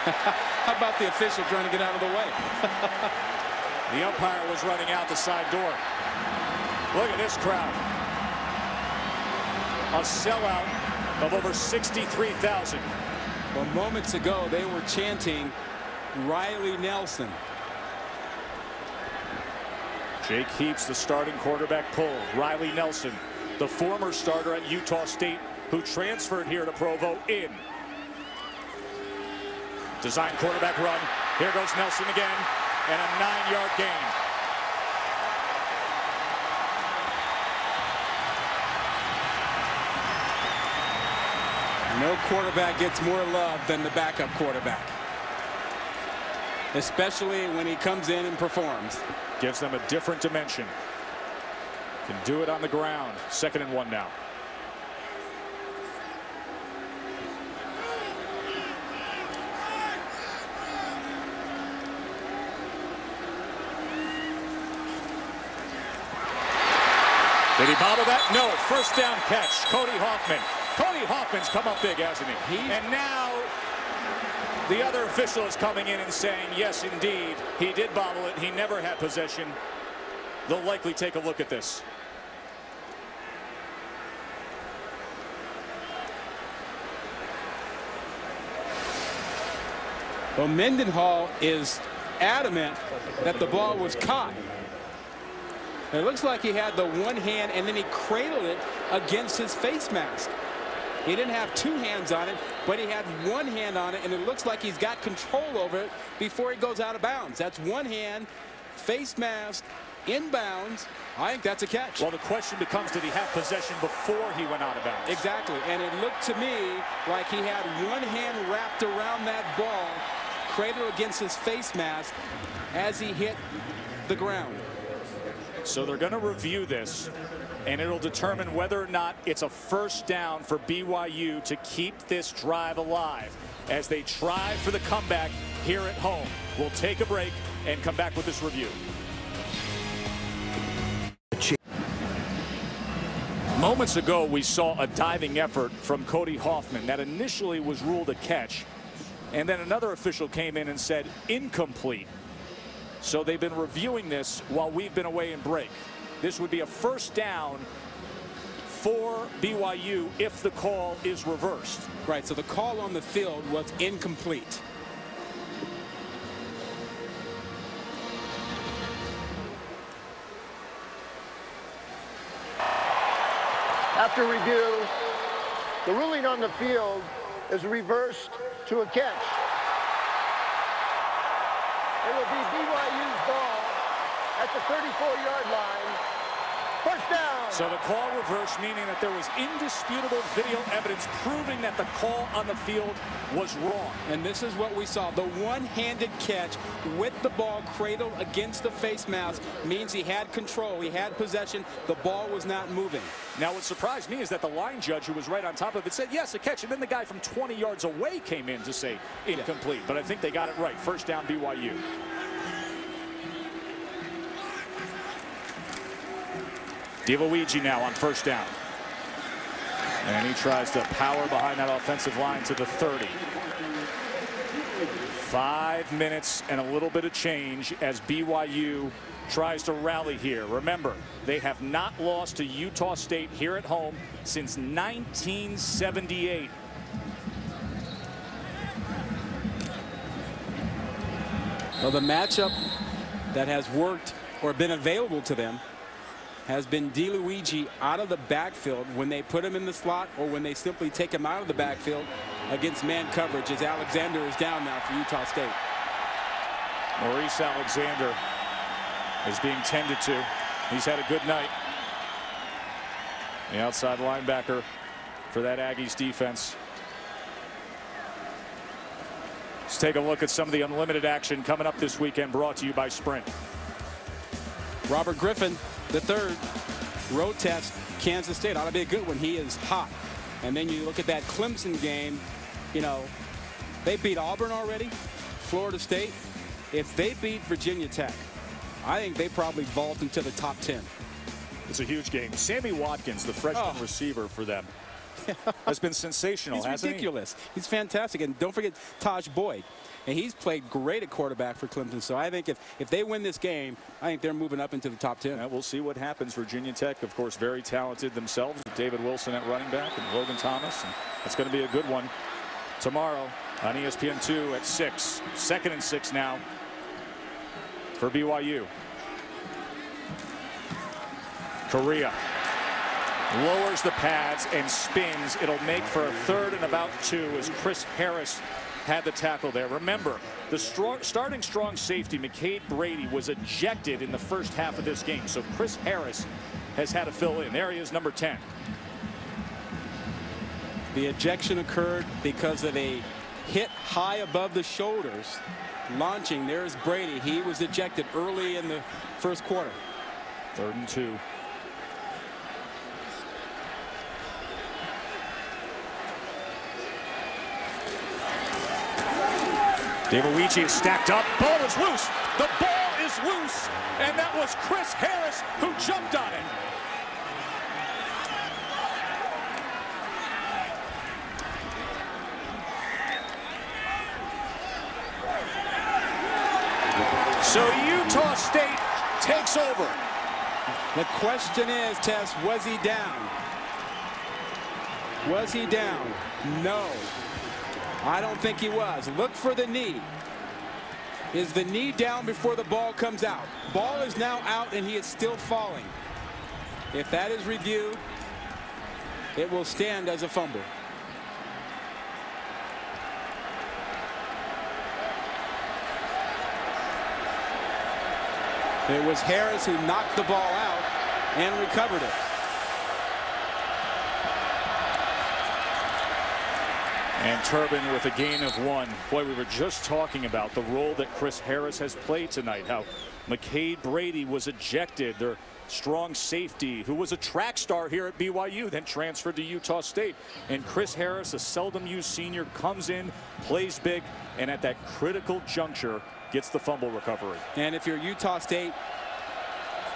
<laughs> How about the official trying to get out of the way? <laughs> the umpire was running out the side door. Look at this crowd. A sellout of over 63,000. Well, moments ago, they were chanting Riley Nelson. Jake Heaps, the starting quarterback pull. Riley Nelson, the former starter at Utah State, who transferred here to Provo in. Design quarterback run. Here goes Nelson again, and a nine-yard gain. No quarterback gets more love than the backup quarterback. Especially when he comes in and performs. Gives them a different dimension. Can do it on the ground. Second and one now. Did he bobble that? No. First down catch. Cody Hoffman. Cody Hoffman's come up big, hasn't he? And now the other official is coming in and saying, yes, indeed, he did bobble it. He never had possession. They'll likely take a look at this. Well, Mendenhall is adamant that the ball was caught. It looks like he had the one hand and then he cradled it against his face mask. He didn't have two hands on it, but he had one hand on it, and it looks like he's got control over it before he goes out of bounds. That's one hand, face mask, inbounds. I think that's a catch. Well, the question becomes, did he have possession before he went out of bounds? Exactly, and it looked to me like he had one hand wrapped around that ball, cradled against his face mask as he hit the ground. So they're going to review this and it'll determine whether or not it's a first down for BYU to keep this drive alive as they try for the comeback here at home. We'll take a break and come back with this review. Moments ago, we saw a diving effort from Cody Hoffman that initially was ruled a catch. And then another official came in and said incomplete. So they've been reviewing this while we've been away in break. This would be a first down for BYU if the call is reversed. Right, so the call on the field was incomplete. After review, the ruling on the field is reversed to a catch. It will be BYU's ball at the 34-yard line First down. So the call reversed, meaning that there was indisputable video evidence proving that the call on the field was wrong. And this is what we saw. The one-handed catch with the ball cradled against the face mask means he had control. He had possession. The ball was not moving. Now, what surprised me is that the line judge who was right on top of it said, yes, a catch. And then the guy from 20 yards away came in to say incomplete. Yeah. But I think they got it right. First down, BYU. DiLuigi now on first down. And he tries to power behind that offensive line to the 30. Five minutes and a little bit of change as BYU tries to rally here. Remember, they have not lost to Utah State here at home since 1978. Well, the matchup that has worked or been available to them has been DiLuigi out of the backfield when they put him in the slot or when they simply take him out of the backfield against man coverage as Alexander is down now for Utah State. Maurice Alexander is being tended to. He's had a good night. The outside linebacker for that Aggies defense. Let's take a look at some of the unlimited action coming up this weekend brought to you by Sprint. Robert Griffin, the third road test, Kansas State ought to be a good one. He is hot. And then you look at that Clemson game, you know, they beat Auburn already, Florida State. If they beat Virginia Tech, I think they probably vault into the top 10. It's a huge game. Sammy Watkins, the freshman oh. receiver for them, <laughs> has been sensational. He's ridiculous. He? He's fantastic. And don't forget Taj Boyd. And he's played great at quarterback for Clemson. So I think if, if they win this game, I think they're moving up into the top 10. Yeah, we'll see what happens. Virginia Tech, of course, very talented themselves. David Wilson at running back and Logan Thomas. And it's going to be a good one tomorrow on ESPN2 at 6. Second and 6 now for BYU. Kariya lowers the pads and spins. It'll make for a third and about two as Chris Harris had the tackle there. Remember, the strong, starting strong safety, McKade Brady, was ejected in the first half of this game. So Chris Harris has had to fill in. There he is, number 10. The ejection occurred because of a hit high above the shoulders. Launching, there's Brady. He was ejected early in the first quarter. Third and two. DiLuigi is stacked up. Ball is loose. The ball is loose. And that was Chris Harris who jumped on it. So Utah State takes over. The question is, Tess, was he down? Was he down? No. I don't think he was. Look for the knee. Is the knee down before the ball comes out? Ball is now out and he is still falling. If that is reviewed, it will stand as a fumble. It was Harris who knocked the ball out and recovered it. And Turbin with a gain of one. Boy, we were just talking about the role that Chris Harris has played tonight. How McKade Brady was ejected. Their strong safety, who was a track star here at BYU, then transferred to Utah State. And Chris Harris, a seldom used senior, comes in, plays big, and at that critical juncture, gets the fumble recovery. And if you're Utah State,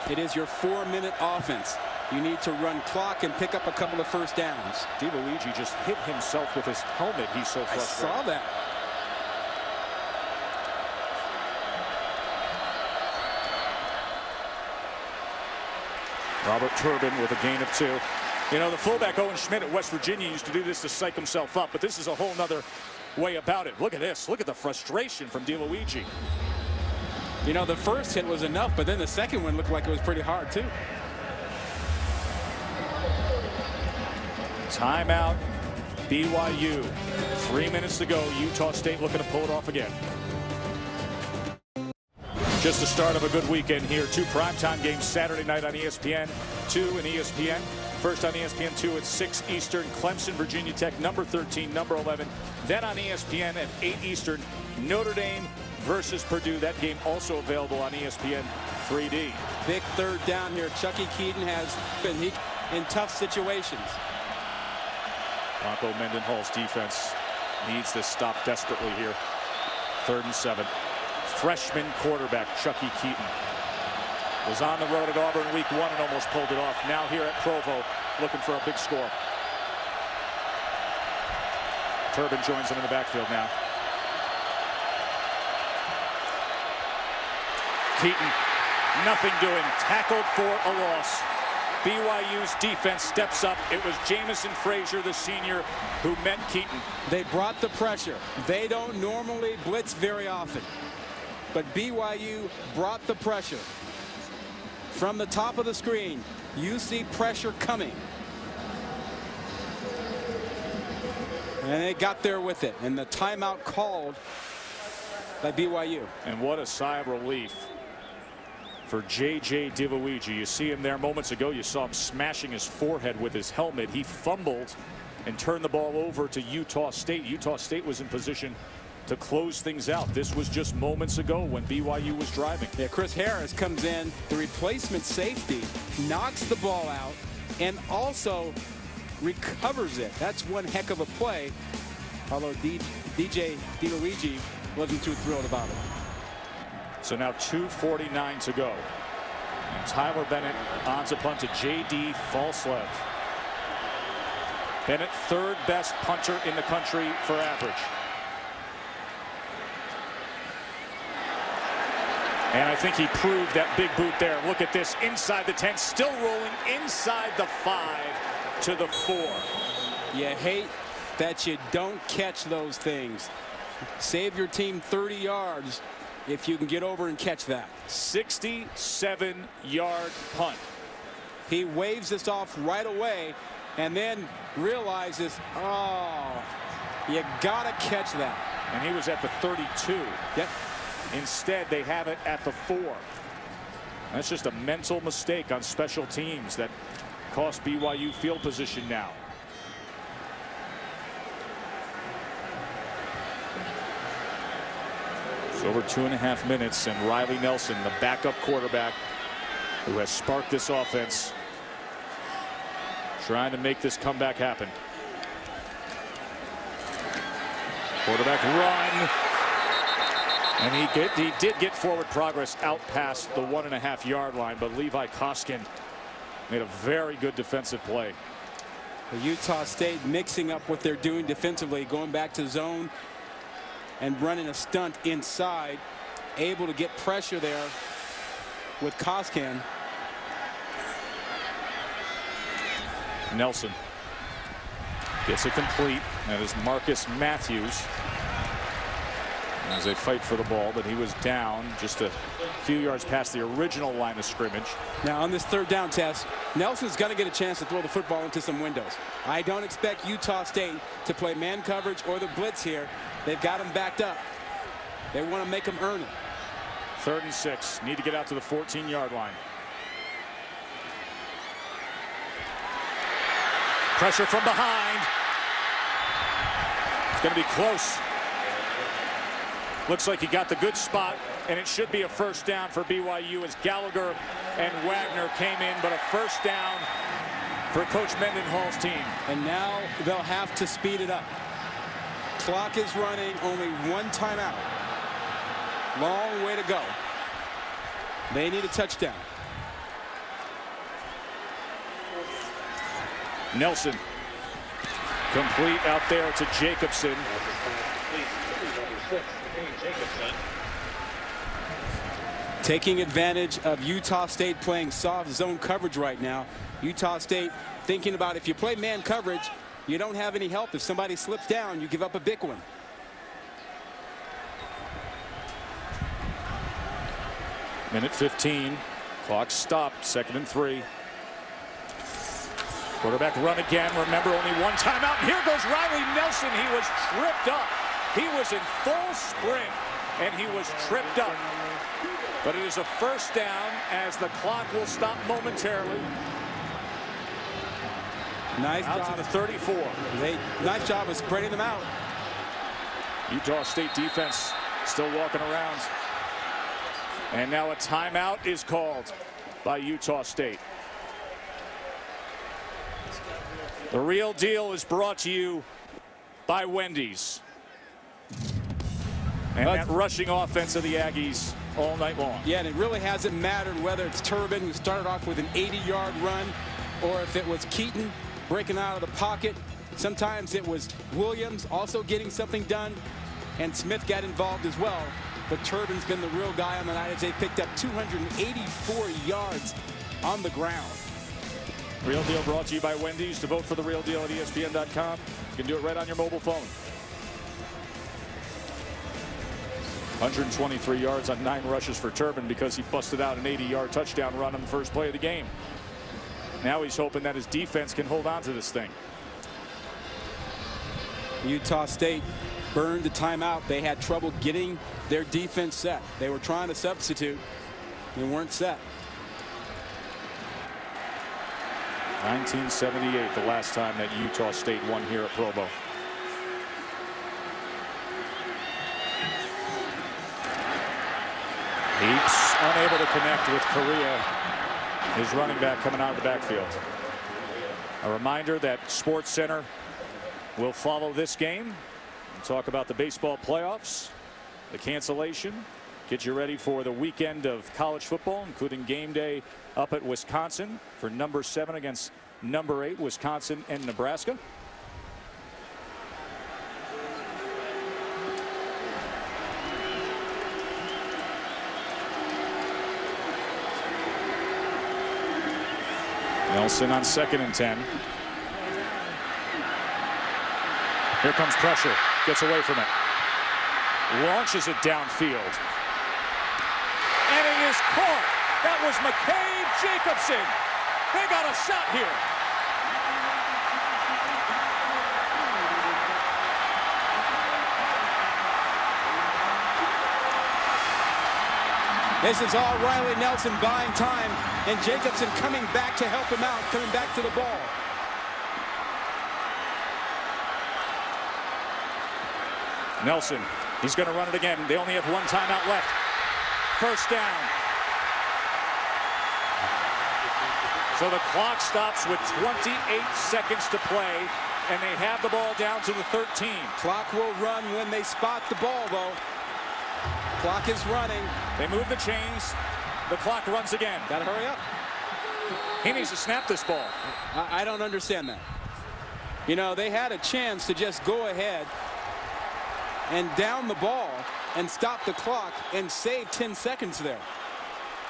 it is your four-minute offense. You need to run clock and pick up a couple of first downs. DiLuigi just hit himself with his helmet. He's so frustrated. I saw that. Robert Turbin with a gain of two. You know, the fullback Owen Schmitt at West Virginia used to do this to psych himself up, but this is a whole nother way about it. Look at this. Look at the frustration from DiLuigi. You know, the first hit was enough, but then the second one looked like it was pretty hard, too. Timeout, BYU. Three minutes to go. Utah State looking to pull it off again. Just the start of a good weekend here. Two primetime games Saturday night on ESPN, 2 and ESPN. First on ESPN 2 at 6 Eastern, Clemson, Virginia Tech, number 13, number 11. Then on ESPN at 8 Eastern, Notre Dame versus Purdue. That game also available on ESPN 3D. Big third down here. Chuckie Keeton has been in tough situations. Bronco Mendenhall's defense needs this stop desperately here. Third and seven. Freshman quarterback Chuckie Keeton Was on the road at Auburn week one and almost pulled it off. Now here at Provo, looking for a big score. Turbin joins him in the backfield now. Keeton, nothing doing. Tackled for a loss. BYU's defense steps up. It was Jameson Frazier, the senior, who met Keeton. They brought the pressure. They don't normally blitz very often. But BYU brought the pressure. From the top of the screen, you see pressure coming. And they got there with it. And the timeout called by BYU. And what a sigh of relief for J.J. DiLuigi. You see him there moments ago. You saw him smashing his forehead with his helmet. He fumbled and turned the ball over to Utah State. Utah State was in position to close things out. This was just moments ago when BYU was driving. Yeah, Chris Harris comes in, the replacement safety, knocks the ball out, and also recovers it. That's one heck of a play, although DJ DiLuigi wasn't too thrilled about it. So now 2.49 to go. And Tyler Bennett on to punt to J.D. Falslev. Bennett third best punter in the country for average. And I think he proved that big boot there. Look at this inside the 10, still rolling inside the 5 to the 4. You hate that you don't catch those things. Save your team 30 yards if you can get over and catch that. 67 yard punt. He waves this off right away and then realizes, oh, you got to catch that. And he was at the 32. Yep. Instead, they have it at the four. That's just a mental mistake on special teams that cost BYU field position now. Over two and a half minutes, and Riley Nelson, the backup quarterback, who has sparked this offense, trying to make this comeback happen. Quarterback run. And he, get, he did get forward progress out past the one and a half yard line, but Levi Koskan made a very good defensive play. Utah State mixing up what they're doing defensively, going back to zone and running a stunt inside, able to get pressure there with Koskan. Nelson gets it complete. That is Marcus Matthews as they fight for the ball, but he was down just a few yards past the original line of scrimmage. Now on this third down test, Nelson's going to get a chance to throw the football into some windows. I don't expect Utah State to play man coverage or the blitz here. They've got him backed up. They want to make him earn it. Third and six. Need to get out to the 14-yard line. Pressure from behind. It's going to be close. Looks like he got the good spot, and it should be a first down for BYU as Gallagher and Wagner came in, but a first down for Coach Mendenhall's team. And now they'll have to speed it up. Clock is running, only one timeout. Long way to go. They need a touchdown. Nelson complete out there to Jacobson. Taking advantage of Utah State playing soft zone coverage right now. Utah State thinking about if you play man coverage, you don't have any help. If somebody slips down, you give up a big one. Minute 15. Clock stopped. Second and three. Quarterback run again. Remember, only one timeout. And here goes Riley Nelson. He was tripped up. He was in full sprint, and he was tripped up. But it is a first down as the clock will stop momentarily. Nice out job. to the 34. They, nice job of spreading them out. Utah State defense still walking around. And now a timeout is called by Utah State. The real deal is brought to you by Wendy's. And that rushing offense of the Aggies all night long. Yeah, and it really hasn't mattered whether it's Turbin, who started off with an 80-yard run, or if it was Keeton breaking out of the pocket. Sometimes it was Williams also getting something done, and Smith got involved as well. But Turbin's been the real guy on the night as they picked up 284 yards on the ground. Real Deal brought to you by Wendy's. To vote for the Real Deal at ESPN.com, you can do it right on your mobile phone. 123 yards on nine rushes for Turbin because he busted out an 80-yard touchdown run on the first play of the game. Now he's hoping that his defense can hold on to this thing. Utah State burned the timeout. They had trouble getting their defense set. They were trying to substitute. They weren't set. 1978, the last time that Utah State won here at Provo. Heaps unable to connect with Kariya. His running back coming out of the backfield. A reminder that Sports Center will follow this game and talk about the baseball playoffs, the cancellation, get you ready for the weekend of college football, including game day up at Wisconsin for number seven against number eight, Wisconsin and Nebraska. Nelson on second and 10. Here comes pressure. Gets away from it. Launches it downfield. And it is caught. That was McKay Jacobson. They got a shot here. This is all Riley Nelson buying time, and Jacobson coming back to help him out, coming back to the ball. Nelson, he's going to run it again. They only have one timeout left. First down. So the clock stops with 28 seconds to play, and they have the ball down to the 13. Clock will run when they spot the ball, though. Clock is running. They move the chains. The clock runs again. Got to hurry up. He needs to snap this ball. I, I don't understand that. You know, they had a chance to just go ahead and down the ball and stop the clock and save 10 seconds there.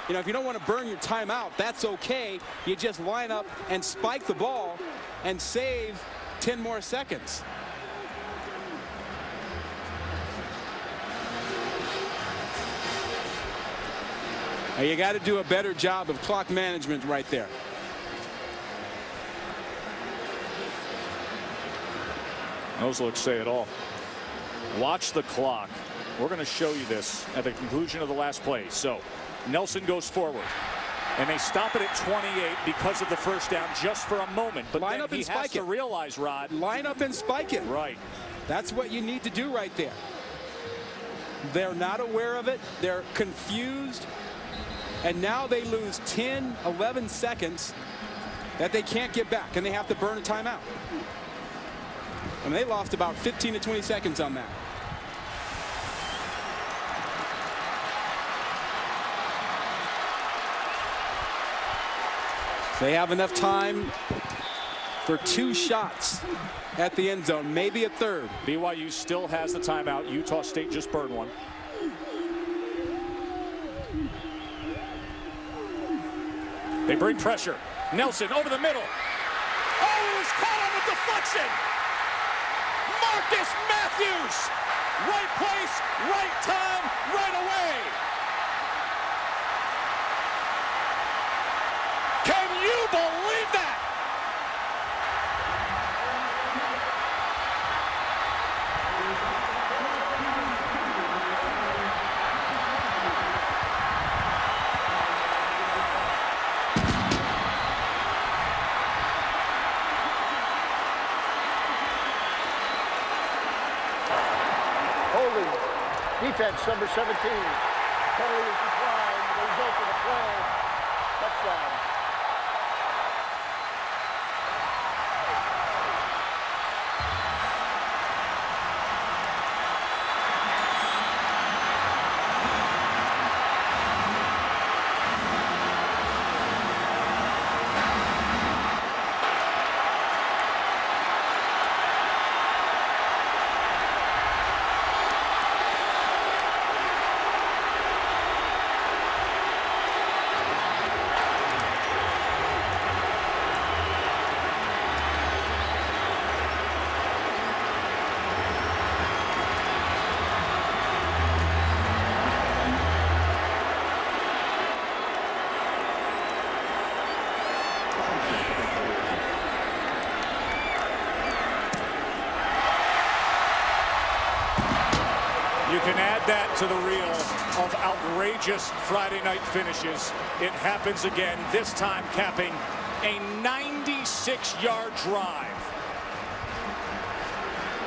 You know, if you don't want to burn your timeout, that's okay. You just line up and spike the ball and save 10 more seconds. Now, you got to do a better job of clock management right there. Those looks say it all. Watch the clock. We're going to show you this at the conclusion of the last play. So Nelson goes forward. And they stop it at 28 because of the first down just for a moment. But Line then up he and has to it. realize, Rod. Line up and spike it. Right. That's what you need to do right there. They're not aware of it. They're confused. And now they lose 10, 11 seconds that they can't get back. And they have to burn a timeout. And they lost about 15 to 20 seconds on that. They have enough time for two shots at the end zone, maybe a third. BYU still has the timeout. Utah State just burned one. They bring pressure. Nelson over the middle. Oh, he was caught on the deflection. Marcus Matthews. Right place, right time, right away. To the reel of outrageous Friday night finishes, it happens again, this time capping a 96-yard drive.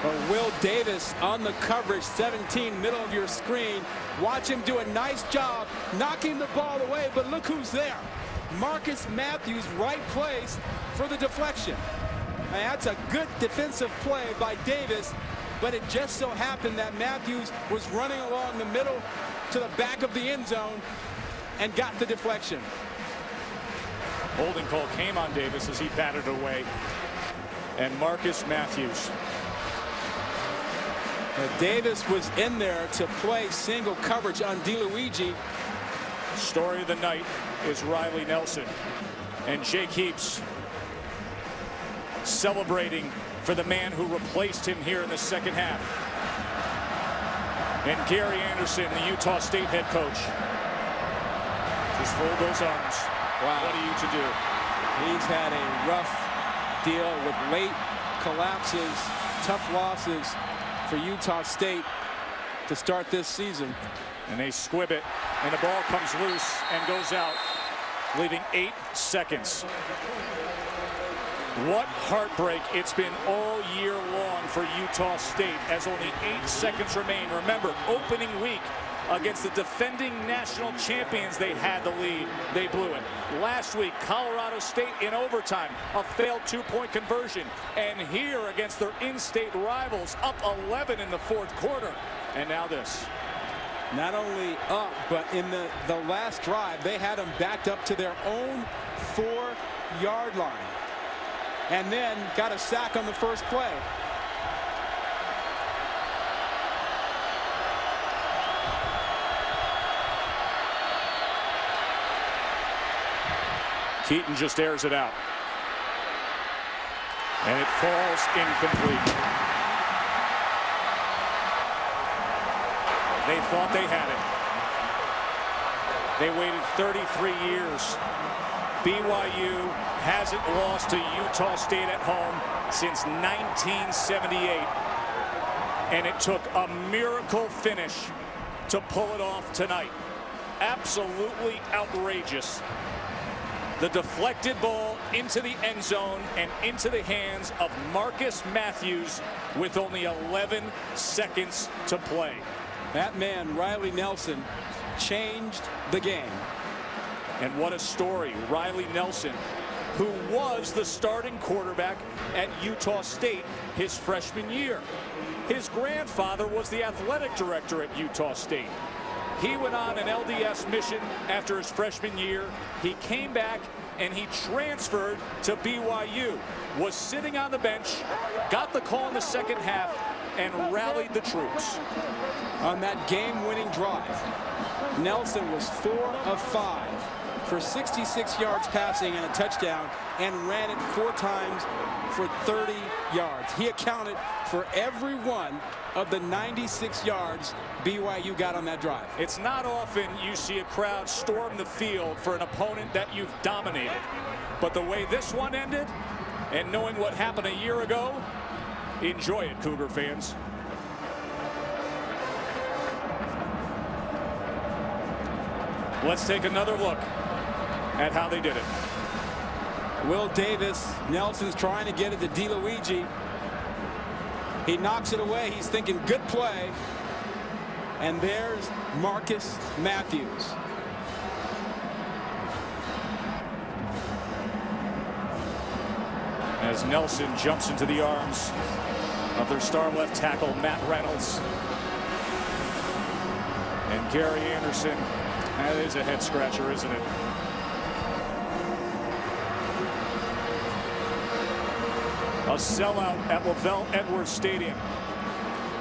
But Will Davis on the coverage, 17, middle of your screen. Watch him do a nice job knocking the ball away, but look who's there. Marcus Matthews, right place for the deflection. And that's a good defensive play by Davis, but it just so happened that Matthews was running along the middle to the back of the end zone and got the deflection. Holding call came on Davis as he batted away. And Marcus Matthews. Now Davis was in there to play single coverage on DiLuigi. Story of the night is Riley Nelson. And Jake Heaps celebrating for the man who replaced him here in the second half. And Gary Andersen, the Utah State head coach. Just fold those arms. Wow. What are you to do? He's had a rough deal with late collapses, tough losses for Utah State to start this season. And they squib it, and the ball comes loose and goes out, leaving eight seconds. What heartbreak it's been all year long for Utah State as only eight seconds remain. Remember, opening week against the defending national champions, they had the lead. They blew it. Last week, Colorado State in overtime, a failed two-point conversion. And here against their in-state rivals, up 11 in the fourth quarter. And now this. Not only up, but in the, the last drive, they had them backed up to their own four-yard line and then got a sack on the first play. Keeton just airs it out. And it falls incomplete. They thought they had it. They waited 33 years. BYU hasn't lost to Utah State at home since 1978. And it took a miracle finish to pull it off tonight. Absolutely outrageous. The deflected ball into the end zone and into the hands of Marcus Matthews with only 11 seconds to play. That man, Riley Nelson, changed the game. And what a story. Riley Nelson who was the starting quarterback at Utah State his freshman year. His grandfather was the athletic director at Utah State. He went on an LDS mission after his freshman year. He came back and he transferred to BYU, was sitting on the bench, got the call in the second half, and rallied the troops. On that game-winning drive, Nelson was four of five for 66 yards passing and a touchdown and ran it four times for 30 yards. He accounted for every one of the 96 yards BYU got on that drive. It's not often you see a crowd storm the field for an opponent that you've dominated. But the way this one ended and knowing what happened a year ago, enjoy it, Cougar fans. Let's take another look at how they did it. Will Davis, Nelson's trying to get it to DiLuigi. He knocks it away. He's thinking good play. And there's Marcus Matthews. As Nelson jumps into the arms of their star left tackle, Matt Reynolds. And Gary Andersen. That is a head scratcher, isn't it? A sellout at LaVell Edwards Stadium.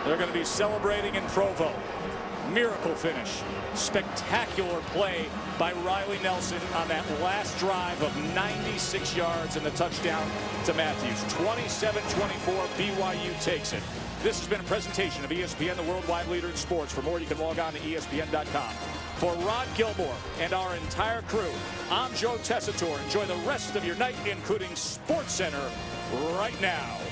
They're going to be celebrating in Provo. Miracle finish. Spectacular play by Riley Nelson on that last drive of 96 yards and the touchdown to Matthews. 27-24, BYU takes it. This has been a presentation of ESPN, the worldwide leader in sports. For more, you can log on to ESPN.com. For Rod Gilmore and our entire crew, I'm Joe Tessitore. Enjoy the rest of your night, including SportsCenter right now.